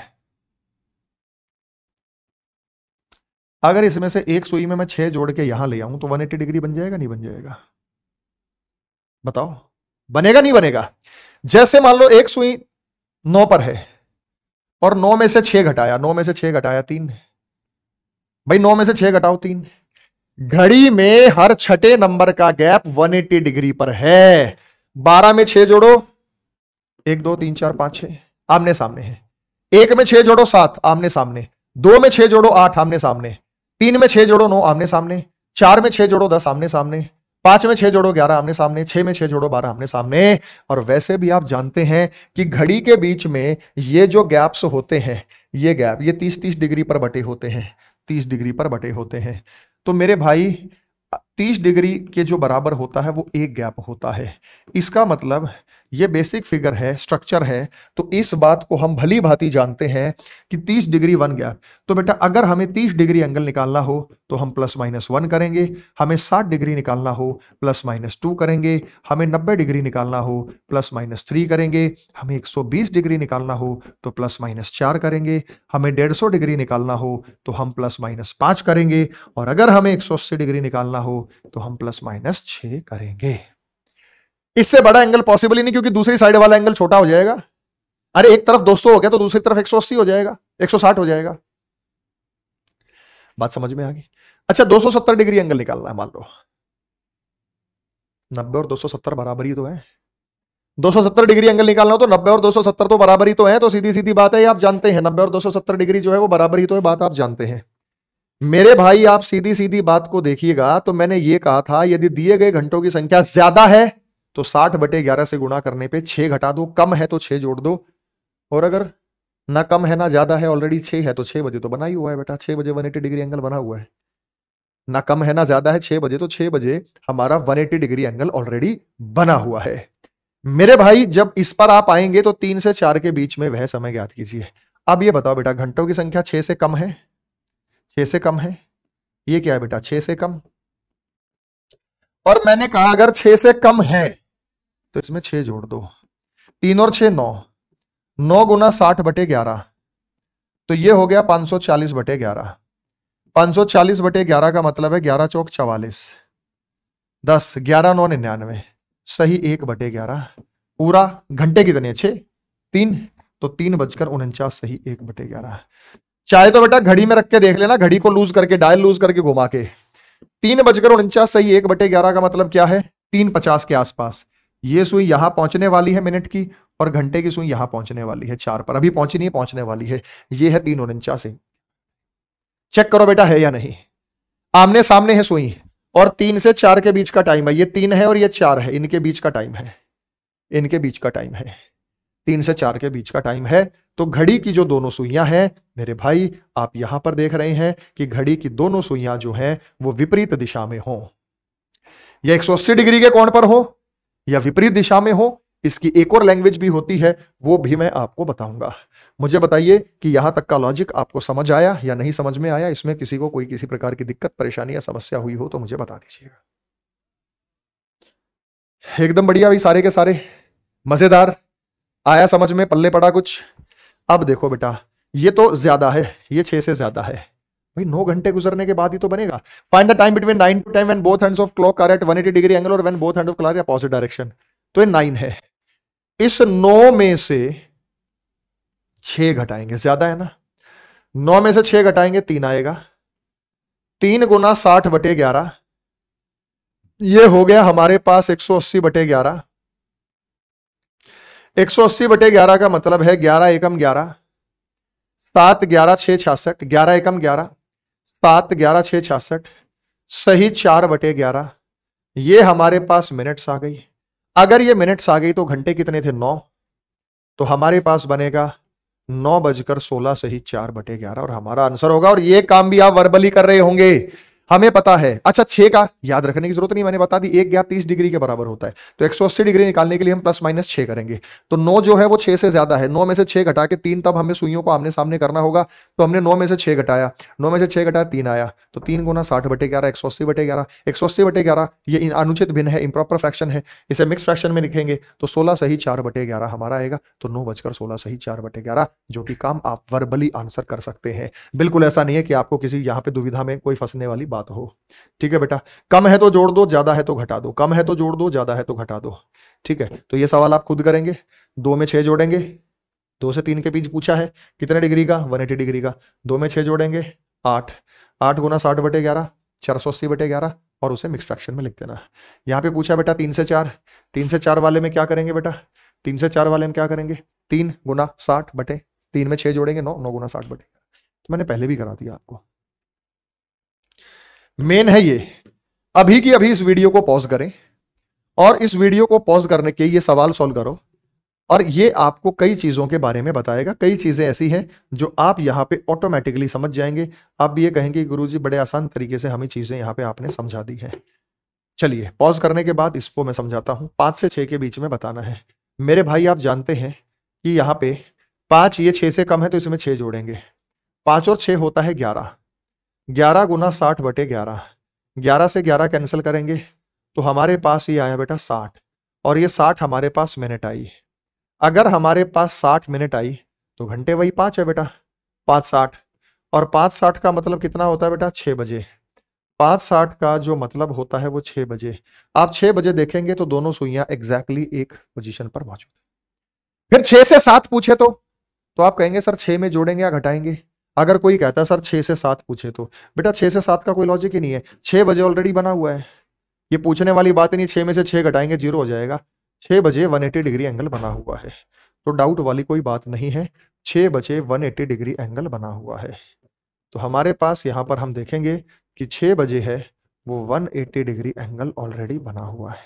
अगर इसमें से एक सुई में मैं छह जोड़ के यहाँ ले आऊँ तो 180 डिग्री बन जाएगा, नहीं बन जाएगा? बताओ, बनेगा, नहीं बनेगा? जैसे मान लो एक सुई नौ पर है। और नौ में से छह घटाया, नौ में से छह घटाया तीन भाई नौ में से छह घटाओ तीन। घड़ी में हर छठे नंबर का गैप 180 डिग्री पर है। बारह में छह जोड़ो। एक, दो, तीन, चार, पाँच, छह। आमने सामने है। एक में छह जोड़ो सात, आमने सामने। दो में छह जोड़ो आठ, आमने सामने। तीन में छह जोड़ो नौ, आमने सामने। चार में छह जोड़ो दस, आमने सामने। पाँच में छह जोड़ो, ग्यारह आमने सामने, छह में छह जोड़ो, बारह आमने सामने। और वैसे भी आप जानते हैं कि घड़ी के बीच में ये जो गैप्स होते हैं, ये गैप ये तीस तीस डिग्री पर बटे होते हैं, तीस डिग्री पर बटे होते हैं। तो मेरे भाई, तीस डिग्री के जो बराबर होता है, वो एक गैप होता है। इसका मतलब ये बेसिक फिगर है स्ट्रक्चर है तो इस बात को हम भली भांति जानते हैं कि 30 डिग्री वन गया तो बेटा, अगर हमें 30 डिग्री एंगल निकालना हो तो हम प्लस माइनस वन करेंगे। हमें 60 डिग्री निकालना हो प्लस माइनस टू करेंगे। हमें 90 डिग्री निकालना हो प्लस माइनस थ्री करेंगे। हमें 120 डिग्री निकालना हो तो प्लस माइनस चार करेंगे। हमें डेढ़ डिग्री निकालना हो तो हम प्लस माइनस पाँच करेंगे। और अगर हमें एक सौ अस्सी डिग्री निकालना हो तो हम प्लस माइनस छः करेंगे। इससे बड़ा एंगल पॉसिबल ही नहीं, क्योंकि दूसरी साइड वाला एंगल छोटा हो जाएगा। अरे, एक तरफ़ 200 हो गया तो दूसरी तरफ़ 180 हो जाएगा 160 हो जाएगा। बात समझ में आ गई? अच्छा 270 डिग्री एंगल निकालना है, मान लो। नब्बे और 270 बराबर ही। तो है 270 डिग्री एंगल निकालना हो तो 90 और 270 तो बराबर ही तो है तो सीधी सीधी बात है आप जानते हैं। 90 और 270 डिग्री जो है वो बराबर ही तो है, बात आप जानते हैं। मेरे भाई, आप सीधी सीधी बात को देखिएगा तो मैंने ये कहा था, यदि दिए गए घंटों की संख्या ज़्यादा है तो साठ बटे ग्यारह से गुणा करने पे छह घटा दो, कम है तो छह जोड़ दो। और अगर ना कम है, ना ज़्यादा है ऑलरेडी छह है तो छह बजे तो बना ही हुआ है बेटा, छह बजे वन डिग्री एंगल बना हुआ है। ना कम है, ना ज़्यादा है, छह बजे तो छह बजे हमारा वन डिग्री एंगल ऑलरेडी बना हुआ है। मेरे भाई, जब इस पर आप आएँगे तो तीन से चार के बीच में वह समय ज्ञात कीजिए। अब ये बताओ बेटा, घंटों की संख्या छह से कम है? छह से कम है? ये क्या है बेटा, छह से कम? और मैंने कहा, अगर छह से कम है तो इसमें छह जोड़ दो। तीन और छह, नौ। नौ गुना साठ बटे ग्यारह। तो ये हो गया 540 बटे ग्यारह। पाँच सौ चालीस बटे ग्यारह का मतलब है ग्यारह चौक चवालीस। दस, ग्यारह नौ निन्यानवे। सही एक बटे ग्यारह। पूरा घंटे कितने छे तीन। तो तीन बजकर उनचास, सही एक बटे ग्यारह। चाहे तो बेटा घड़ी में रख के देख लेना, घड़ी को लूज करके डायल लूज करके घुमा के। तीन बजकर उनचास, सही एक बटे ग्यारह का मतलब क्या है? तीन पचास के आसपास। ये सुई यहाँ पहुँचने वाली है मिनट की और घंटे की सुई यहाँ पहुँचने वाली है, चार पर। अभी पहुँची नहीं, पहुँचने वाली है। ये है तीन उनचास। चेक करो बेटा, है या नहीं? आमने सामने है सुई। और तीन से चार के बीच का टाइम है। ये तीन है और ये चार है। इनके बीच का टाइम है। इनके बीच का टाइम है। तीन से चार के बीच का टाइम है। तो घड़ी की जो दोनों सुइयाँ हैं, मेरे भाई, आप यहाँ पर देख रहे हैं कि घड़ी की दोनों सुइयाँ जो हैं, वो विपरीत दिशा में हो। या 180 डिग्री के कोण पर हो। या विपरीत दिशा में हो, इसकी एक और लैंग्वेज भी होती है, वो भी मैं आपको बताऊँगा। मुझे बताइए कि यहाँ तक का लॉजिक आपको समझ आया या नहीं समझ में आया? इसमें किसी को कोई किसी प्रकार की दिक्कत, परेशानी या समस्या हुई हो तो मुझे बता दीजिएगा। एकदम बढ़िया भाई, सारे के सारे। मज़ेदार। आया समझ में, पल्ले पड़ा कुछ। अब देखो बेटा, ये तो ज़्यादा है, ये छह से ज़्यादा है। भाई, नौ घंटे गुजरने के बाद ही तो बनेगा। Find the time between nine to ten when both hands of clock are at 180 degree angle और when both hand of clock are opposite direction तो ये नाइन है। इस नौ में से छह घटाएँगे। ज़्यादा है ना? नौ में से छह घटाएँगे, तीन आएगा। तीन गुना साठ बटे ग्यारह। ये हो गया हमारे पास 180 बटे ग्यारह। 180 बटे ग्यारह का मतलब है ग्यारह एकम ग्यारह। सात ग्यारह छह छियासठ। ग्यारह एकम ग्यारह। सात, ग्यारह, छह, छियासठ, सही चार बटे ग्यारह। ये हमारे पास मिनट्स आ गई। अगर ये मिनट्स आ गई तो घंटे कितने थे? नौ। तो हमारे पास बनेगा नौ बजकर सोलह सही चार बटे ग्यारह और हमारा आंसर होगा। और ये काम भी आप वर्बली कर रहे होंगे। हमें पता है। अच्छा छह का याद रखने की ज़रूरत नहीं, मैंने बता दी, एक गैप तीस डिग्री के बराबर होता है। तो एक सौ अस्सी डिग्री निकालने के लिए हम प्लस माइनस छह करेंगे। तो नौ जो है वो छह से ज़्यादा है। नौ में से छह घटा के तीन, तब हमें सुइयों को आमने सामने करना होगा। तो हमने नौ में से छह घटाया। नौ में से छह घटाया तीन आया। तो तीन गुना साठ बटे ग्यारह, एक सौ अस्सी बटे ग्यारह। एक सौ अस्सी बटे ग्यारह, ये अनुचित भिन्न है इम्प्रॉपर फ्रैक्शन है। इसे मिक्स फ्रैक्शन में लिखेंगे तो सोलह सही चार बटे ग्यारह हमारा आएगा। तो नौ बजकर सोलह सही चार बटे ग्यारह, जो कि काम आप वर्बली आंसर कर सकते हैं। बिल्कुल ऐसा नहीं है कि आपको किसी, यहाँ पे दुविधा में कोई फंसने वाली बात हो। ठीक है बेटा, कम है तो जोड़ दो, ज़्यादा है तो घटा दो। कम है तो जोड़ दो, ज़्यादा है तो घटा दो। ठीक है तो ये सवाल आप खुद करेंगे। दो में छह जोड़ेंगे। दो से तीन के बीच पूछा है, कितने डिग्री का? वन एटी डिग्री का। दो में छह जोड़ेंगे, आठ। आठ गुना साठ बटे ग्यारह, चार सौ अस्सी बटे ग्यारह, और उसे मिक्स फ्रैक्शन में लिख देना यहाँ पे पूछा बेटा, तीन से चार। तीन से चार वाले में क्या करेंगे बेटा? तीन से चार वाले में क्या करेंगे? तीन गुना साठ बटे तीन में छह जोड़ेंगे, नौ नौ गुना साठ बटे। तो मैंने पहले भी करा दिया आपको। मेन है ये। अभी की अभी इस वीडियो को पॉज करें और इस वीडियो को पॉज करने के ये सवाल सॉल्व करो और ये आपको कई चीज़ों के बारे में बताएगा। कई चीज़ें ऐसी हैं जो आप यहाँ पे ऑटोमेटिकली समझ जाएँगे। आप भी ये कहेंगे गुरु जी बड़े आसान तरीके से हमें चीज़ें यहाँ पे आपने समझा दी है। चलिए पॉज करने के बाद इसको मैं समझाता हूँ। पाँच से छह के बीच में बताना है। मेरे भाई, आप जानते हैं कि यहाँ पे पाँच, ये छह से कम है तो इसमें छह जोड़ेंगे। पाँच और छह होता है ग्यारह। ग्यारह गुना साठ बटे ग्यारह। ग्यारह से ग्यारह कैंसिल करेंगे तो हमारे पास ये आया बेटा साठ, और ये साठ हमारे पास मिनट आई। अगर हमारे पास साठ मिनट आई तो घंटे वही पाँच है बेटा, पाँच साठ। और पाँच साठ का मतलब कितना होता है बेटा? छः बजे। पाँच साठ का जो मतलब होता है वो छः बजे। आप छह बजे देखेंगे तो दोनों सुइयाँ एग्जैक्टली एक पोजीशन पर मौजूद फिर छह से सात पूछे तो? तो आप कहेंगे, सर, छह में जोड़ेंगे या घटाएँगे? अगर कोई कहता है, सर, छह से सात पूछे तो। बेटा, छह से सात का कोई लॉजिक ही नहीं है। छह बजे ऑलरेडी बना हुआ है। ये पूछने वाली बात नहीं, छह में से छह घटाएँगे ज़ीरो हो जाएगा। छह बजे वन एटी डिग्री एंगल बना हुआ है। तो डाउट वाली कोई बात नहीं है। छह बजे वन एटी डिग्री एंगल बना हुआ है। तो हमारे पास यहाँ पर हम देखेंगे कि छह बजे है, वो one eighty degree angle already बना हुआ है।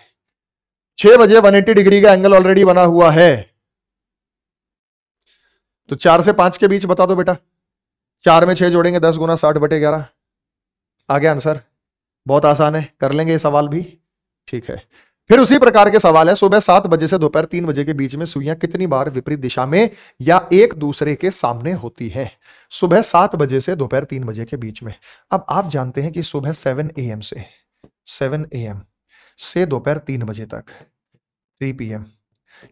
छह बजे वन एटी डिग्री का एंगल ऑलरेडी बना हुआ है। तो चार से पाँच के बीच बता दो बेटा। चार में छह जोड़ेंगे, दस गुना साठ बटे ग्यारह। आगे आंसर। बहुत आसान है, कर लेंगे ये सवाल भी। ठीक है। फिर उसी प्रकार के सवाल है, सुबह सात बजे से दोपहर तीन बजे के बीच में सुइयाँ कितनी बार विपरीत दिशा में या एक दूसरे के सामने होती है? सुबह सात बजे से दोपहर तीन बजे के बीच में। अब आप जानते हैं कि सुबह सेवन ए एम से, सेवन ए एम से दोपहर तीन बजे तक, थ्री पी एम।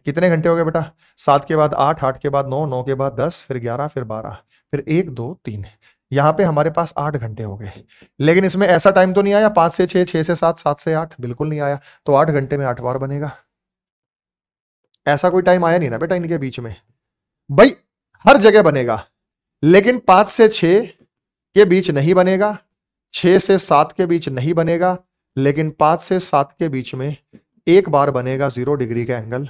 कितने घंटे हो गए बेटा? सात के बाद आठ आठ के बाद नौ नौ के बाद दस, फिर ग्यारह, फिर बारह। फिर एक, दो, तीन। यहाँ पे हमारे पास आठ घंटे हो गए। लेकिन इसमें ऐसा टाइम तो नहीं आया, पाँच से छह छह से सात सात से आठ, बिल्कुल नहीं आया। तो आठ घंटे में आठ बार बनेगा। ऐसा कोई टाइम आया नहीं ना बेटा इनके बीच में। भाई, हर जगह बनेगा, लेकिन पाँच से छह के बीच नहीं बनेगा, छह से सात के बीच नहीं बनेगा, लेकिन पाँच से सात के बीच में एक बार बनेगा ज़ीरो डिग्री का एंगल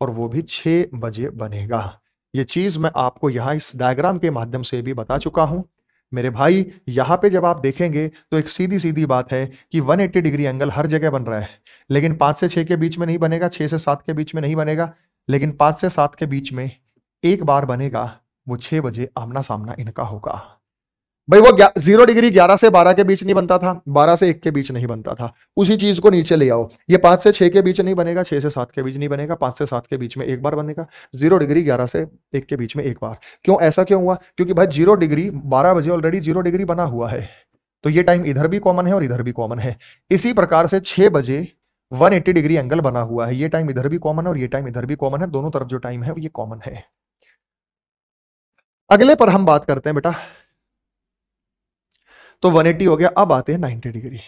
और वो भी छह बजे बनेगा। ये चीज़ मैं आपको यहाँ इस डायग्राम के माध्यम से भी बता चुका हूँ। मेरे भाई, यहाँ पे जब आप देखेंगे तो एक सीधी सीधी बात है कि 180 डिग्री एंगल हर जगह बन रहा है। लेकिन पाँच से छह के बीच में नहीं बनेगा, छह से सात के बीच में नहीं बनेगा। लेकिन पाँच से सात के बीच में एक बार बनेगा, वो छह बजे आमना सामना इनका होगा। भाई वो ज़ीरो डिग्री ग्यारह से बारह के बीच नहीं बनता था, बारह से एक के बीच नहीं बनता था। उसी चीज़ को नीचे ले आओ। ये पाँच से छह के बीच नहीं बनेगा, छह से सात के बीच नहीं बनेगा, पाँच से सात के बीच में एक बार बनेगा ज़ीरो डिग्री ग्यारह से एक के बीच में एक बार। क्यों? ऐसा क्यों हुआ? क्योंकि भाई ज़ीरो डिग्री बारह बजे ऑलरेडी ज़ीरो डिग्री बना हुआ है। तो ये टाइम इधर भी कॉमन है और इधर भी कॉमन है। इसी प्रकार से छह बजे 180 डिग्री एंगल बना हुआ है। ये टाइम इधर भी कॉमन है और ये टाइम इधर भी कॉमन है। दोनों तरफ़ जो टाइम है वो ये कॉमन है। अगले पर हम बात करते हैं बेटा। तो 180 हो गया, अब आते हैं 90 डिग्री।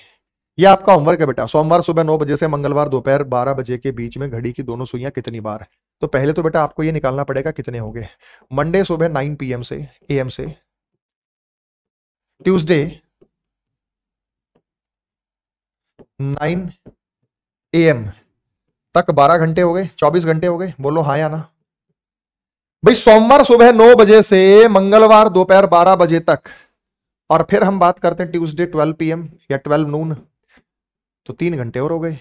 ये आपका होमवर्क है बेटा। सोमवार सुबह नौ बजे से मंगलवार दोपहर बारह बजे के बीच में घड़ी की दोनों सुइयाँ कितनी बार? है तो पहले तो बेटा आपको ये निकालना पड़ेगा कितने हो गए। मंडे सुबह नाइन पीएम से एम से। ट्यूसडे नाइन एम तक 12 घंटे हो गए 24 घंटे हो गए। बोलो हाँ या ना? भाई, सोमवार सुबह नौ बजे से मंगलवार दोपहर 12 बजे तक और फिर हम बात करते हैं ट्यूसडे 12 पीएम या 12 नून। तो तीन घंटे और हो गए।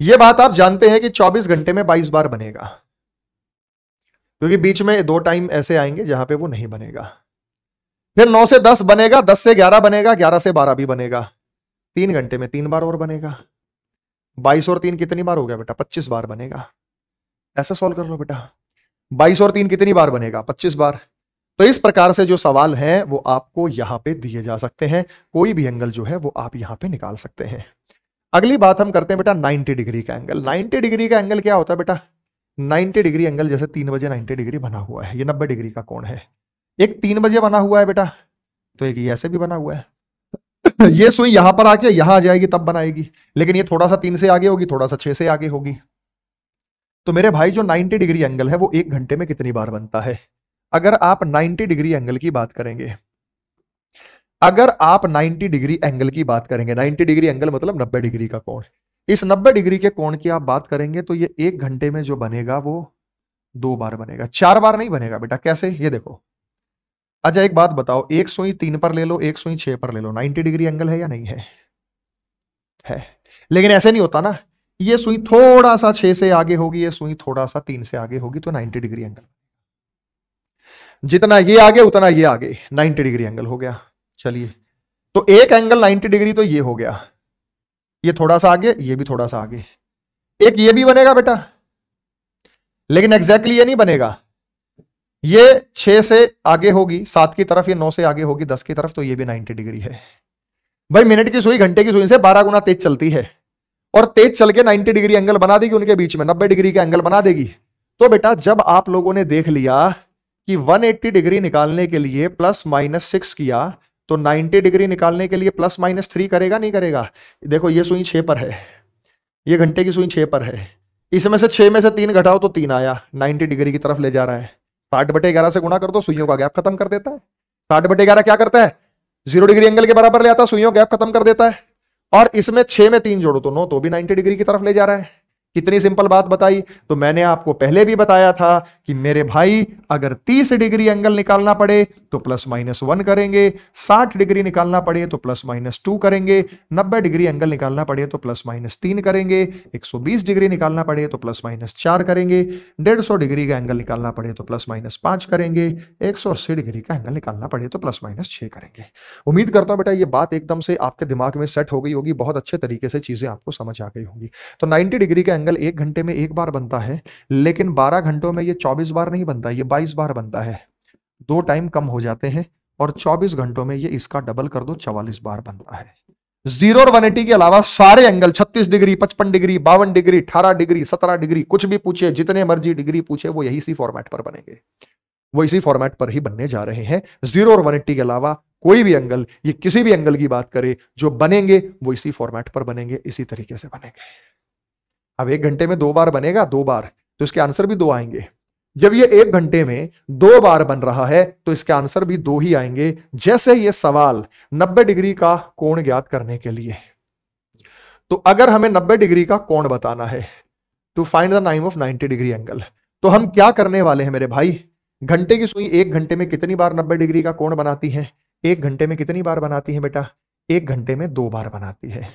ये बात आप जानते हैं कि 24 घंटे में 22 बार बनेगा। क्योंकि बीच में दो टाइम ऐसे आएँगे जहाँ पे वो नहीं बनेगा। फिर 9 से 10 बनेगा 10 से 11 बनेगा 11 से 12 भी बनेगा। तीन घंटे में तीन बार और बनेगा। बाईस और तीन कितनी बार हो गया बेटा? पच्चीस बार बनेगा। ऐसा सॉल्व कर लो बेटा। बाईस और तीन कितनी बार बनेगा? पच्चीस बार। तो इस प्रकार से जो सवाल है, वो आपको यहाँ पे दिए जा सकते हैं। कोई भी एंगल जो है, वो आप यहाँ पे निकाल सकते हैं। अगली बात हम करते हैं बेटा 90 डिग्री का एंगल 90 डिग्री का एंगल क्या होता है बेटा? 90 डिग्री एंगल जैसे तीन बजे 90 डिग्री बना हुआ है। ये 90 डिग्री का कोण है। एक तीन बजे बना हुआ है बेटा तो एक ये ऐसे भी बना हुआ है। ये सुई यहाँ पर आके यहाँ आ जाएगी, तब बनाएगी। लेकिन ये थोड़ा सा तीन से आगे होगी थोड़ा सा छह से आगे होगी। तो मेरे भाई, जो 90 डिग्री एंगल है, वो एक घंटे में कितनी बार बनता है? अगर आप 90 डिग्री एंगल की बात करेंगे, अगर आप 90 डिग्री एंगल की बात करेंगे 90 डिग्री एंगल मतलब 90 डिग्री का कोण, इस 90 डिग्री के कोण की आप बात करेंगे तो ये एक घंटे में जो बनेगा वो दो बार बनेगा, चार बार नहीं बनेगा बेटा, कैसे? ये देखो। अच्छा एक बात बताओ, एक सुई तीन पर ले लो, एक सुई छह पर ले लो नाइनटी डिग्री एंगल है या नहीं है? है। लेकिन ऐसे नहीं होता ना, ये सुई थोड़ा सा छह से आगे होगी, ये सुई थोड़ा सा तीन से आगे होगी तो नाइनटी डिग्री एंगल। जितना ये आगे, उतना ये आगे। नाइनटी डिग्री एंगल हो गया। चलिए। तो एक एंगल नाइनटी डिग्री तो ये हो गया। ये थोड़ा सा आगे, ये भी थोड़ा सा आगे। एक ये भी बनेगा बेटा। लेकिन एग्जैक्टली exactly ये नहीं बनेगा। ये छह से आगे होगी, सात की तरफ़, ये नौ से आगे होगी, दस की तरफ़ तो ये भी नाइनटी डिग्री है। भाई, मिनट की सुई, घंटे की सुई से बारह गुना तेज चलती है। और तेज चल के नाइनटी डिग्री एंगल बना देगी उनके बीच में, नब्बे डिग्री का एंगल बना देगी। तो बेटा, जब आप लोगों ने देख लिया कि 180 डिग्री निकालने के लिए प्लस माइनस सिक्स किया तो 90 डिग्री निकालने के लिए प्लस माइनस थ्री करेगा, नहीं करेगा? देखो, ये सुई छह पर है। ये घंटे की सुई छह पर है। इसमें से छह में से तीन घटाओ तो तीन आया। 90 डिग्री की तरफ़ ले जा रहा है। साठ बटे ग्यारह से गुणा कर दो, सुइयों का गैप खत्म कर देता है। साठ बटे ग्यारह क्या करता है? ज़ीरो डिग्री एंगल के बराबर ले आता है, सुइयों गैप खत्म कर देता है। और इसमें छह में तीन जोड़ो तो नो तो भी नाइनटी डिग्री की तरफ़ ले जा रहा है। कितनी सिंपल बात बताई? तो मैंने आपको पहले भी बताया था कि मेरे भाई अगर 30 डिग्री एंगल निकालना पड़े तो प्लस माइनस वन करेंगे। 60 डिग्री निकालना पड़े तो प्लस माइनस टू करेंगे। 90 डिग्री एंगल निकालना पड़े तो प्लस माइनस तीन करेंगे। 120 डिग्री निकालना पड़े तो प्लस माइनस चार करेंगे। 150 डिग्री का एंगल निकालना पड़े तो प्लस माइनस पाँच करेंगे। 180 डिग्री का एंगल निकालना पड़े तो प्लस माइनस छह करेंगे। उम्मीद करता हूँ बेटा, ये बात एकदम से आपके दिमाग में सेट हो गई होगी। बहुत अच्छे तरीके से चीज़ें आपको समझ आ गई होंगी। तो नाइनटी डिग्री का एंगल एक घंटे में एक बार बनता है, लेकिन बारह घंटों में ये चौबीस बार नहीं बनता, ये बाईस बार बनता है। दो टाइम कम हो जाते हैं और चौबीस घंटों में ये इसका डबल कर दो, चवालीस बार बनता है। ज़ीरो और वन एटी के अलावा सारे एंगल 36 डिग्री 55 डिग्री, बावन डिग्री 18 डिग्री 17 डिग्री, कुछ भी पूछे, जितने मर्ज़ी डिग्री पूछे, वो यही सी फॉर्मेट पर बनेंगे। वो इसी फॉर्मेट पर ही बनने जा रहे हैं। ज़ीरो और वन के अलावा कोई भी एंगल, ये किसी भी एंगल की बात करे, जो बनेंगे, वो इसी फॉर्मेट पर बनेंगे, इसी तरीके से बनेंगे। अब एक घंटे में दो बार बनेगा, दो बार। तो इसके आंसर भी दो आएँगे। जब ये एक घंटे में दो बार बन रहा है तो इसके आंसर भी दो ही आएँगे। जैसे ये सवाल 90 डिग्री का कोण ज्ञात करने के लिए। तो अगर हमें 90 डिग्री का कोण बताना है to find the time of 90 degree angle तो हम क्या करने वाले हैं मेरे भाई? घंटे की सुई एक घंटे में कितनी बार 90 डिग्री का कोण बनाती है? एक घंटे में कितनी बार बनाती है बेटा? एक घंटे में दो बार बनाती है।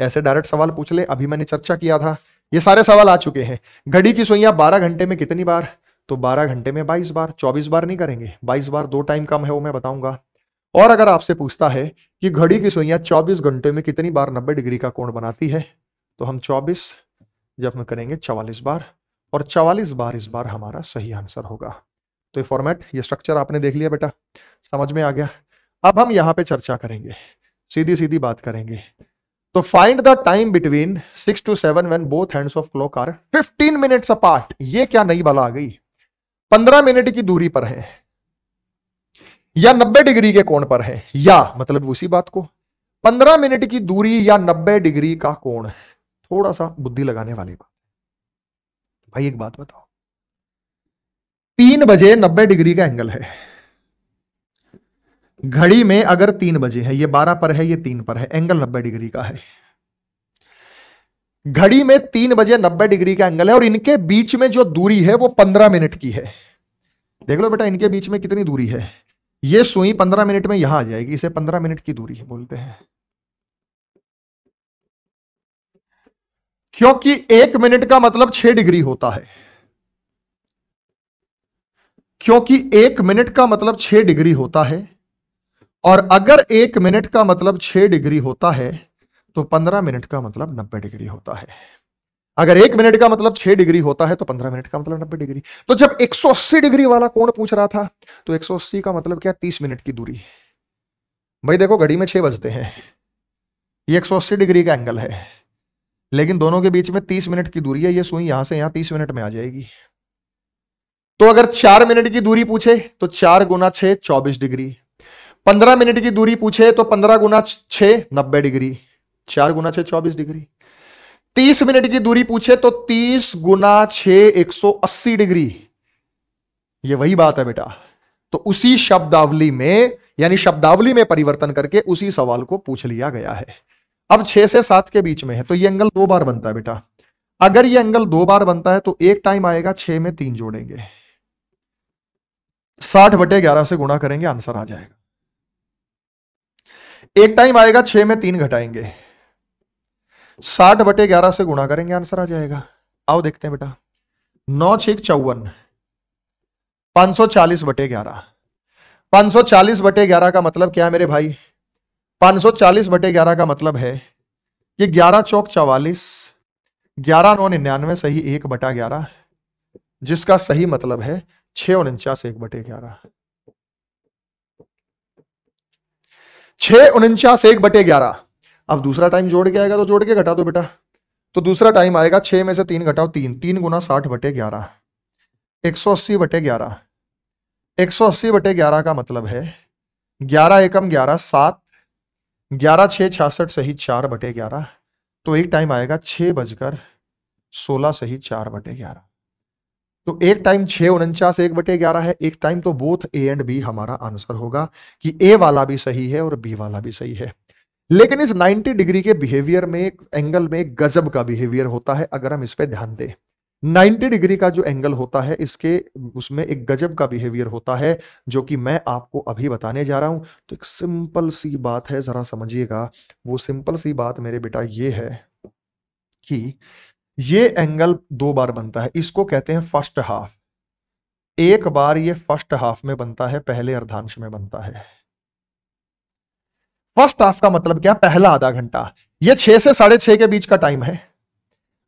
ऐसे डायरेक्ट सवाल पूछ ले, अभी मैंने चर्चा किया था। ये सारे सवाल आ चुके हैं। घड़ी की सुइया बारह घंटे में कितनी बार? तो बारह घंटे में बाईस बार, चौबीस बार नहीं करेंगे। बाईस बार दो टाइम कम है वो मैं बताऊँगा। और अगर आपसे पूछता है कि घड़ी की सुइया चौबीस घंटे में कितनी बार नब्बे डिग्री का कोण बनाती है तो हम चौबीस जब हम करेंगे चवालीस बार, और चवालीस बार इस बार हमारा सही आंसर होगा। तो ये फॉर्मेट ये स्ट्रक्चर आपने देख लिया बेटा। समझ में आ गया? अब हम यहाँ पे चर्चा करेंगे। सीधी सीधी बात करेंगे। तो find the time between six to seven when both hands of clock are fifteen minutes apart ये क्या नई बला आ गई? पंद्रह मिनट की दूरी पर है, या नब्बे डिग्री के कोण पर है, या मतलब उसी बात को, पंद्रह मिनट की दूरी या नब्बे डिग्री का कोण, थोड़ा सा बुद्धि लगाने वाली बात भाई, एक बात बताओ, तीन बजे नब्बे डिग्री का एंगल है घड़ी में अगर तीन बजे है, ये बारह पर है, ये तीन पर है एंगल नब्बे डिग्री का है। घड़ी में तीन बजे नब्बे डिग्री का एंगल है और इनके बीच में जो दूरी है, वो पंद्रह मिनट की है। देख लो बेटा, इनके बीच में कितनी दूरी है। ये सुई पंद्रह मिनट में यहाँ आ जाएगी, इसे पंद्रह मिनट की दूरी है बोलते हैं। क्योंकि एक मिनट का मतलब छह डिग्री होता है। क्योंकि एक मिनट का मतलब छह डिग्री होता है और अगर एक मिनट का मतलब छह डिग्री होता है तो पंद्रह मिनट का मतलब नब्बे डिग्री होता है। अगर एक मिनट का मतलब छह डिग्री होता है तो पंद्रह मिनट का मतलब नब्बे डिग्री। तो जब 180 डिग्री वाला कौन पूछ रहा था तो 180 का मतलब क्या? 30 मिनट की दूरी। भाई देखो, घड़ी में छह बजते हैं। ये 180 डिग्री का एंगल है। लेकिन दोनों के बीच में 30 मिनट की दूरी है, ये सुई यहाँ से यहाँ 30 मिनट में आ जाएगी। तो अगर चार मिनट की दूरी पूछे तो चार गुना छह चौबीस डिग्री। पंद्रह मिनट की दूरी पूछे तो पंद्रह गुना छ नब्बे डिग्री। चार गुना छह चौबीस डिग्री। तीस मिनट की दूरी पूछे तो तीस गुना छ, एक सौ अस्सी डिग्री। ये वही बात है बेटा। तो उसी शब्दावली में, यानी शब्दावली में परिवर्तन करके उसी सवाल को पूछ लिया गया है। अब छह से सात के बीच में है तो ये एंगल दो बार बनता है बेटा। अगर ये एंगल दो बार बनता है तो एक टाइम आएगा छह में तीन जोड़ेंगे। साठ बटे ग्यारह से गुणा करेंगे, आंसर आ जाएगा। एक टाइम आएगा, छह में तीन घटाएँगे। साठ बटे ग्यारह से गुणा करेंगे आंसर आ जाएगा। आओ देखते हैं बेटा। नौ छिक चौवन। पाँच सौ चालीस बटे ग्यारह। पाँच सौ चालीस बटे ग्यारह का मतलब क्या है मेरे भाई? पाँच सौ चालीस बटे ग्यारह का मतलब है कि ग्यारह चौक चौवालीस, ग्यारह नौ निन्यानवे सही एक बटा ग्यारह, जिसका सही मतलब है छह उनचास एक बटे ग्यारह। छह उनचास एक बटे ग्यारह। अब दूसरा टाइम जोड़ के आएगा तो जोड़ के घटा दो बेटा। तो दूसरा टाइम आएगा छह में से तीन घटाओ तीन। तीन गुना साठ बटे ग्यारह। एक सौ अस्सी बटे ग्यारह। एक सौ अस्सी बटे ग्यारह का मतलब है ग्यारह एकम ग्यारह सात। ग्यारह छः छियासठ सही चार बटे ग्यारह। तो एक टाइम आएगा छः बजकर सोलह सही चार बटे ग्यारह। तो एक टाइम छह उनचास, एक बटे ग्यारह है, एक टाइम तो बोथ ए एंड बी हमारा आंसर होगा कि ए वाला भी सही है और बी वाला भी सही है। लेकिन इस 90 डिग्री के बिहेवियर में एंगल में गजब का बिहेवियर होता है, अगर हम इस पर ध्यान दें। 90 डिग्री का जो एंगल होता है, इसके, उसमें एक गजब का बिहेवियर होता है, जो कि मैं आपको अभी बताने जा रहा हूँ। तो एक सिंपल सी बात है, जरा समझिएगा। वो सिंपल सी बात मेरे बेटा ये है कि ये एंगल दो बार बनता है। इसको कहते हैं फ़र्स्ट हाफ़ एक बार ये फ़र्स्ट हाफ़ में बनता है, पहले अर्धांश में बनता है। फ़र्स्ट हाफ़ का मतलब क्या? पहला आधा घंटा। ये छह से साढ़े छह के बीच का टाइम है।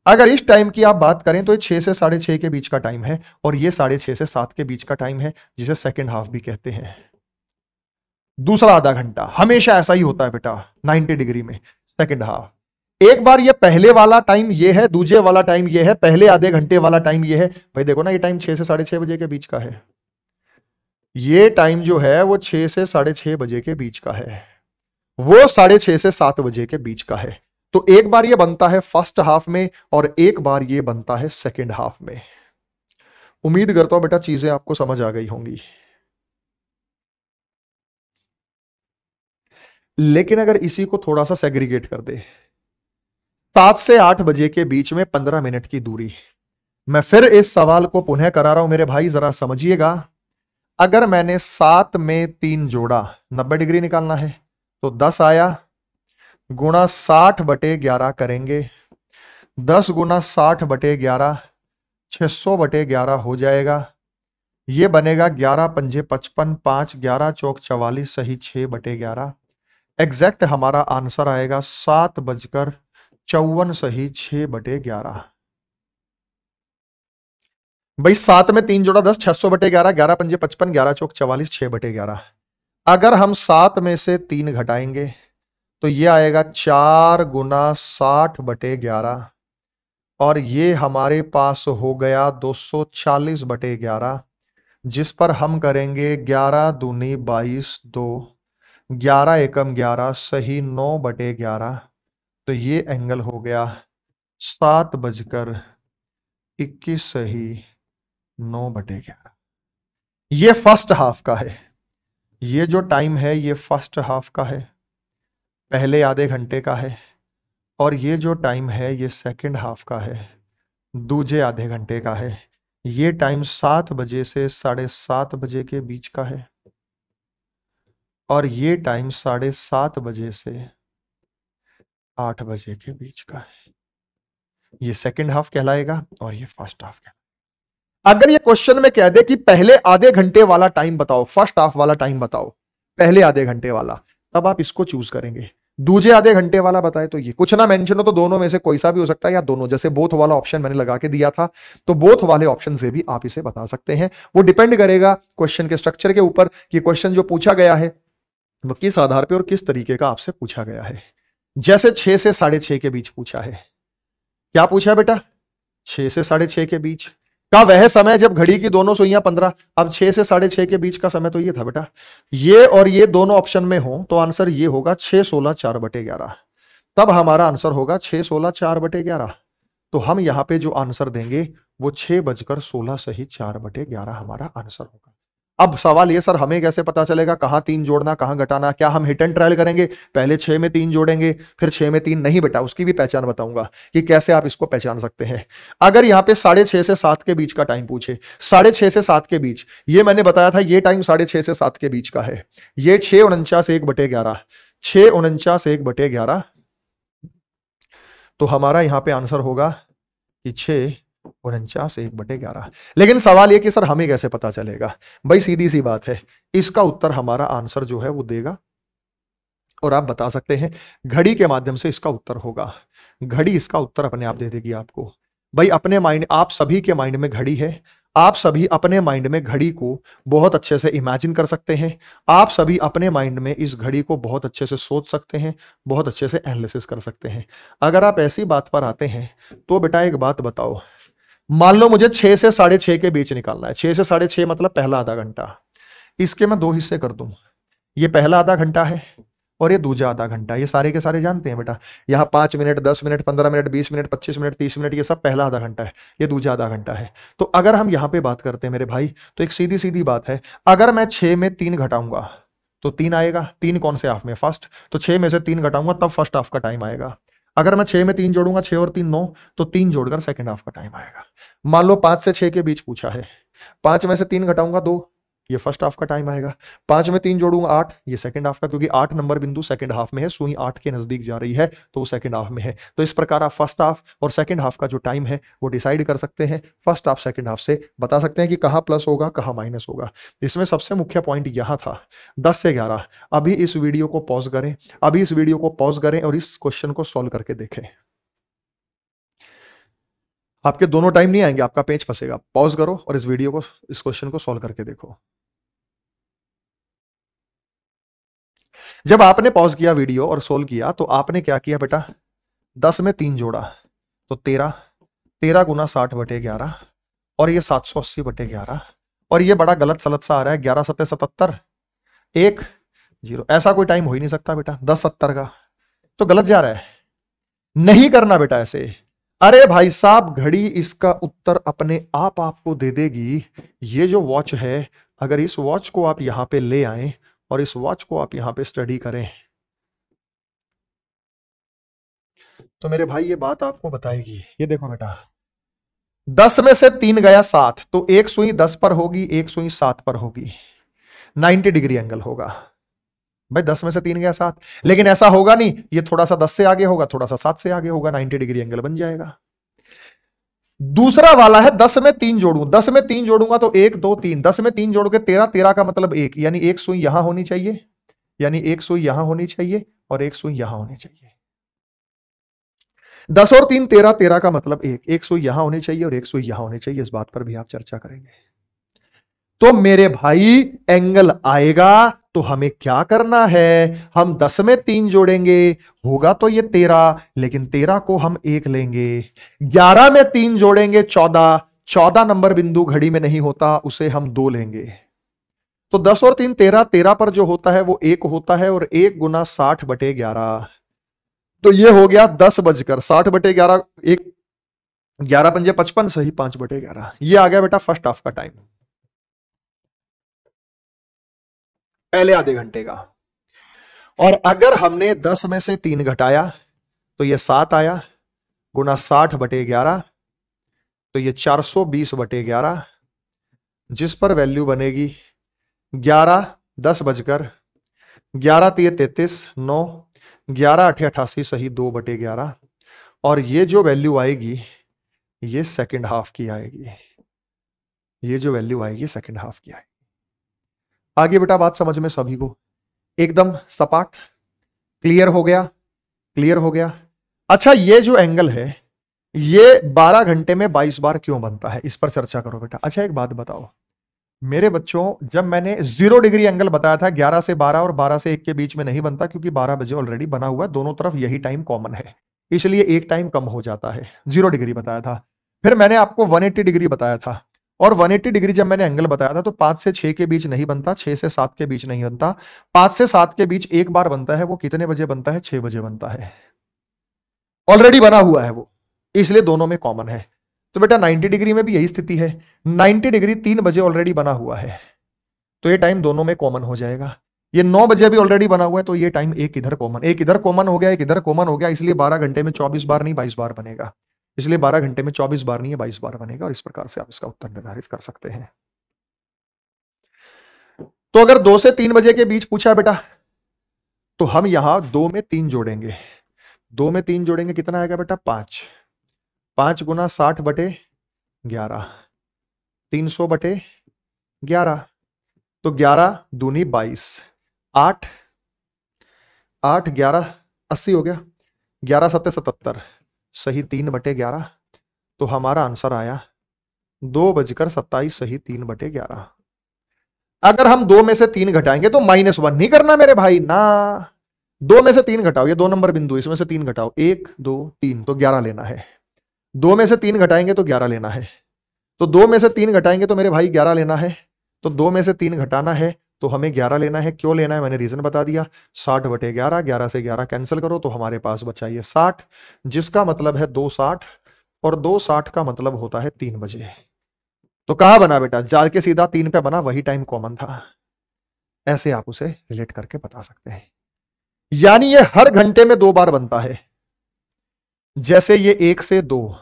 अगर इस टाइम की आप बात करें तो ये छह से साढ़े छह के बीच का टाइम है और ये साढ़े छह से सात के बीच का टाइम है, जिसे सेकेंड हाफ़ भी कहते हैं। दूसरा आधा घंटा। हमेशा ऐसा ही होता है बेटा 90 डिग्री में सेकेंड हाफ़ एक बार ये पहले वाला टाइम ये है दूसरे वाला टाइम ये है, पहले आधे घंटे वाला टाइम ये है। भाई देखो ना, ये टाइम छह से साढ़े छह बजे के बीच का है। ये टाइम जो है, वो छह से साढ़े छह बजे के बीच का है। वो साढ़े छह से सात बजे के बीच का है। तो एक बार ये बनता है फ़र्स्ट हाफ़ में और एक बार ये बनता है सेकेंड हाफ़ में। उम्मीद करता हूँ बेटा चीज़ें आपको समझ आ गई होंगी। लेकिन अगर इसी को थोड़ा सा सेग्रीगेट कर दे सात से आठ बजे के बीच में पंद्रह मिनट की दूरी। मैं फिर इस सवाल को पुनः करा रहा हूँ, मेरे भाई, जरा समझिएगा। अगर मैंने सात में तीन जोड़ा, नब्बे डिग्री निकालना है तो दस आया। गुणा साठ बटे ग्यारह करेंगे। दस गुना साठ बटे ग्यारह, छह सौ बटे ग्यारह हो जाएगा। ये बनेगा ग्यारह पंजे पचपन, पाँच ग्यारह चौक चवालीस सही छह बटे ग्यारह। एग्जैक्ट हमारा आंसर आएगा सात बजकर चौवन सही छह बटे ग्यारह। भाई सात में तीन जोड़ा दस, छह सौ बटे ग्यारह ग्यारह पंजे पचपन, ग्यारह चौक चवालीस, छह बटे ग्यारह। अगर हम सात में से तीन घटाएँगे तो ये आएगा चार गुना साठ बटे ग्यारह, और ये हमारे पास हो गया दो सौ चालीस बटे ग्यारह, जिस पर हम करेंगे ग्यारह दूनी बाईस दो, ग्यारह एकम ग्यारह सही नौ बटे ग्यारह। तो ये एंगल हो गया सात बजकर इक्कीस सही नौ बटे ग्यारह। ये फ़र्स्ट हाफ़ का है। ये जो टाइम है, ये फ़र्स्ट हाफ़ का है। पहले आधे घंटे का है और ये जो टाइम है, ये सेकंड हाफ़ का है। दूजे आधे घंटे का है। ये टाइम सात बजे से साढ़े सात बजे के बीच का है। और ये टाइम साढ़े सात बजे से आठ बजे के बीच का है। ये सेकंड हाफ़ कहलाएगा और ये फ़र्स्ट हाफ़ कहलाएगा अगर ये क्वेश्चन में कह दे कि पहले आधे घंटे वाला टाइम बताओ फ़र्स्ट हाफ़ वाला टाइम बताओ, पहले आधे घंटे वाला, तब आप इसको चूज़ करेंगे। दूजे आधे घंटे वाला बताए तो ये, कुछ ना मेंशन हो तो दोनों में से कोई सा भी हो सकता है या दोनों, जैसे बोथ वाला ऑप्शन मैंने लगा के दिया था तो बोथ वाले ऑप्शन से भी आप इसे बता सकते हैं। वो डिपेंड करेगा क्वेश्चन के स्ट्रक्चर के ऊपर कि क्वेश्चन जो पूछा गया है, वो किस आधार पर और किस तरीके का आपसे पूछा गया है। जैसे छह से साढ़े छह के बीच पूछा है। क्या पूछा है बेटा? छह से साढ़े छह के बीच। का वह समय जब घड़ी की दोनों सुइयाँ पंद्रह, अब छह से साढ़े छह के बीच का समय तो ये था बेटा। ये और ये दोनों ऑप्शन में हो तो आंसर ये होगा छह सोलह चार बटे ग्यारह। तब हमारा आंसर होगा छह सोलह चार बटे ग्यारह। तो हम यहाँ पे जो आंसर देंगे, वो छह बजकर सोलह सही चार बटे ग्यारह हमारा आंसर होगा। अब सवाल ये, सर, हमें कैसे पता चलेगा कहाँ तीन जोड़ना, कहाँ घटाना, क्या हम हिट एंड ट्रायल करेंगे? पहले छह में तीन जोड़ेंगे, फिर छह में तीन नहीं बेटा, उसकी भी पहचान बताऊँगा कि कैसे आप इसको पहचान सकते हैं। अगर यहाँ पे साढ़े छह से सात के बीच का टाइम पूछे, साढ़े छह से सात के बीच, ये मैंने बताया था, ये टाइम साढ़े छह से सात के बीच का है। ये छह उनचास एक बटे ग्यारह, छह उनचास एक बटे ग्यारह तो हमारा यहाँ पे आंसर होगा कि छह उनचास एक बटे ग्यारह। लेकिन सवाल ये कि सर हमें कैसे पता चलेगा? भाई सीधी सी बात है, इसका उत्तर हमारा आंसर जो है वो देगा। और आप बता सकते हैं, घड़ी के माध्यम से इसका उत्तर होगा। घड़ी इसका उत्तर अपने आप दे देगी आपको। भाई अपने माइंड, आप सभी के माइंड में घड़ी है। आप सभी अपने माइंड में घड़ी को बहुत अच्छे से इमेजिन कर सकते हैं। आप सभी अपने माइंड में इस घड़ी को बहुत अच्छे से सोच सकते हैं, बहुत अच्छे से एनालिसिस कर सकते हैं। अगर आप ऐसी बात पर आते हैं तो बेटा एक बात बताओ मान लो मुझे छह से साढ़े छह के बीच निकालना है। छह से साढ़े छह मतलब पहला आधा घंटा। इसके मैं दो हिस्से कर दूँ। ये पहला आधा घंटा है और ये दूजा आधा घंटा। ये सारे के सारे जानते हैं बेटा? यहाँ पाँच मिनट, दस मिनट, पंद्रह मिनट, बीस मिनट, पच्चीस मिनट, तीस मिनट, ये सब पहला आधा घंटा है। ये दूजा आधा घंटा है। तो अगर हम यहाँ पे बात करते हैं मेरे भाई तो एक सीधी सीधी बात है। अगर मैं छह में तीन घटाऊँगा तो तीन आएगा। तीन कौन से हाफ़ में? फ़र्स्ट तो छह में से तीन घटाऊँगा, तब फ़र्स्ट हाफ़ का टाइम आएगा। अगर मैं छह में तीन जोड़ूँगा, छह और तीन नौ तो तीन जोड़कर सेकंड हाफ़ का टाइम आएगा। मान लो पाँच से छह के बीच पूछा है। पाँच में से तीन घटाऊँगा, दो। ये फ़र्स्ट हाफ़ का टाइम आएगा। पाँच में तीन जोड़ूँगा, आठ। ये सेकंड हाफ़ का, क्योंकि आठ नंबर बिंदु सेकंड हाफ़ में है सुई आठ के नज़दीक जा रही है तो वो सेकंड हाफ़ में है। तो इस प्रकार आप फ़र्स्ट हाफ़ और सेकंड हाफ़ का जो टाइम है, वो डिसाइड कर सकते हैं। फ़र्स्ट हाफ़ सेकंड हाफ़ से बता सकते हैं कि कहाँ प्लस होगा, कहाँ माइनस होगा। इसमें सबसे मुख्य पॉइंट यहाँ था, दस से ग्यारह। अभी इस वीडियो को पॉज करें, अभी इस वीडियो को पॉज करें और इस क्वेश्चन को सॉल्व करके देखें। आपके दोनों टाइम नहीं आएँगे, आपका पेज फंसेगा। पॉज करो और इस वीडियो को, इस क्वेश्चन को सॉल्व करके देखो। जब आपने पॉज किया वीडियो और सोल्व किया तो आपने क्या किया बेटा? दस में तीन जोड़ा तो तेरह तेरह गुना साठ बटे ग्यारह, और ये सात सौ अस्सी बटे ग्यारह, और ये बड़ा गलत सलत सा आ रहा है, ग्यारह सत्तर सतहत्तर, एक, ज़ीरो। ऐसा कोई टाइम हो ही नहीं सकता बेटा, दस सत्तर का। तो गलत जा रहा है। नहीं करना बेटा ऐसे। अरे भाई साहब, घड़ी इसका उत्तर अपने आप आपको दे देगी। ये जो वॉच है, अगर इस वॉच को आप यहाँ पे ले आए और इस वॉच को आप यहाँ पे स्टडी करें। तो मेरे भाई, ये बात आपको बताएगी। ये देखो बेटा। दस में से तीन गया सात तो एक सुई दस पर होगी, एक सुई सात पर होगी। नाइन्टी डिग्री एंगल होगा। भाई, दस में से तीन गया सात। लेकिन ऐसा होगा नहीं, ये थोड़ा सा दस से आगे होगा, थोड़ा सा सात से आगे होगा, नाइन्टी डिग्री एंगल बन जाएगा। दूसरा वाला है, दस में तीन जोड़ू। दस में तीन जोड़ूँगा तो एक, दो, तीन। दस में तीन जोड़ के तेरह तेरह का मतलब एक। यानी एक सुई यहाँ होनी चाहिए, यानी एक सुई यहाँ होनी चाहिए और एक सुई यहाँ होनी चाहिए। दस और तीन, तेरह तेरह का मतलब एक। एक सुई यहाँ होनी चाहिए और एक सुई यहाँ होनी चाहिए। इस बात पर भी आप चर्चा करेंगे। तो मेरे भाई, एंगल आएगा तो हमें क्या करना है? हम दस में तीन जोड़ेंगे। होगा तो ये तेरह, लेकिन तेरह को हम एक लेंगे। ग्यारह में तीन जोड़ेंगे चौदह। चौदह नंबर बिंदु घड़ी में नहीं होता, उसे हम दो लेंगे। तो दस और तीन तेरह तेरह पर जो होता है वो एक होता है और एक गुना साठ बटे ग्यारह। तो ये हो गया दस बजकर साठ बटे ग्यारह, एक, ग्यारह पंजे पचपन सही पाँच बटे ग्यारह। ये आ गया बेटा फ़र्स्ट हाफ़ का टाइम। पहले आधे घंटे का। और अगर हमने दस में से तीन घटाया तो ये सात आया गुना साठ बटे ग्यारह तो ये चार सौ बीस बटे ग्यारह, जिस पर वैल्यू बनेगी ग्यारह, दस बजकर ग्यारह तीय तैतीस, नौ, ग्यारह अठे अठासी सही दो बटे ग्यारह। और ये जो वैल्यू आएगी, ये सेकंड हाफ़ की आएगी। ये जो वैल्यू आएगी सेकंड हाफ़ की आएगी। आगे बेटा बात समझ में सभी को। एकदम सपाट क्लियर हो गया क्लियर हो गया। अच्छा ये जो एंगल है, ये 12 घंटे में 22 बार क्यों बनता है? इस पर चर्चा करो बेटा। अच्छा एक बात बताओ। मेरे बच्चों, जब मैंने ज़ीरो डिग्री एंगल बताया था 11 से 12 और 12 से 1 के बीच में नहीं बनता, क्योंकि 12 बजे ऑलरेडी बना हुआ है, दोनों तरफ़ यही टाइम कॉमन है। इसलिए एक टाइम कम हो जाता है। ज़ीरो डिग्री बताया था। फिर मैंने आपको 180 डिग्री बताया था। और 180 डिग्री जब मैंने एंगल बताया था तो पाँच से छह के बीच नहीं बनता, छह से सात के बीच नहीं बनता। पाँच से सात के बीच एक बार बनता है, वो कितने बजे बनता है? छह बजे बनता है। ऑलरेडी बना हुआ है वो, इसलिए दोनों में कॉमन है। तो बेटा 90 डिग्री में भी यही स्थिति है। 90 डिग्री तीन बजे ऑलरेडी बना हुआ है। तो ये टाइम दोनों में कॉमन हो जाएगा। ये नौ बजे भी ऑलरेडी बना हुआ है तो ये टाइम एक इधर कॉमन एक इधर कॉमन हो गया, एक इधर कॉमन हो गया, इसलिए बारह घंटे में चौबीस बार नहीं, बाईस बार बनेगा। इसलिए 12 घंटे में 24 बार नहीं है 22 बार बनेगा और इस प्रकार से आप इसका उत्तर निर्धारित कर सकते हैं। तो अगर दो से तीन बजे के बीच पूछा बेटा तो हम यहाँ दो में तीन जोड़ेंगे। दो में तीन जोड़ेंगे, कितना आएगा बेटा? पाँच। पाँच गुना साठ बटे ग्यारह। तीन सौ बटे ग्यारह। तो ग्यारह दूनी बाईस। आठ। आठ ग्यारह अस्सी हो गया। ग्यारह सत्तर सतहत्तर। सही तीन बटे ग्यारह तो हमारा आंसर आया दो बजकर सत्ताईस सही तीन बटे ग्यारह। अगर हम दो में से तीन घटाएँगे तो माइनस वन नहीं करना मेरे भाई, ना। दो में से तीन घटाओ, ये दो नंबर बिंदु, इसमें से तीन घटाओ। एक, दो, तीन तो ग्यारह लेना है। दो में से तीन घटाएँगे तो ग्यारह लेना है। तो दो में से तीन घटाएँगे तो मेरे भाई ग्यारह लेना है। तो दो में से तीन घटाना है तो हमें ग्यारह लेना है। क्यों लेना है? मैंने रीजन बता दिया। साठ बटे ग्यारह ग्यारह से ग्यारह कैंसिल करो तो हमारे पास बचा ये साठ, जिसका मतलब है दो साठ, और दो साठ का मतलब होता है तीन बजे। तो कहा बना बेटा? जाल के सीधा तीन पे बना, वही टाइम कॉमन था। ऐसे आप उसे रिलेट करके बता सकते हैं। यानी ये हर घंटे में दो बार बनता है। जैसे ये एक से दो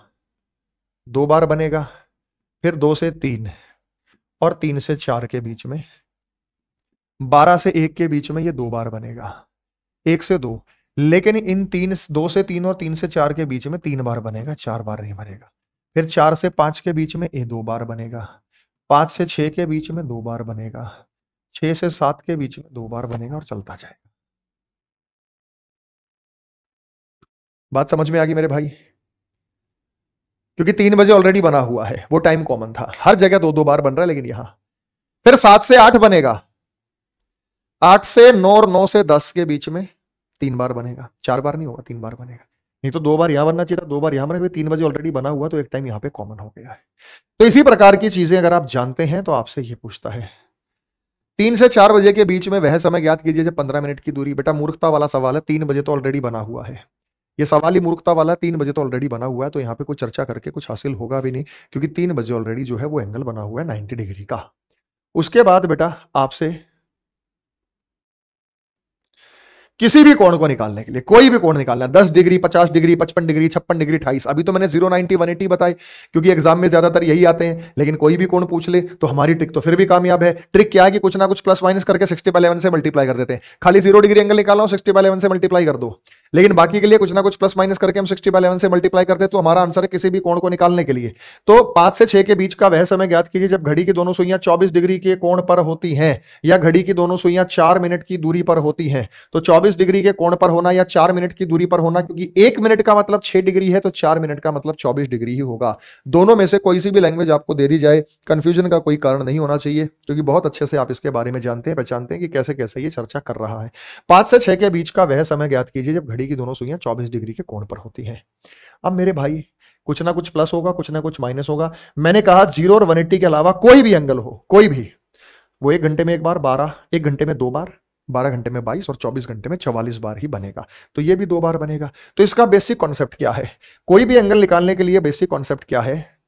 दो बार बनेगा, फिर दो से तीन, और तीन से चार के बीच में बारह से एक के बीच में ये दो बार बनेगा। एक से दो। लेकिन इन तीन दो से तीन और तीन से चार के बीच में तीन बार बनेगा, चार बार नहीं बनेगा। फिर चार से पाँच के बीच में ये दो बार बनेगा। पाँच से छह के बीच में दो बार बनेगा। छह से सात के बीच में दो बार बनेगा और चलता जाएगा। बात समझ में आ गई मेरे भाई? क्योंकि तीन बजे ऑलरेडी बना हुआ है। वो टाइम कॉमन था। हर जगह दो दो बार बन रहा है, लेकिन यहाँ। फिर सात से आठ बनेगा। आठ से नौ और नौ से दस के बीच में तीन बार बनेगा। चार बार नहीं होगा, तीन बार बनेगा। नहीं तो दो बार यहाँ बनना चाहिए था, दो बार यहाँ बना तीन बजे ऑलरेडी बना हुआ तो एक टाइम यहाँ पे कॉमन हो गया है। तो इसी प्रकार की चीज़ें अगर आप जानते हैं तो आपसे ये पूछता है। तीन से चार बजे के बीच में वह समय ज्ञात कीजिए जब पंद्रह मिनट की दूरी, बेटा मूर्खता वाला सवाल है, तीन बजे तो ऑलरेडी बना हुआ है। ये सवाल ही मूर्खता वाला तीन बजे तो ऑलरेडी बना हुआ है तो यहाँ पे कुछ चर्चा करके कुछ हासिल होगा भी नहीं, क्योंकि तीन बजे ऑलरेडी जो है वो एंगल बना हुआ है नाइन्टी डिग्री का। उसके बाद बेटा आपसे किसी भी कोण को निकालने के लिए, कोई भी कोण निकालना है, दस डिग्री, पचास डिग्री, पचपन डिग्री, छप्पन डिग्री अठाईस अभी तो मैंने ज़ीरो नाइनटी, वन एटी बताई, क्योंकि एग्ज़ाम में ज़्यादातर यही आते हैं, लेकिन कोई भी कोण पूछ ले तो हमारी ट्रिक तो फिर भी कामयाब है। ट्रिक क्या है कि कुछ ना कुछ प्लस माइनस करके सिक्सटी बाई से मल्टीप्लाई कर देते हैं। खाली ज़ीरो डिग्री एंगल निकालो सिक्सटी बाई से मल्टीप्लाई कर दो। लेकिन बाकी के लिए कुछ ना कुछ प्लस माइनस करके हम सिक्सटी बाई से मल्टीप्लाई करते तो हमारा आंसर है किसी भी कोण को निकालने के लिए। तो पाँच से छह के बीच का वह समय ज्ञात कीजिए जब घड़ी की दोनों सुइयाँ चौबीस डिग्री के कोण पर होती हैं, या घड़ी की दोनों सुइयाँ चार मिनट की दूरी पर होती हैं तो चौबीस डिग्री के कोण पर होना या चार मिनट की दूरी पर होना, क्योंकि एक मिनट का मतलब छह डिग्री है तो चार मिनट का मतलब चौबीस डिग्री ही होगा। दोनों में से कोई सी भी लैंग्वेज आपको दे दी जाए कंफ्यूजन का कोई कारण नहीं होना चाहिए, क्योंकि बहुत अच्छे से आप इसके बारे में जानते हैं, पहचानते हैं कि कैसे कैसे ये चर्चा कर रहा है। पाँच से छह के बीच का वह समय ज्ञात कीजिए जब घड़ी की दोनों सुइयाँ चौबीस डिग्री के कोण पर होती है। अब मेरे भाई, कुछ ना कुछ प्लस होगा, कुछ ना कुछ माइनस होगा। मैंने कहा ज़ीरो और वन के अलावा कोई भी एंगल हो, कोई भी। वो एक घंटे में एक बार, बारह, एक घंटे में दो बार, बारह घंटे में बाईस और चौबीस घंटे में चवालीस बार ही बनेगा। तो ये भी दो बार बनेगा। तो इसका बेसिक कॉन्सेप्ट क्या है? कोई भी एंगल निकालने के लिए बेसिक कॉन्सेप्ट क्या है?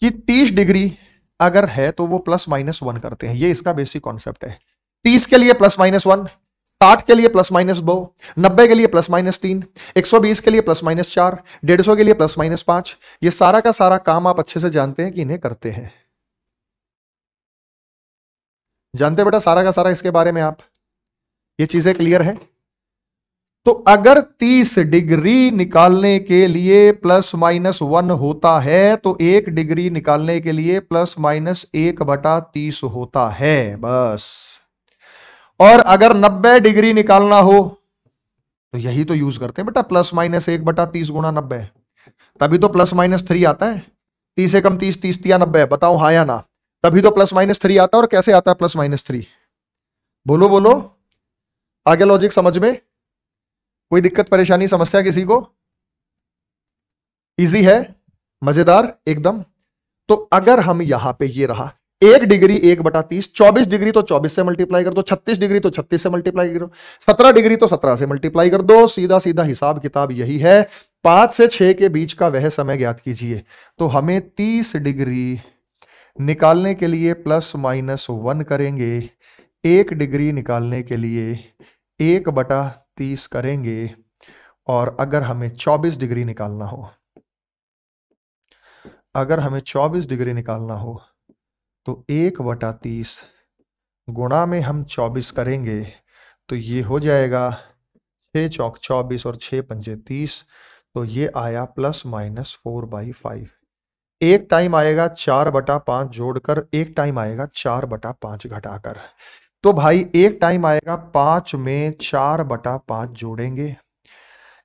कि तीस डिग्री अगर है तो वो प्लस माइनस वन करते हैं। ये इसका बेसिक कॉन्सेप्ट है। तीस के लिए प्लस माइनस वन साठ के लिए प्लस माइनस दो, नब्बे के लिए प्लस माइनस तीन, एक सौ बीस के लिए प्लस माइनस चार, डेढ़ सौ के लिए प्लस माइनस पाँच, ये सारा का सारा काम आप अच्छे से जानते हैं कि इन्हें करते हैं। जानते बेटा सारा का सारा इसके बारे में आप? ये चीज़ें क्लियर है? तो अगर 30 डिग्री निकालने के लिए प्लस माइनस वन होता है तो एक डिग्री निकालने के लिए प्लस माइनस एक बटा तीस होता है, बस। और अगर 90 डिग्री निकालना हो तो यही तो यूज़ करते हैं बेटा प्लस माइनस एक बटा तीस गुणा नब्बे। तभी तो प्लस माइनस थ्री आता है। तीस से कम तीस तीस तिया नब्बे, बताओ हाँ या ना। तभी तो प्लस माइनस थ्री आता है और कैसे आता है प्लस माइनस थ्री बोलो बोलो। आगे लॉजिक समझ में? कोई दिक्कत, परेशानी, समस्या किसी को? इजी है? मज़ेदार? एकदम। तो अगर हम यहाँ पे ये रहा एक डिग्री एक बटा तीस, चौबीस डिग्री तो चौबीस से मल्टीप्लाई कर दो, छत्तीस डिग्री तो छत्तीस से मल्टीप्लाई करो। सत्रह डिग्री तो सत्रह से मल्टीप्लाई कर दो, सीधा सीधा हिसाब किताब यही है, पाँच से छह के बीच का वह समय ज्ञात कीजिए। तो हमें तीस डिग्री निकालने के लिए प्लस माइनस वन करेंगे, एक डिग्री निकालने के लिए एक बटा तीस करेंगे, और अगर हमें चौबीस डिग्री निकालना हो, अगर हमें चौबीस डिग्री निकालना हो तो एक बटा तीस गुणा में हम चौबीस करेंगे तो ये हो जाएगा छः चौक चौबीस और छः पंजे तीस तो ये आया plus minus four by five. एक टाइम आएगा चार बटा पाँच जोड़कर, एक टाइम आएगा चार बटा पाँच घटाकर। तो भाई एक टाइम आएगा पाँच में चार बटा पाँच जोड़ेंगे,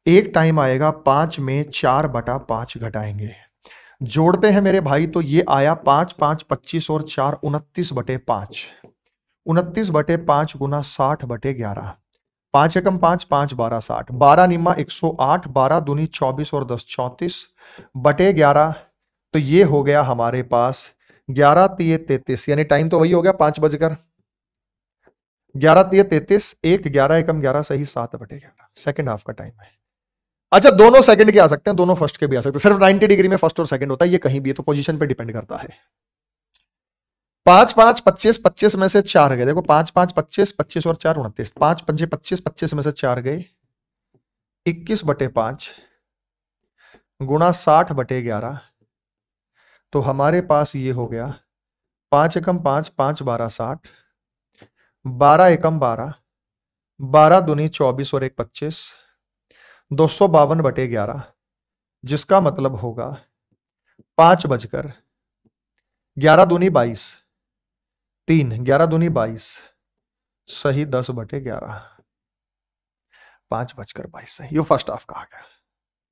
एक टाइम आएगा पाँच में चार बटा पाँच घटाएँगे। जोड़ते हैं मेरे भाई तो ये आया पाँच पाँच, पच्चीस और चार, उनतीस बटे पाँच। उनतीस बटे पाँच गुना साठ बटे ग्यारह। पाँच एकम पाँच पाँच बारह साठ। बारह निम्मा एक सौ आठ, बारह दूनी चौबीस और दस चौंतीस बटे ग्यारह। तो ये हो गया हमारे पास ग्यारह तीय तैतीस। यानी टाइम तो वही हो गया पाँच बजकर। ग्यारह तीय तैतीस, एक ग्यारह एकम ग्यारह सही सात बटे ग्यारह। सेकेंड हाफ़ का टाइम है। अच्छा दोनों सेकंड के आ सकते हैं, दोनों फ़र्स्ट के भी आ सकते हैं। सिर्फ़ 90 डिग्री में फ़र्स्ट और सेकंड होता है, ये कहीं भी है तो पोजीशन पे डिपेंड करता है। पाँच पाँच पच्चीस पच्चीस में से चार गए। देखो पाँच पाँच पच्चीस पच्चीस और चार उनतीस। पाँच पंजे पच्चीस पच्चीस में से चार गए। इक्कीस बटे पाँच गुणा साठ बटे ग्यारह। तो हमारे पास ये हो गया, पाँच एकम पाँच पाँच बारह साठ, बारह एकम बारह बारह दुनी चौबीस और एक पच्चीस। दो सौ बावन बटे ग्यारह, जिसका मतलब होगा पाँच बजकर ग्यारह दूनी बाईस, तीन ग्यारह दूनी बाईस, सही दस बटे ग्यारह। पाँच बजकर बाईस सही ये फ़र्स्ट हाफ़ कहा गया।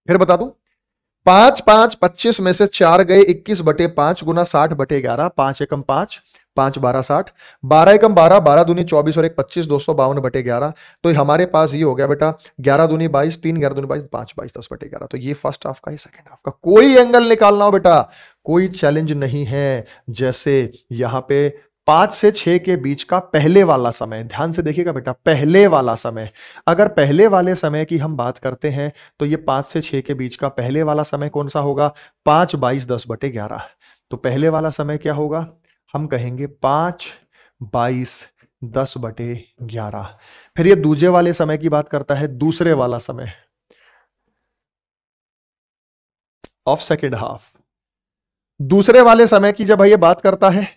फिर बता दूँ, पाँच पाँच पच्चीस में से चार गए इक्कीस बटे पाँच गुना साठ बटे ग्यारह, पाँच एकम पाँच पाँच बारह साठ, बारह एकम बारह बारह दूनी चौबीस और एक पच्चीस, दो सौ बावन बटे ग्यारह। तो हमारे पास ये हो गया बेटा, ग्यारह दूनी बाईस, तीन ग्यारह दूनी बाईस, पाँच बाईस, दस बटे ग्यारह। तो ये फ़र्स्ट हाफ़ का ही सेकंड हाफ़ का, कोई एंगल निकालना हो बेटा, कोई चैलेंज नहीं है। जैसे यहाँ पे पाँच से छह के बीच का पहले वाला समय, ध्यान से देखिएगा बेटा, पहले वाला समय। अगर पहले वाले समय की हम बात करते हैं तो ये पाँच से छह के बीच का पहले वाला समय कौन सा होगा? पाँच बाईस, दस बटे ग्यारह। तो पहले वाला समय क्या होगा? हम कहेंगे पाँच बाईस दस बटे ग्यारह। फिर ये दूजे वाले समय की बात करता है, दूसरे वाला समय। ऑफ़ सेकेंड हाफ़ दूसरे वाले समय की जब ये बात करता है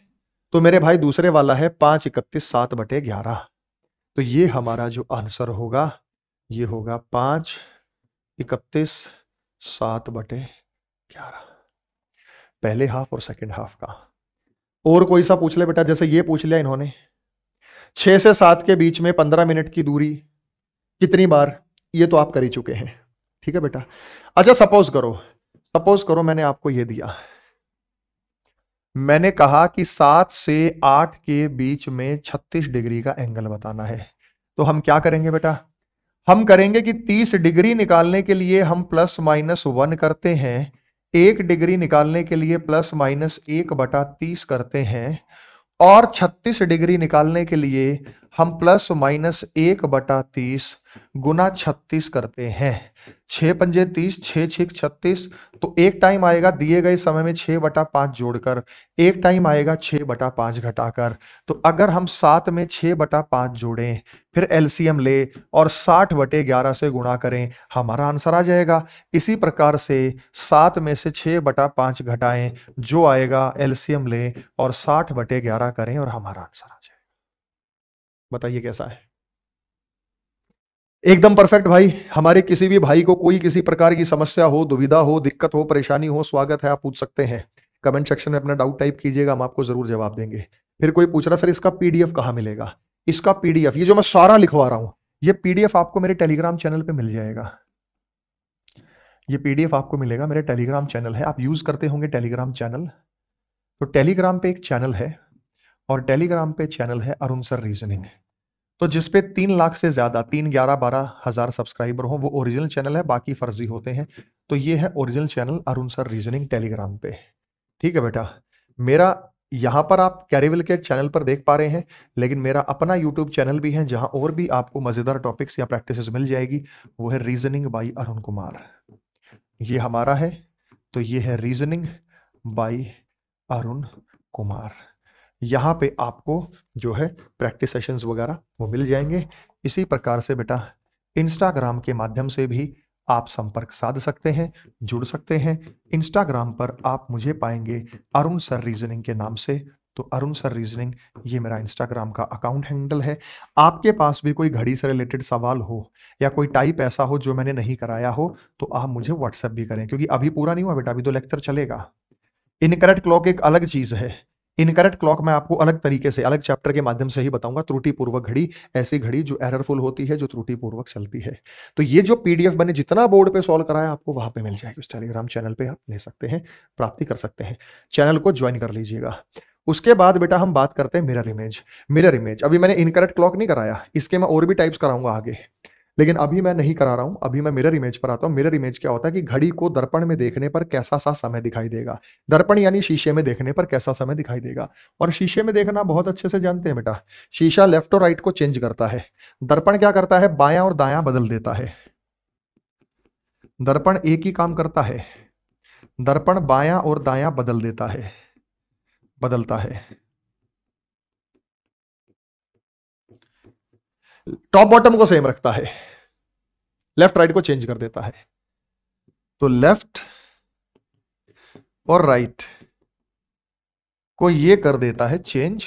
तो मेरे भाई दूसरे वाला है पाँच इकतीस सात बटे ग्यारह। तो ये हमारा जो आंसर होगा, ये होगा पाँच इकतीस सात बटे ग्यारह। पहले हाफ़ और सेकेंड हाफ़ का। और कोई सा पूछ ले बेटा, जैसे ये पूछ लिया इन्होंने। छह से सात के बीच में पंद्रह मिनट की दूरी कितनी बार, ये तो आप कर ही चुके हैं। ठीक है बेटा? अच्छा सपोज़ करो सपोज़ करो मैंने आपको ये दिया। मैंने कहा कि सात से आठ के बीच में छत्तीस डिग्री का एंगल बताना है। तो हम क्या करेंगे बेटा? हम करेंगे कि तीस डिग्री निकालने के लिए हम प्लस माइनस वन करते हैं। एक डिग्री निकालने के लिए प्लस माइनस एक बटा तीस करते हैं और छत्तीस डिग्री निकालने के लिए हम प्लस माइनस एक बटा तीस गुना छत्तीस करते हैं। छह पंजे तीस, छह छिक छत्तीस तो एक टाइम आएगा दिए गए समय में छह बटा पाँच जोड़कर, एक टाइम आएगा छह बटा पाँच घटाकर। तो अगर हम सात में छह बटा पाँच जोड़ें, फिर एलसीएम ले और साठ बटे ग्यारह से गुणा करें, हमारा आंसर आ जाएगा। इसी प्रकार से सात में से छह बटा पाँच घटाएँ, जो आएगा एलसीएम ले और साठ बटे ग्यारह करें और हमारा आंसर आ जाएगा। बताइए कैसा है? एकदम परफेक्ट भाई। हमारे किसी भी भाई को कोई किसी प्रकार की समस्या हो, दुविधा हो, दिक्कत हो, परेशानी हो, स्वागत है, आप पूछ सकते हैं। कमेंट सेक्शन में अपना डाउट टाइप कीजिएगा, हम आपको ज़रूर जवाब देंगे। फिर कोई पूछ रहा, सर, इसका पीडीएफ कहाँ मिलेगा? इसका पीडीएफ, ये जो मैं सारा लिखवा रहा हूँ, ये पीडीएफ आपको मेरे टेलीग्राम चैनल पे मिल जाएगा। ये पीडीएफ आपको मिलेगा मेरे टेलीग्राम चैनल है। आप यूज़ करते होंगे टेलीग्राम चैनल। तो टेलीग्राम पे एक चैनल है और टेलीग्राम पे चैनल है अरुण सर रीजनिंग। तो जिसपे तीन लाख से ज़्यादा, तीन ग्यारह बारह हज़ार सब्सक्राइबर हो, वो ओरिजिनल चैनल है, बाकी फर्जी होते हैं। तो ये है original channel Arun sir reasoning Telegram पे। ठीक है बेटा? मेरा, यहाँ पर आप कैरिवल के चैनल पर देख पा रहे हैं, लेकिन मेरा अपना यूट्यूब चैनल भी है, जहाँ और भी आपको मज़ेदार टॉपिक्स या प्रैक्टिस मिल जाएगी, वो है रीजनिंग बाई अरुण कुमार। ये हमारा है तो ये है रीजनिंग बाई अरुण कुमार। यहाँ पे आपको जो है प्रैक्टिस सेशंस वगैरह वो मिल जाएँगे। इसी प्रकार से बेटा इंस्टाग्राम के माध्यम से भी आप संपर्क साध सकते हैं, जुड़ सकते हैं। इंस्टाग्राम पर आप मुझे पाएँगे अरुण सर रीजनिंग के नाम से। तो अरुण सर रीजनिंग ये मेरा इंस्टाग्राम का अकाउंट हैंडल है। आपके पास भी कोई घड़ी से रिलेटेड सवाल हो या कोई टाइप ऐसा हो जो मैंने नहीं कराया हो तो आप मुझे व्हाट्सएप भी करें, क्योंकि अभी पूरा नहीं हुआ बेटा, अभी तो लेक्चर चलेगा। इनकरेक्ट क्लॉक एक अलग चीज़ है। इनकरेक्ट क्लॉक मैं आपको अलग तरीके से, अलग चैप्टर के माध्यम से ही बताऊँगा। त्रुटिपूर्वक घड़ी, ऐसी घड़ी जो एररफुल होती है, जो त्रुटिपूर्वक चलती है। तो ये जो पीडीएफ मैंने जितना बोर्ड पे सॉल्व कराया, आपको वहाँ पे मिल जाएगी। उस टेलीग्राम चैनल पे आप ले सकते हैं, प्राप्ति कर सकते हैं। चैनल को ज्वाइन कर लीजिएगा। उसके बाद बेटा हम बात करते हैं मिरर इमेज मिरर इमेज अभी मैंने इनकरेक्ट क्लॉक नहीं कराया, इसके मैं और भी टाइप्स कराऊँगा आगे। लेकिन अभी मैं नहीं करा रहा हूँ, अभी मैं मिरर इमेज पर आता हूँ। मिरर इमेज क्या होता है कि घड़ी को दर्पण में देखने पर कैसा सा समय दिखाई देगा? दर्पण यानी शीशे में देखने पर कैसा समय दिखाई देगा? और शीशे में देखना बहुत अच्छे से जानते हैं बेटा। शीशा लेफ़्ट और राइट को चेंज करता है। दर्पण क्या करता है? बाया और दाया बदल देता है। दर्पण एक ही काम करता है। दर्पण बाया और दाया बदल देता है। बदलता है। टॉप बॉटम को सेम रखता है। लेफ़्ट राइट को चेंज कर देता है। तो लेफ़्ट और राइट को ये कर देता है चेंज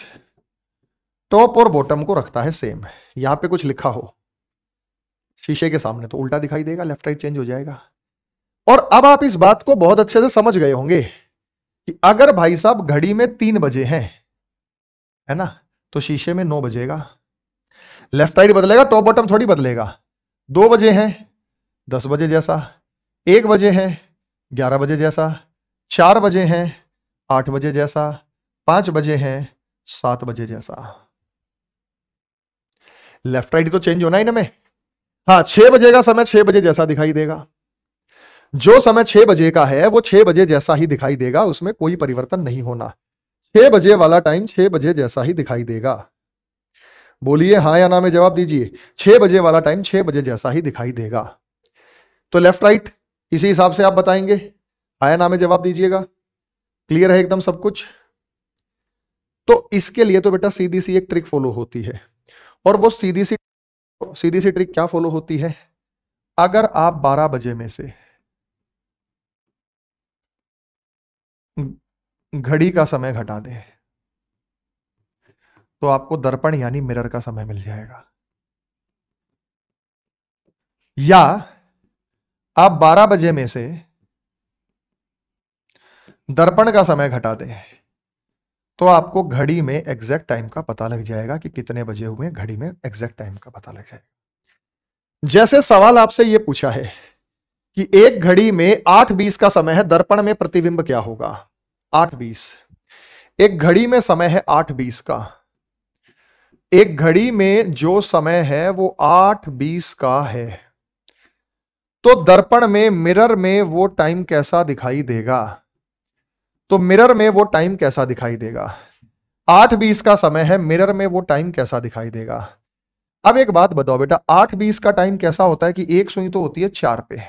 टॉप और बॉटम को रखता है सेम यहाँ पे कुछ लिखा हो। शीशे के सामने तो उल्टा दिखाई देगा लेफ़्ट राइट चेंज हो जाएगा। और अब आप इस बात को बहुत अच्छे से समझ गए होंगे कि अगर भाई साहब घड़ी में तीन बजे हैं, है ना? तो शीशे में नौ बजेगा। लेफ़्ट राइट बदलेगा टॉप बॉटम थोड़ी बदलेगा। दो बजे हैं, दस बजे जैसा, एक बजे हैं, ग्यारह बजे जैसा, चार बजे हैं, आठ बजे जैसा, पाँच बजे हैं, सात बजे जैसा। लेफ़्ट राइट तो चेंज होना ही ना में। हाँ छह बजे का समय छह बजे जैसा दिखाई देगा। जो समय छह बजे का है, वो छह बजे जैसा ही दिखाई देगा, उसमें कोई परिवर्तन नहीं होना। छह बजे वाला टाइम छह बजे जैसा ही दिखाई देगा। बोलिए हाँ या ना में जवाब दीजिए। छह बजे वाला टाइम छह बजे जैसा ही दिखाई देगा। तो लेफ़्ट राइट इसी हिसाब से आप बताएँगे। हाँ या ना में जवाब दीजिएगा। क्लियर है एकदम सब कुछ? तो इसके लिए तो बेटा सीधी सी एक ट्रिक फॉलो होती है। और वो सीधी सी सीधी सी ट्रिक क्या फॉलो होती है? अगर आप 12 बजे में से घड़ी का समय घटा दें तो आपको दर्पण यानी मिरर का समय मिल जाएगा। या आप 12 बजे में से दर्पण का समय घटा दें तो आपको घड़ी में एग्जैक्ट टाइम का पता लग जाएगा कि कितने बजे हुए, घड़ी में एग्जैक्ट टाइम का पता लग जाएगा। जैसे सवाल आपसे यह पूछा है कि एक घड़ी में आठ बीस का समय है, दर्पण में प्रतिबिंब क्या होगा? आठ बीस। एक घड़ी में समय है आठ बीस का एक घड़ी में जो समय है वो आठ बीस का है। तो दर्पण में, मिरर में वो टाइम कैसा दिखाई देगा? तो मिरर में वो टाइम कैसा दिखाई देगा? आठ बीस का समय है, मिरर में वो टाइम कैसा दिखाई देगा? अब एक बात बताओ बेटा, आठ बीस का टाइम कैसा होता है कि एक सुई तो होती है चार पे,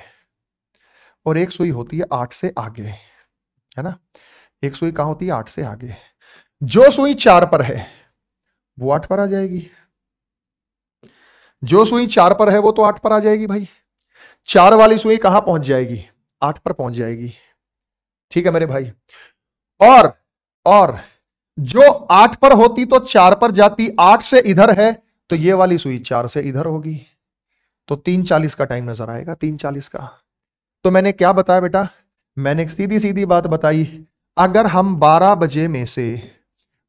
और एक सुई होती है आठ से आगे, है ना? एक सुई कहाँ होती है? आठ से आगे। जो सुई चार पर है वो आठ पर आ जाएगी। जो सुई चार पर है, वो तो आठ पर आ जाएगी भाई। चार वाली सुई कहाँ पहुँच जाएगी? आठ पर पहुँच जाएगी। ठीक है मेरे भाई। और और जो आठ पर होती तो चार पर जाती, आठ से इधर है तो ये वाली सुई चार से इधर होगी। तो तीन चालीस का टाइम नज़र आएगा, तीन चालीस का। तो मैंने क्या बताया बेटा? मैंने सीधी सीधी बात बताई। अगर हम बारह बजे में से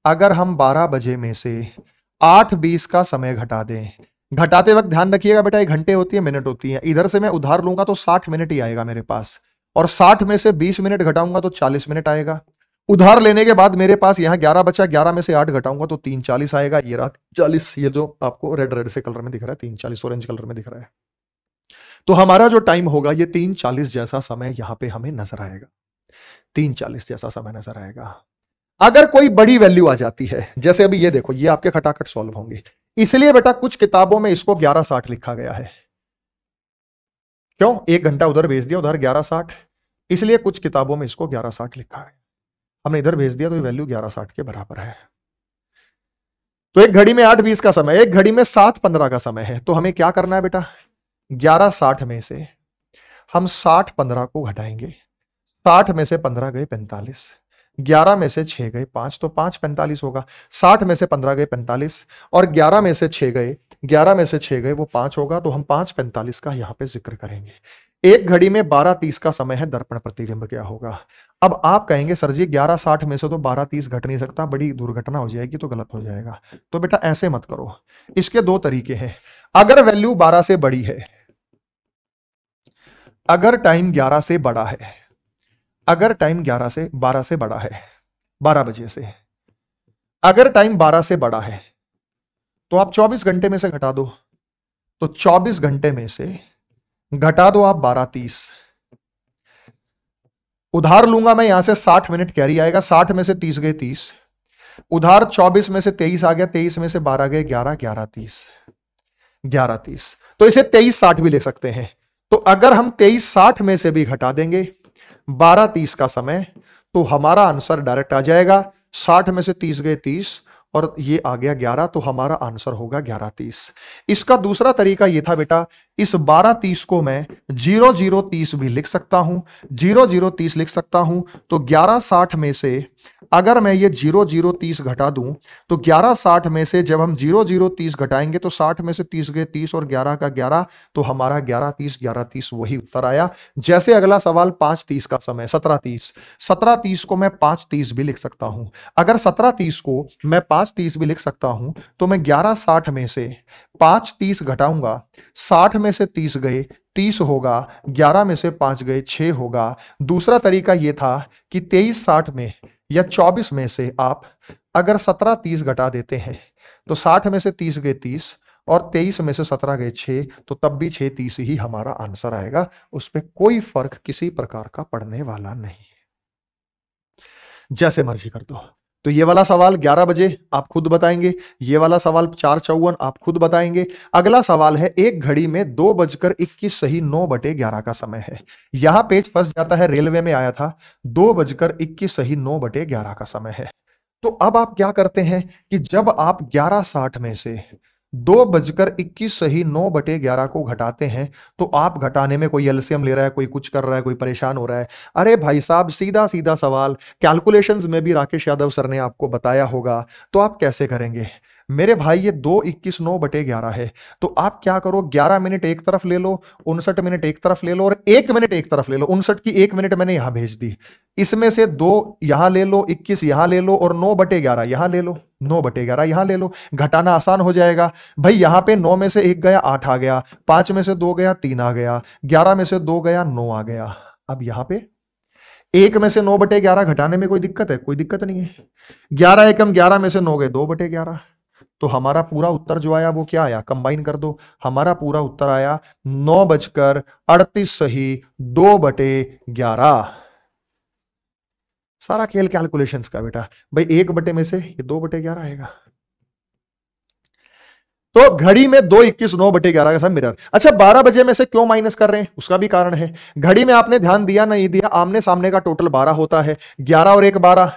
अगर हम 12 बजे में से 8:20 का समय घटा दें, घटाते वक्त ध्यान रखिएगा बेटा ये घंटे होती है, मिनट होती है। इधर से मैं उधार लूँगा तो 60 मिनट ही आएगा मेरे पास, और 60 में से 20 मिनट घटाऊँगा तो 40 मिनट आएगा। उधार लेने के बाद मेरे पास यहाँ 11 बचा 11 में से आठ घटाऊँगा तो तीन चालीस आएगा। ये रात चालीस, ये जो आपको रेड रेड से कलर में दिख रहा है, तीन चालीस ऑरेंज कलर में दिख रहा है। तो हमारा जो टाइम होगा, ये तीन चालीस जैसा समय यहाँ पे हमें नज़र आएगा। तीन चालीस जैसा समय नज़र आएगा। अगर कोई बड़ी वैल्यू आ जाती है, जैसे अभी ये देखो, ये आपके खटाखट सॉल्व होंगे। इसलिए बेटा, कुछ किताबों में इसको ग्यारह साठ लिखा गया है। क्यों? एक घंटा उधर भेज दिया, उधर ग्यारह साठ। इसलिए कुछ किताबों में इसको ग्यारह साठ लिखा है। हमने इधर भेज दिया तो वैल्यू ग्यारह साठ के बराबर है। तो एक घड़ी में आठ बीस का समय, एक घड़ी में सात पंद्रह का समय है। तो हमें क्या करना है बेटा? ग्यारह साठ में से हम साठ पंद्रह को घटाएँगे। साठ में से पंद्रह गए पैंतालीस। ग्यारह में से छह गए, पाँच तो पाँच पैंतालीस होगा, साठ में से पंद्रह गए, पैंतालीस, और ग्यारह में से छह गए, ग्यारह में से छह गए, वो पाँच होगा तो हम पाँच पैंतालीस का यहाँ पे ज़िक्र करेंगे। एक घड़ी में बारह तीस का समय है, दर्पण प्रतिबिंब क्या होगा? अब आप कहेंगे, सर जी, ग्यारह साठ में से तो बारह तीस घट नहीं सकता, बड़ी दुर्घटना हो जाएगी तो गलत हो जाएगा। तो बेटा ऐसे मत करो। इसके दो तरीके हैं। अगर वैल्यू बारह से बड़ी है, अगर टाइम ग्यारह से बड़ा है अगर टाइम 11 से 12 से बड़ा है 12 बजे से, अगर टाइम 12 से बड़ा है तो आप 24 घंटे में से घटा दो। तो 24 घंटे में से घटा दो आप 12 तीस। उधार लूँगा मैं यहाँ से 60 मिनट कैरी आएगा 60 में से 30 गए 30 उधार 24 में से 23 आ गया 23 में से 12 गए 11 11 30 11 30 तो इसे 23 60 भी ले सकते हैं। तो अगर हम 23 60 में से भी घटा देंगे बारह तीस का समय तो हमारा आंसर डायरेक्ट आ जाएगा साठ में से तीस गए तीस, और ये आ गया ग्यारह तो हमारा आंसर होगा ग्यारह तीस। इसका दूसरा तरीका ये था बेटा, इस बारह तीस को मैं ज़ीरो ज़ीरो तीस भी लिख सकता हूँ, ज़ीरो ज़ीरो तीस लिख सकता हूँ तो ग्यारह साठ में से अगर मैं ये ज़ीरो ज़ीरो तीस घटा दूँ तो ग्यारह साठ में से जब हम ज़ीरो ज़ीरो तीस घटाएँगे तो साठ में से तीस गए तीस और ग्यारह का ग्यारह तो हमारा ग्यारह तीस ग्यारह तीस वही उत्तर आया। जैसे अगला सवाल पाँच तीस का समय, सत्रह तीस। सत्रह तीस को मैं पाँच तीस भी लिख सकता हूँ। अगर सत्रह तीस को मैं पाँच तीस भी लिख सकता हूँ तो मैं ग्यारह साठ में से पाँच तीस घटाऊँगा। साठ में से तीस गए, तीस होगा। ग्यारह में से पाँच गए, छह होगा। दूसरा तरीका यह था कि तेईस साठ में या चौबीस में से आप अगर सत्रह तीस घटा देते हैं तो साठ में से तीस गए तीस और तेईस में से सत्रह गए छे तो तब भी 6 तीस ही हमारा आंसर आएगा। उस पर कोई फ़र्क किसी प्रकार का पड़ने वाला नहीं। जैसे मर्ज़ी कर दो। तो ये वाला सवाल 11 बजे आप खुद बताएँगे, ये वाला सवाल चार चौवन आप खुद बताएँगे। अगला सवाल है, एक घड़ी में दो बजकर इक्कीस सही नौ बटे ग्यारह का समय है। यहाँ पेज फंस जाता है, रेलवे में आया था, दो बजकर इक्कीस सही नौ बटे ग्यारह का समय है। तो अब आप क्या करते हैं कि जब आप ग्यारह साठ में से दो बजकर इक्कीस से ही नौ बटे ग्यारह को घटाते हैं तो आप घटाने में कोई एल्सियम ले रहा है, कोई कुछ कर रहा है, कोई परेशान हो रहा है। अरे भाई साहब, सीधा सीधा सवाल। कैलकुलेशंस में भी राकेश यादव सर ने आपको बताया होगा तो आप कैसे करेंगे? मेरे भाई, ये दो इक्कीस नौ बटे ग्यारह है। तो आप क्या करो, ग्यारह मिनट एक तरफ़ ले लो, उनसठ मिनट एक तरफ़ ले लो और एक मिनट एक तरफ़ ले लो। उनसठ की एक मिनट मैंने यहाँ भेज दी। इसमें से दो यहाँ ले लो, इक्कीस यहाँ ले लो और नौ बटे ग्यारह यहाँ ले लो, नौ बटे ग्यारह यहाँ ले लो। घटाना आसान हो जाएगा। भाई, यहाँ पे नौ में से एक गया, आठ आ गया। पाँच में से दो गया, तीन आ गया। ग्यारह में से दो गया, नौ आ गया। अब यहाँ पे एक में से नौ बटे ग्यारह घटाने में कोई दिक्कत है? कोई दिक्कत नहीं है। ग्यारह एकम ग्यारह में से नौ गए, दो बटे ग्यारह। तो हमारा पूरा उत्तर जो आया वो क्या आया? कंबाइन कर दो। हमारा पूरा उत्तर आया नौ बजकर अड़तीस सही दो बटे ग्यारह। सारा खेल कैलकुलेशन का बेटा। भाई एक बटे में से ये दो बटे ग्यारह आएगा। तो घड़ी में दो इक्कीस, नौ बटे ग्यारह का सब मिरर अच्छा बारह बजे में से क्यों माइनस कर रहे हैं? उसका भी कारण है। घड़ी में आपने ध्यान दिया, नहीं दिया, आमने सामने का टोटल बारह होता है। ग्यारह और एक बारह,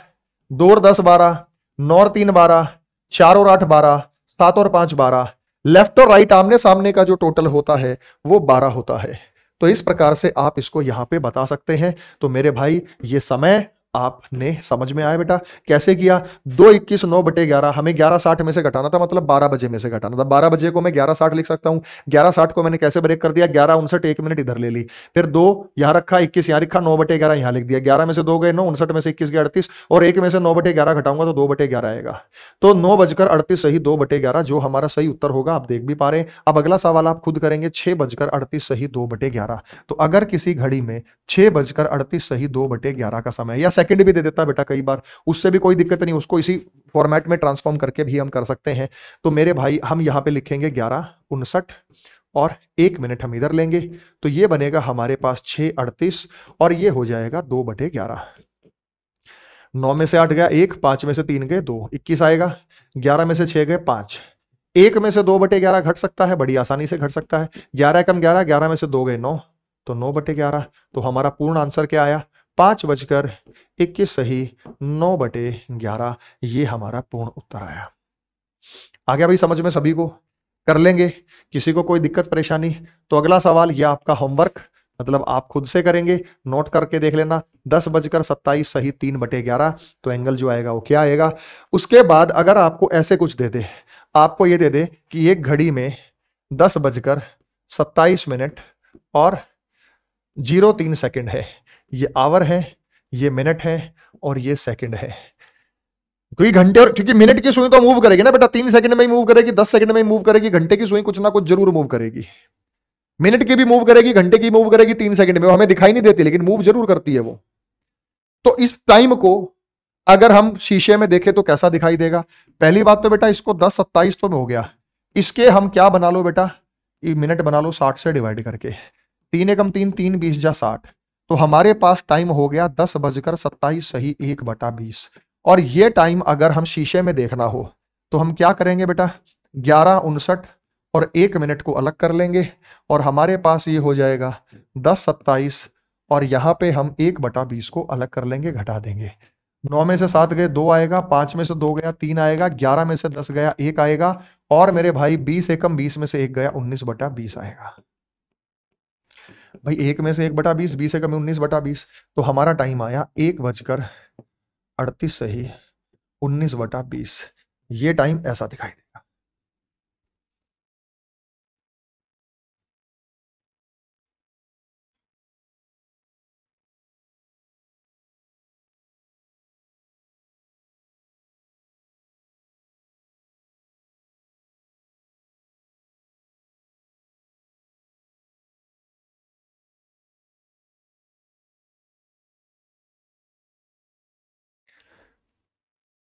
दो और दस बारह, नौ और तीन बारह चार और आठ बारह, सात और पाँच बारह। लेफ़्ट और राइट आमने सामने का जो टोटल होता है, वो बारह होता है। तो इस प्रकार से आप इसको यहाँ पे बता सकते हैं। तो मेरे भाई, ये समय आपने समझ में आया बेटा? कैसे किया? दो इक्कीस, नौ बटे ग्यारह, हमें ग्यारह साठ में से घटाना था मतलब बारह बजे में से घटाना था। बारह बजे को मैं ग्यारह साठ लिख सकता हूँ। ग्यारह साठ को मैंने कैसे ब्रेक कर दिया? ग्यारह, उनसठ, एक मिनट इधर ले ली। फिर दो, यहाँ रखा इक्कीस, यहाँ रखा नौ बटे ग्यारह, यहाँ लिख दिया। ग्यारह में से दो गए, नौ, उनसठ में से इक्कीस गए, अड़तीस, और एक में से नौ बटे ग्यारह घटाऊँगा तो दो बटे ग्यारह आएगा। तो नौ बजकर अड़तीस सही दो बटे ग्यारह, जो हमारा सही उत्तर होगा, आप देख भी पा रहे हैं। अब अगला सवाल आप खुद करेंगे, छह बजकर अड़तीस सही दो बटे ग्यारह। तो अगर किसी घड़ी में छह बजकर अड़तीस सही दो बटे ग्यारह का समय या सेकंड भी दे देता बेटा कई बार। उससे भी कोई दिक्कत नहीं, उसको इसी फॉर्मेट में ट्रांसफॉर्म करके भी हम कर सकते हैं। तो मेरे भाई, हम यहाँ पे लिखेंगे ग्यारह, उनसठ और एक मिनट हम इधर लेंगे। तो ये बनेगा हमारे पास छह, अड़तीस और ये हो जाएगा दो बटे ग्यारह। नौ में से आठ गया एक, पाँच में से तीन गए दो, इक्कीस आएगा। ग्यारह में से छह गए पाँच। एक में से दो बटे ग्यारह घट सकता है, बड़ी आसानी से घट सकता है। ग्यारह कम ग्यारह ग्यारह में से दो गए नौ तो नौ बटे ग्यारह। तो हमारा पूर्ण आंसर क्या आया? पाँच बजकर इक्कीस सही नौ बटे ग्यारह, ये हमारा पूर्ण उत्तर आया। आ गया भाई समझ में सभी को कर लेंगे, किसी को कोई दिक्कत, परेशानी तो अगला सवाल यह आपका होमवर्क मतलब आप खुद से करेंगे नोट करके देख लेना, दस बजकर सत्ताईस सही तीन बटे ग्यारह तो एंगल जो आएगा वो क्या आएगा? उसके बाद अगर आपको ऐसे कुछ दे दे, आपको ये दे दे कि एक घड़ी में दस बजकर सत्ताईस मिनट और ज़ीरो तीन सेकेंड है ये आवर है, ये मिनट है और ये सेकंड है। क्योंकि घंटे और, क्योंकि मिनट की सुई तो मूव करेगी ना बेटा, तीन सेकंड में ही मूव करेगी, दस सेकंड में ही मूव करेगी, घंटे की सुई कुछ ना कुछ ज़रूर मूव करेगी। मिनट की भी मूव करेगी, घंटे की मूव करेगी तीन सेकंड में, वो हमें दिखाई नहीं देती, लेकिन मूव ज़रूर करती है वो। तो इस टाइम को अगर हम शीशे में देखें तो कैसा दिखाई देगा? पहली बात तो बेटा इसको दस सत्ताईस तो में हो गया। इसके हम क्या बना लो बेटा? मिनट बना लो साठ से डिवाइड करके। तीन एकम तीन तीन बीस जा साठ। तो हमारे पास टाइम हो गया दस बजकर सत्ताईस सही एक बटा बीस। और ये टाइम अगर हम शीशे में देखना हो तो हम क्या करेंगे बेटा? ग्यारह उनसठ और एक मिनट को अलग कर लेंगे और हमारे पास ये हो जाएगा दस सत्ताईस और यहाँ पे हम एक बटा बीस को अलग कर लेंगे, घटा देंगे। नौ में से सात गए, दो आएगा, पाँच में से दो गया, तीन आएगा, ग्यारह में से दस गया, एक आएगा और मेरे भाई बीस एकम बीस में से एक गया, उन्नीस बटा बीस आएगा। भाई, एक में से एक बटा बीस बीस एक में उन्नीस बटा बीस। तो हमारा टाइम आया एक बजकर अड़तीस से ही उन्नीस बटा बीस। ये टाइम ऐसा दिखाई दे।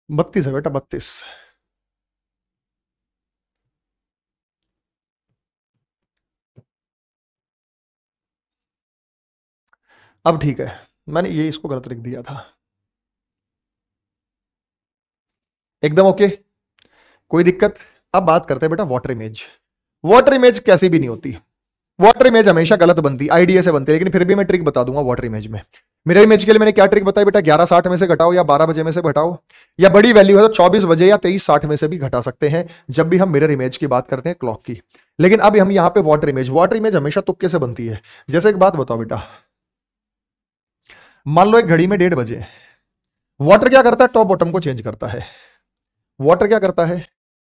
बत्तीस है बेटा, बत्तीस। अब ठीक है, मैंने ये इसको गलत लिख दिया था। एकदम ओके? कोई दिक्कत? अब बात करते हैं बेटा वाटर इमेज वाटर इमेज कैसी भी नहीं होती। वाटर इमेज हमेशा गलत बनती आईडीए से बनती है, लेकिन फिर भी मैं ट्रिक बता दूँगा वाटर इमेज में। मेरे इमेज के लिए मैंने क्या ट्रिक बताई बेटा? ग्यारह साठ में से घटाओ या बारह बजे में से घटाओ। या बड़ी वैल्यू है तो चौबीस बजे या तेईस साठ में से भी घटा सकते हैं, जब भी हम मिरर इमेज की बात करते हैं क्लॉक की। लेकिन अब हम यहाँ पे वाटर इमेज वाटर इमेज हमेशा तुक्के से बनती है। जैसे एक बात बताओ बेटा। मान लो एक घड़ी में डेढ़ बजे। वाटर क्या करता है? टॉप बॉटम को चेंज करता है। वाटर क्या करता है?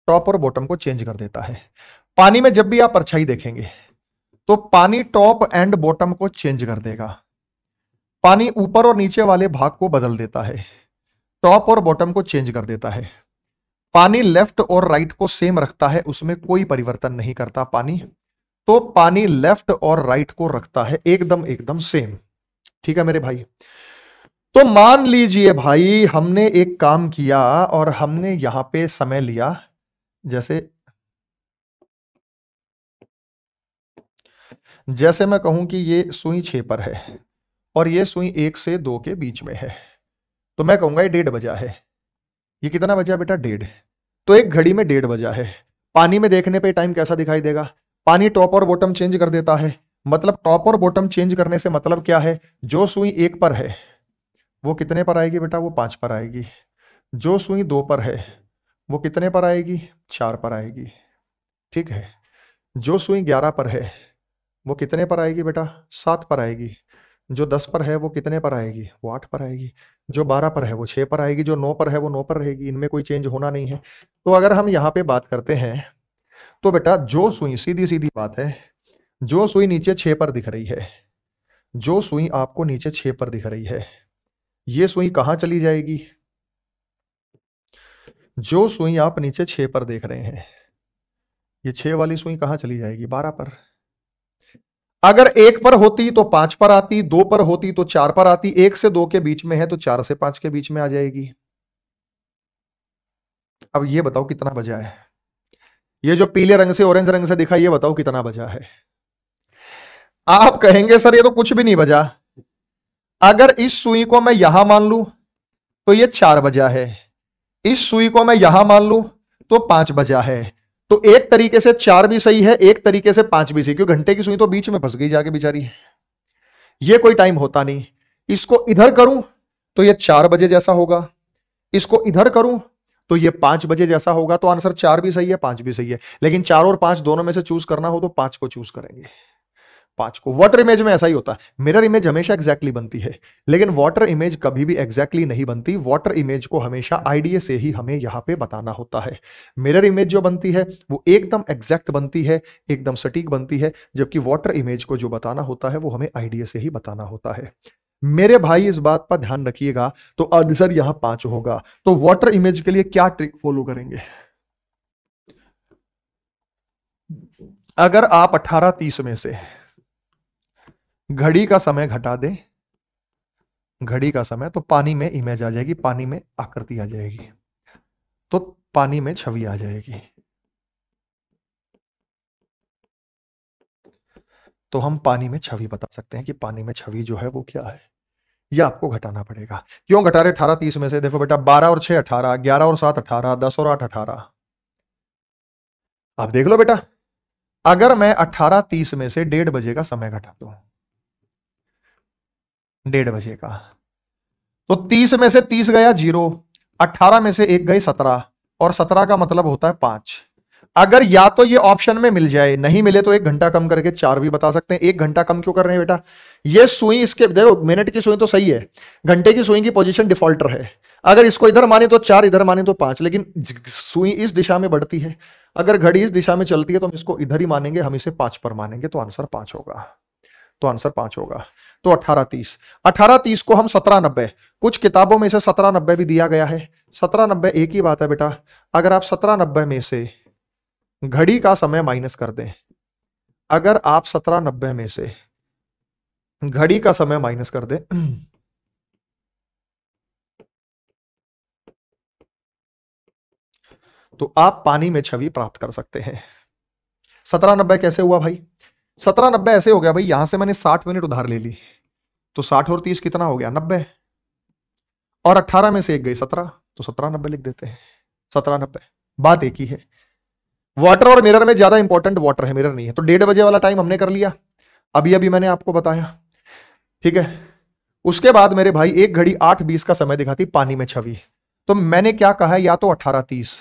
टॉप और बॉटम को चेंज कर देता है। पानी में जब भी आप परछाई देखेंगे तो पानी टॉप एंड बॉटम को चेंज कर देगा। पानी ऊपर और नीचे वाले भाग को बदल देता है। टॉप और बॉटम को चेंज कर देता है। पानी लेफ़्ट और राइट को सेम रखता है, उसमें कोई परिवर्तन नहीं करता पानी। तो पानी लेफ़्ट और राइट को रखता है, एकदम एकदम सेम। ठीक है मेरे भाई? तो मान लीजिए भाई, हमने एक काम किया और हमने यहाँ पे समय लिया। जैसे जैसे मैं कहूँ कि ये सुई छह पर है। और ये सुई एक से दो के बीच में है। तो मैं कहूँगा ये डेढ़ बजा है। ये कितना बजा बेटा? डेढ़। तो एक घड़ी में डेढ़ बजा है। पानी में देखने पे टाइम कैसा दिखाई देगा? पानी टॉप और बॉटम चेंज कर देता है। मतलब टॉप और बॉटम चेंज करने से मतलब क्या है? जो सुई एक पर है, वो कितने पर आएगी बेटा? वो पाँच पर आएगी। जो सुई दो पर है, वो कितने पर आएगी? चार पर आएगी। ठीक है? जो सुई ग्यारह पर है, वो कितने पर आएगी बेटा? सात पर आएगी। जो दस पर है वो कितने पर आएगी? वो आठ पर आएगी। जो बारह पर है, वो छः पर आएगी। जो नौ पर है, वो नौ पर रहेगी। इनमें कोई चेंज होना नहीं है। तो अगर हम यहाँ पे बात करते हैं तो बेटा जो सुई सीधी सीधी बात है, जो सुई नीचे छः पर दिख रही है, जो सुई आपको नीचे छः पर दिख रही है, ये सुई कहाँ चली जाएगी? जो सुई आप नीचे छः पर देख रहे हैं, ये छः वाली सुई कहाँ चली जाएगी? बारह पर। अगर एक पर होती तो पाँच पर आती, दो पर होती तो चार पर आती, एक से दो के बीच में है तो चार से पाँच के बीच में आ जाएगी। अब ये बताओ कितना बजा है? ये जो पीले रंग से, ऑरेंज रंग से दिखा, ये बताओ कितना बजा है? आप कहेंगे, सर, ये तो कुछ भी नहीं बजा। अगर इस सुई को मैं यहाँ मान लू तो ये चार बजा है। इस सुई को मैं यहाँ मान लू तो पाँच बजा है। तो एक तरीके से चार भी सही है, एक तरीके से पाँच भी सही, क्योंकि घंटे की सुई तो बीच में फंस गई जाके बेचारी। ये कोई टाइम होता नहीं। इसको इधर करूँ तो ये चार बजे जैसा होगा। इसको इधर करूँ तो ये पाँच बजे जैसा होगा। तो आंसर चार भी सही है, पाँच भी सही है। लेकिन चार और पाँच दोनों में से चूज़ करना हो तो पाँच को चूज़ करेंगे। पाँच को। वाटर इमेज में ऐसा ही होता है। मिरर इमेज हमेशा एग्जैक्टली exactly बनती है। लेकिन वाटर इमेज कभी भी एग्जैक्टली exactly नहीं बनती। वाटर इमेज को हमेशा आईडीए से ही हमें यहाँ पे बताना होता है। मिरर इमेज जो बनती है, वो एकदम एग्जैक्ट बनती है, एकदम सटीक बनती है, जबकि वाटर इमेज को जो बताना होता है, वो हमें आईडीए से ही बताना होता है। मेरे भाई, इस बात पर ध्यान रखिएगा तो आंसर यहाँ पाँच होगा। तो वाटर इमेज के लिए क्या ट्रिक फॉलो करेंगे? अगर आप अठारह तीस में से घड़ी का समय घटा दे। घड़ी का समय तो पानी में इमेज आ जाएगी, पानी में आकृति आ जाएगी। तो पानी में छवि आ जाएगी। तो हम पानी में छवि बता सकते हैं कि पानी में छवि जो है वो क्या है? यह आपको घटाना पड़ेगा। क्यों घटा रहे? अठारह तीस में से। देखो बेटा, बारह और छह अठारह, ग्यारह और सात अठारह, दस और आठ अठारह। आप देख लो बेटा, अगर मैं अठारह तीस में से डेढ़ बजे का समय घटा दू डेढ़ बजे का। तो तीस में से तीस गया ज़ीरो अट्ठारह में से एक गई सत्रह, और सत्रह का मतलब होता है पाँच। अगर या तो ये ऑप्शन में मिल जाए, नहीं मिले तो एक घंटा कम करके चार भी बता सकते हैं। एक घंटा कम क्यों कर रहे हैं बेटा? ये सुई इसके, देखो मिनट की सुई तो सही है, घंटे की सुई की पोजीशन डिफॉल्टर है अगर इसको इधर माने तो चार, इधर माने तो पाँच, लेकिन सुई इस दिशा में बढ़ती है। अगर घड़ी इस दिशा में चलती है तो हम इसको इधर ही मानेंगे, हम इसे पाँच पर मानेंगे तो आंसर पाँच होगा। तो आंसर पाँच होगा। तो अठारह तीस। अठारह तीस को हम सत्रह नब्बे। कुछ किताबों में से सत्रह नब्बे भी दिया गया है। सत्रह नब्बे एक ही बात है बेटा। अगर आप सत्रह नब्बे में से घड़ी का समय माइनस कर दें, अगर आप सत्रह नब्बे में से घड़ी का समय माइनस कर दें तो आप पानी में छवि प्राप्त कर सकते हैं। सत्रह नब्बे कैसे हुआ भाई? सत्रह नब्बे ऐसे हो गया भाई, यहाँ से मैंने साठ मिनट उधार ले ली। तो साठ और तीस कितना हो गया? नब्बे। और अट्ठारह में से एक गई, सत्रह। तो सत्रह नब्बे लिख देते हैं। सत्रह नब्बे। बात एक ही है। वाटर और मिरर में ज़्यादा इंपॉर्टेंट वाटर है मिरर नहीं है। तो डेढ़ बजे वाला टाइम हमने कर लिया। अभी अभी मैंने आपको बताया। ठीक है? उसके बाद मेरे भाई, एक घड़ी आठ बीस का समय दिखाती पानी में छवि। तो मैंने क्या कहा या तो अठारह तीस।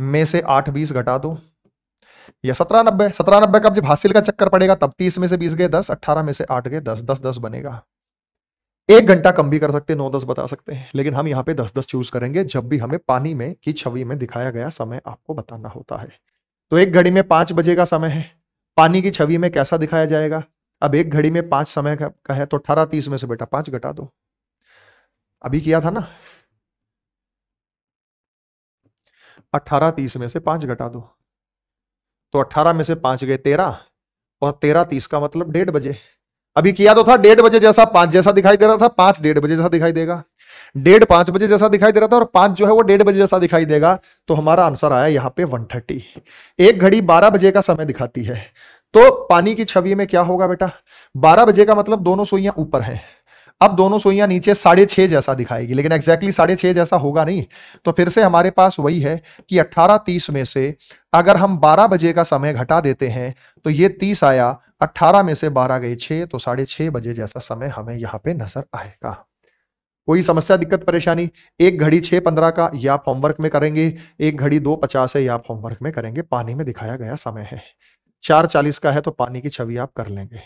में से आठ बीस घटा दो। या सत्रह नब्बे सत्रह नब्बे का जब हासिल का चक्कर पड़ेगा, तब तीस में से बीस गए, दस, अट्ठारह में से आठ गए, दस दस दस बनेगा। एक घंटा कम भी कर सकते नौ, दस बता सकते हैं। लेकिन हम यहाँ पे दस दस चूज़ करेंगे, जब भी हमें पानी में की छवि में दिखाया गया समय आपको बताना होता है। तो एक घड़ी में पाँच बजे का समय है। पानी की छवि में कैसा दिखाया जाएगा? अब एक घड़ी में पाँच समय का है तो अठारह तीस में से बेटा पाँच घटा दो। अभी किया था ना? अठारह तीस में से पाँच घटा दो। तो अट्ठारह में से पाँच गए तेरह। और तेरह तीस का मतलब डेढ़ बजे। अभी किया तो था डेढ़ बजे जैसा पाँच जैसा दिखाई दे रहा था, पाँच डेढ़ बजे जैसा दिखाई देगा। डेढ़ पाँच बजे जैसा दिखाई दे रहा था और पाँच जो है वो डेढ़ बजे जैसा दिखाई देगा। तो हमारा आंसर आया यहाँ पे वन थर्टी एक घड़ी बारह बजे का समय दिखाती है। तो पानी की छवि में क्या होगा बेटा? बारह बजे का मतलब दोनों सुइयाँ ऊपर है। अब दोनों सुइयाँ नीचे साढ़े छह जैसा दिखाएगी, लेकिन एग्जैक्टली साढ़े छह जैसा होगा नहीं। तो फिर से हमारे पास वही है कि अट्ठारह तीस में से अगर हम बारह बजे का समय घटा देते हैं तो ये तीस आया अट्ठारह में से बारह गए छह तो साढ़े छह बजे जैसा समय हमें यहाँ पे नज़र आएगा। कोई समस्या, दिक्कत, परेशानी? एक घड़ी छह पंद्रह का, या होमवर्क में करेंगे, एक घड़ी दो पचास है, या आप होमवर्क में करेंगे, पानी में दिखाया गया समय है। चार चालीस का है तो पानी की छवि आप कर लेंगे।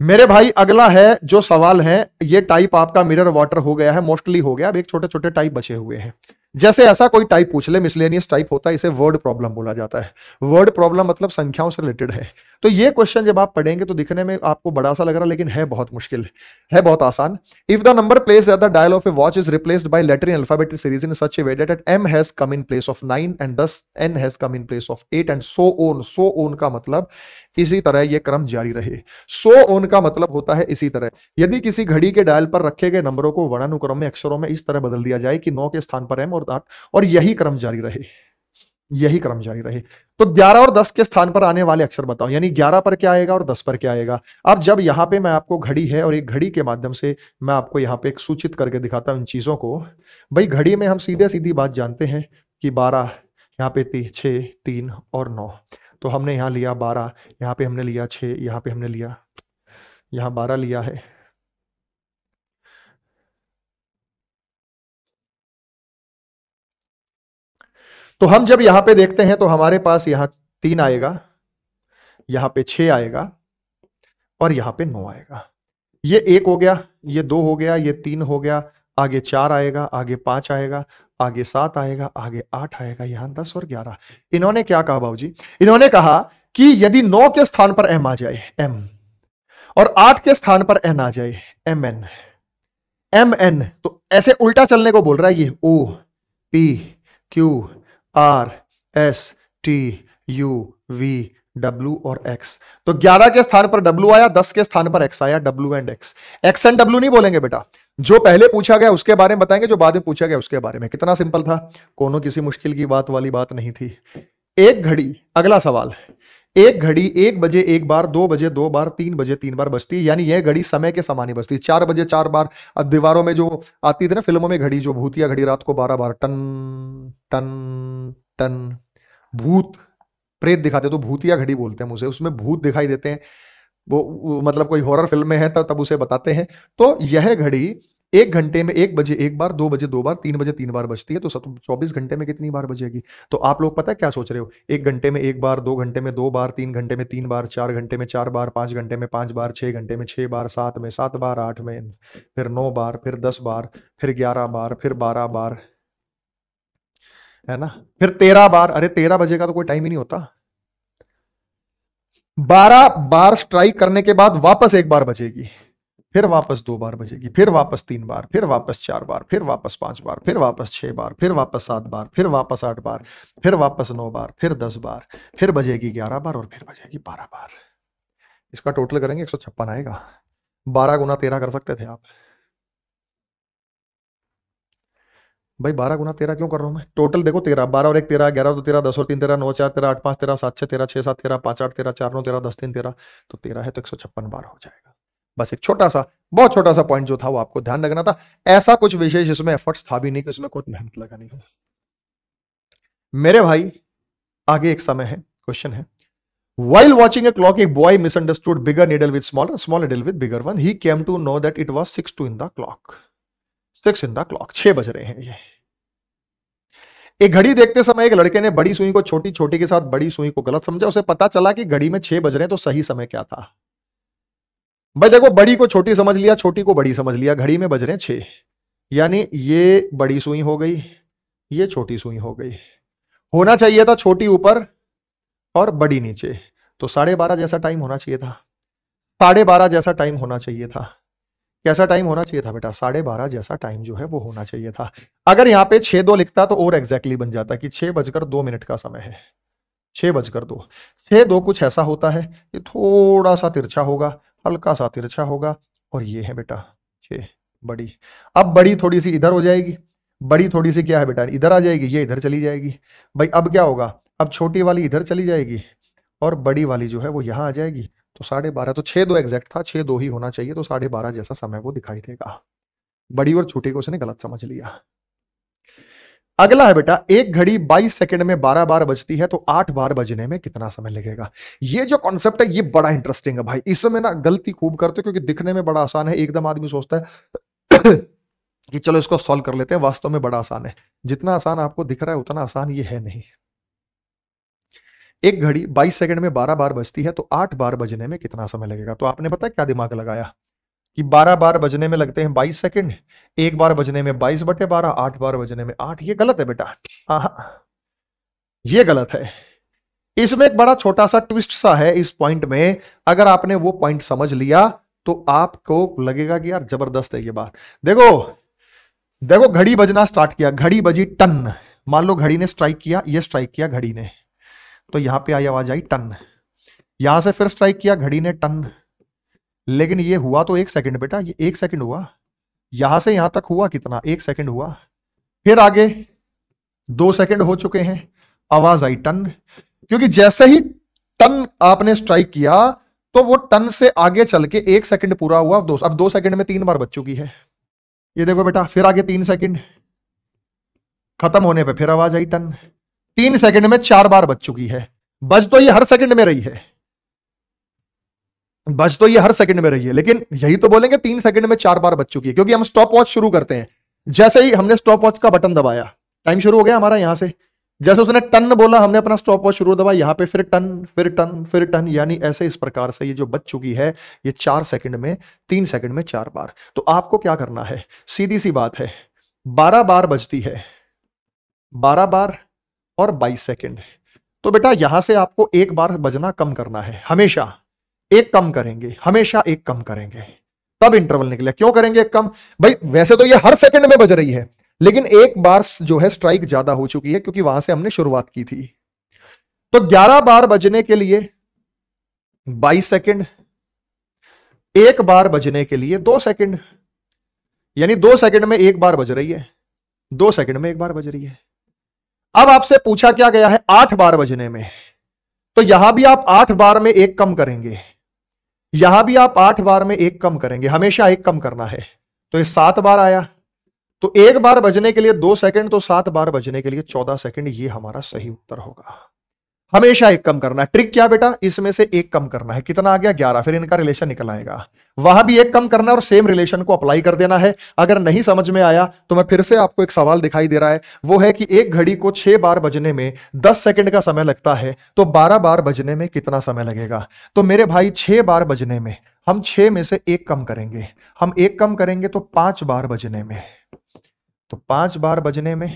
मेरे भाई, अगला है जो सवाल है, ये टाइप आपका मिरर वाटर हो गया है मोस्टली हो गया, अब एक छोटे छोटे टाइप बचे हुए हैं। जैसे ऐसा कोई टाइप पूछ ले मिसलेनियस टाइप होता है, इसे वर्ड प्रॉब्लम बोला जाता है। वर्ड प्रॉब्लम मतलब संख्याओं से रिलेटेड है। तो ये क्वेश्चन जब आप पढ़ेंगे तो दिखने में आपको बड़ा सा लग रहा लेकिन है बहुत मुश्किल, है बहुत आसान। If the number place at the dial of a watch is replaced by letter in alphabetic series in such way M has come in place of nine and दस N has come in place of eight and so on so on का मतलब इसी तरह ये क्रम जारी रहे। सो on का मतलब होता है इसी तरह। यदि किसी घड़ी के डायल पर रखे गए नंबरों को वर्णानुक्रम में, अक्षरों में इस तरह बदल दिया जाए कि नौ के स्थान पर एम और आठ और यही क्रम जारी रहे। यही क्रम जारी रहे। तो 11 और 10 के स्थान पर आने वाले अक्षर बताओ यानी 11 पर क्या आएगा और 10 पर क्या आएगा? अब जब यहाँ पे मैं आपको घड़ी है और एक घड़ी के माध्यम से मैं आपको यहाँ पे एक सूचित करके दिखाता हूँ इन चीज़ों को भाई घड़ी में हम सीधे सीधी बात जानते हैं कि 12 यहाँ पे ती, छः तीन और नौ। तो हमने यहाँ लिया बारह यहाँ पे हमने लिया छः यहाँ पे हमने लिया यहाँ बारह लिया है। तो हम जब यहाँ पे देखते हैं तो हमारे पास यहाँ तीन आएगा, यहाँ पे छ आएगा और यहाँ पे नौ आएगा। ये एक हो गया, ये दो हो गया, ये तीन हो गया, आगे चार आएगा, आगे पाँच आएगा, आगे सात आएगा, आगे आठ आएगा, यहाँ दस और ग्यारह। इन्होंने क्या कहा बाबू जी इन्होंने कहा कि यदि नौ के स्थान पर एम आ जाए, एम, और आठ के स्थान पर एन आ जाए, एम एन एम एन तो ऐसे उल्टा चलने को बोल रहा है ये O, P, Q R S T U V W और एक्स तो 11 के स्थान पर डब्ल्यू आया 10 के स्थान पर एक्स आया W and X X and W नहीं बोलेंगे बेटा। जो पहले पूछा गया उसके बारे में बताएँगे, जो बाद में पूछा गया उसके बारे में। कितना सिंपल था? कोनो किसी मुश्किल की बात वाली बात नहीं थी। एक घड़ी, अगला सवाल। एक घड़ी एक बजे एक बार दो बजे दो बार तीन बजे तीन बार बजती है यानी यह घड़ी समय के समान ही बजती है। चार बजे चार बार अब दीवारों में जो आती थी ना फ़िल्मों में घड़ी जो भूतिया घड़ी रात को बारह बार टन टन टन भूत प्रेत दिखाते तो भूतिया घड़ी बोलते हैं मुझे उसमें भूत दिखाई देते हैं। वो, वो मतलब कोई हॉरर फ़िल्म में है तो तब उसे बताते हैं। तो यह घड़ी एक घंटे में एक बजे एक बार, दो बजे दो बार, तीन बजे तीन बार बजती है तो चौबीस घंटे में कितनी बार बजेगी? तो आप लोग पता है क्या सोच रहे हो? एक घंटे में एक बार, दो घंटे में दो बार, तीन घंटे में तीन बार, चार घंटे में चार बार, पाँच घंटे में पाँच बार, छह घंटे में छह बार, सात में सात बार, आठ में, फिर नौ बार, फिर दस बार, फिर ग्यारह बार, फिर बारह बार। है ना? फिर तेरह बार। अरे, तेरह बजे का तो कोई टाइम ही नहीं होता। बारह बार स्ट्राइक करने के बाद वापस एक बार बचेगी फिर वापस दो बार बजेगी, फिर वापस तीन बार, फिर वापस चार बार, फिर वापस पाँच बार, फिर वापस छह बार, फिर वापस सात बार, फिर वापस आठ बार, फिर वापस नौ बार, फिर दस बार, फिर बजेगी ग्यारह बार और फिर बजेगी बारह बार। इसका टोटल करेंगे, एक सौ छप्पन आएगा। बारह गुना तेरह कर सकते थे आप। भाई बारह गुना तेरह क्यों कर रहा हूँ मैं? टोटल देखो तेरह, बारह और एक तेरह, ग्यारह दो तेरह, दस और तीन तेरह, नौ चार तेरह, आठ पाँच तेरह, सात छह तेरह, छह सात तेरह, पाँच आठ तेरह, चार नौ तेरह, दस तीन तेरह तो तेरह है तो एक सौ छप्पन बार हो जाएगा। बस एक छोटा सा बहुत छोटा सा पॉइंट जो था वो आपको ध्यान रखना था ऐसा कुछ विशेष इसमें एफर्ट्स था भी नहीं कि उसमें कोई मेहनत लगानी हो मेरे भाई आगे एक समय है क्वेश्चन है While watching a clock, a boy misunderstood bigger needle with smaller, small needle with bigger one. He came to know that it was six two in the clock. Six in the clock. छह बज रहे हैं ये एक घड़ी देखते समय एक लड़के ने बड़ी सुई को छोटी छोटी के साथ बड़ी सुई को गलत समझा उसे पता चला कि घड़ी में छह बज रहे हैं तो सही समय क्या था भाई देखो, बड़ी को छोटी समझ लिया, छोटी को बड़ी समझ लिया, घड़ी में बज रहे हैं छह। यानी ये बड़ी सुई हो गई, ये छोटी सुई हो गई। होना चाहिए था छोटी ऊपर और बड़ी नीचे। तो साढ़े बारह जैसा टाइम होना चाहिए था। साढ़े बारह जैसा टाइम होना चाहिए था। कैसा टाइम होना चाहिए था बेटा? साढ़े बारह जैसा टाइम जो है वो होना चाहिए था। अगर यहाँ पे छह दो लिखता तो और एग्जैक्टली बन जाता कि छह बजकर दो मिनट का समय है। छह बजकर दो। छह दो कुछ ऐसा होता है कि थोड़ा सा तिरछा होगा हल्का सा तिरछा होगा और ये है बेटा छह बड़ी। अब बड़ी थोड़ी सी इधर हो जाएगी, बड़ी थोड़ी सी क्या है बेटा, इधर आ जाएगी, ये इधर चली जाएगी। भाई अब क्या होगा, अब छोटी वाली इधर चली जाएगी और बड़ी वाली जो है वो यहाँ आ जाएगी। तो साढ़े बारह तो छह दो एग्जैक्ट था, छह दो ही होना चाहिए तो साढ़े बारह जैसा समय वो दिखाई देगा। बड़ी और छोटी को उसने गलत समझ लिया। अगला है बेटा, एक घड़ी 22 सेकंड में 12 बार बजती है तो 8 बार बजने में कितना समय लगेगा? ये जो कॉन्सेप्ट है, ये बड़ा इंटरेस्टिंग है भाई। इसमें ना गलती खूब करते क्योंकि दिखने में बड़ा आसान है, एकदम आदमी सोचता है कि चलो इसको सॉल्व कर लेते हैं, वास्तव में बड़ा आसान है। जितना आसान आपको दिख रहा है, उतना आसान ये है नहीं। एक घड़ी 22 सेकंड में 12 बार बजती है तो 8 बार बजने में कितना समय लगेगा? तो आपने पता क्या दिमाग लगाया? कि 12 बार बजने में लगते हैं 22 सेकंड, एक बार बजने में 22 बटे 12 आठ बार बजने में आठ, ये गलत है बेटा। ये गलत है। इसमें एक बड़ा छोटा सा ट्विस्ट सा है इस पॉइंट में। अगर आपने वो पॉइंट समझ लिया तो आपको लगेगा कि यार ज़बरदस्त है ये बात। देखो देखो घड़ी बजना स्टार्ट किया, घड़ी बजी टन। मान लो घड़ी ने स्ट्राइक किया, ये स्ट्राइक किया घड़ी ने। तो यहाँ पे आई आवाज़ आई टन। यहाँ से फिर स्ट्राइक किया, घड़ी ने टन। लेकिन ये हुआ तो एक सेकंड बेटा, ये एक सेकंड हुआ। यहाँ से यहाँ तक हुआ कितना? एक सेकंड हुआ। फिर आगे, दो सेकंड हो चुके हैं। आवाज़ आई टन क्योंकि जैसे ही टन आपने स्ट्राइक किया तो वो टन से आगे चल के एक सेकंड पूरा हुआ। दो, अब दो सेकंड में तीन बार बच चुकी है। ये देखो बेटा, फिर आगे तीन सेकंड। खत्म होने पे फिर आवाज़ आई, टन। तीन सेकंड में चार बार बच चुकी है। बच तो ये हर सेकंड में रही है। बच तो ये हर सेकंड में रही है, लेकिन यही तो बोलेंगे तीन सेकंड में चार बार बच चुकी है, क्योंकि हम स्टॉप वॉच शुरू करते हैं। जैसे ही हमने स्टॉप वॉच का बटन दबाया टाइम शुरू हो गया हमारा यहाँ से। जैसे उसने टन बोला, हमने अपना स्टॉप वॉच शुरू दबाया, यहाँ पे फिर टन फिर टन फिर टन, यानी ऐसे इस प्रकार से ये जो बच चुकी है, ये चार सेकंड में, तीन सेकंड में चार बार। तो आपको क्या करना है? सीधी सी बात है, बारह बार बजती है, बारह बार और बाईस सेकेंड तो बेटा, यहाँ से आपको एक बार बजना कम करना है, हमेशा। एक कम करेंगे, हमेशा एक कम करेंगे। तब इंटरवल निकले। क्यों करेंगे एक कम? भाई, वैसे तो ये हर सेकंड में बज रही है, लेकिन एक बार जो है स्ट्राइक ज़्यादा हो चुकी है, क्योंकि वहाँ से हमने शुरुआत की थी। तो 11 बार बजने के लिए 22 सेकंड एक बार बजने के लिए दो सेकंड यानी दो सेकंड में एक बार बज रही है, दो सेकंड में एक बार बज रही है। अब आपसे पूछा क्या गया है? आठ बार बजने में। तो यहाँ भी आप आठ बार में एक कम करेंगे। यहाँ भी आप आठ बार में एक कम करेंगे, हमेशा एक कम करना है। तो ये सात बार आया। तो एक बार बजने के लिए दो सेकंड तो सात बार बजने के लिए चौदह सेकंड, ये हमारा सही उत्तर होगा। हमेशा एक कम करना है। ट्रिक क्या बेटा? इसमें से एक कम करना है। कितना आ गया? ग्यारह। फिर इनका रिलेशन निकल आएगा। वहाँ भी एक कम करना है और सेम रिलेशन को अप्लाई कर देना है। अगर नहीं समझ में आया तो मैं फिर से आपको एक सवाल दिखाई दे रहा है। वो है कि एक घड़ी को छह बार बजने में दस सेकंड का समय लगता है तो बारह बार बजने में कितना समय लगेगा? तो मेरे भाई, छह बार बजने में हम छह में से एक कम करेंगे। हम एक कम करेंगे तो पाँच बार बजने में। तो पाँच बार बजने में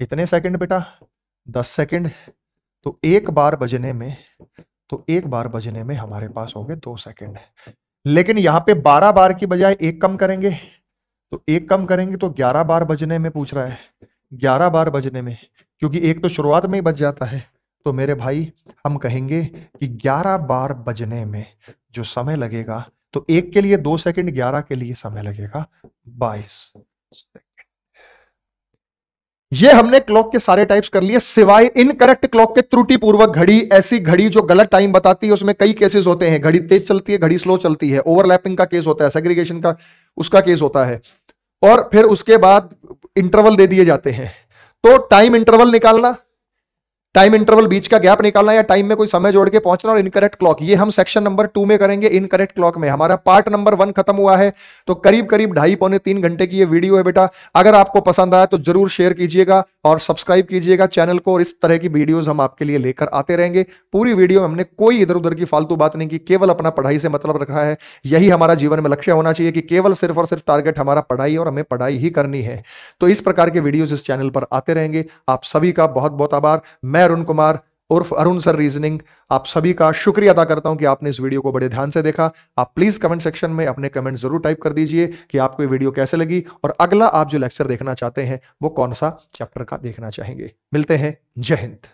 कितने सेकंड बेटा? दस सेकंड तो एक बार बजने में तो एक बार बजने में हमारे पास हो गए दो सेकेंड। लेकिन यहाँ पे बारह बार की बजाय एक कम करेंगे। तो एक कम करेंगे तो ग्यारह बार बजने में पूछ रहा है। ग्यारह बार बजने में, क्योंकि एक तो शुरुआत में ही बज जाता है। तो मेरे भाई, हम कहेंगे कि ग्यारह बार बजने में जो समय लगेगा तो एक के लिए दो सेकंड, ग्यारह के लिए समय लगेगा बाईस ये हमने क्लॉक के सारे टाइप्स कर लिए, सिवाय इनकरेक्ट क्लॉक के त्रुटिपूर्वक घड़ी, ऐसी घड़ी जो गलत टाइम बताती है, उसमें कई केसेस होते हैं। घड़ी तेज चलती है, घड़ी स्लो चलती है। ओवरलैपिंग का केस होता है सेग्रीगेशन का, उसका केस होता है। और फिर उसके बाद इंटरवल दे दिए जाते हैं। तो टाइम इंटरवल निकालना टाइम इंटरवल बीच का गैप निकालना या टाइम में कोई समय जोड़ के पहुँचना और इनकरेक्ट क्लॉक ये हम सेक्शन नंबर टू में करेंगे इनकरेक्ट क्लॉक में। हमारा पार्ट नंबर वन खत्म हुआ है तो करीब करीब ढाई पौने तीन घंटे की ये वीडियो है बेटा। अगर आपको पसंद आया तो ज़रूर शेयर कीजिएगा। और सब्सक्राइब कीजिएगा चैनल को और इस तरह की वीडियोस हम आपके लिए लेकर आते रहेंगे। पूरी वीडियो में हमने कोई इधर उधर की फालतू बात नहीं की, केवल अपना पढ़ाई से मतलब रखा है। यही हमारा जीवन में लक्ष्य होना चाहिए कि केवल सिर्फ़ और सिर्फ़ टारगेट हमारा पढ़ाई और हमें पढ़ाई ही करनी है। तो इस प्रकार के वीडियोज़ इस चैनल पर आते रहेंगे। आप सभी का बहुत बहुत आभार। मैं अरुण कुमार उर्फ़ अरुण सर रीजनिंग आप सभी का शुक्रिया अदा करता हूँ कि आपने इस वीडियो को बड़े ध्यान से देखा। आप प्लीज़ कमेंट सेक्शन में अपने कमेंट ज़रूर टाइप कर दीजिए कि आपको ये वीडियो कैसे लगी और अगला आप जो लेक्चर देखना चाहते हैं, वो कौन सा चैप्टर का देखना चाहेंगे। मिलते हैं, जय हिंद।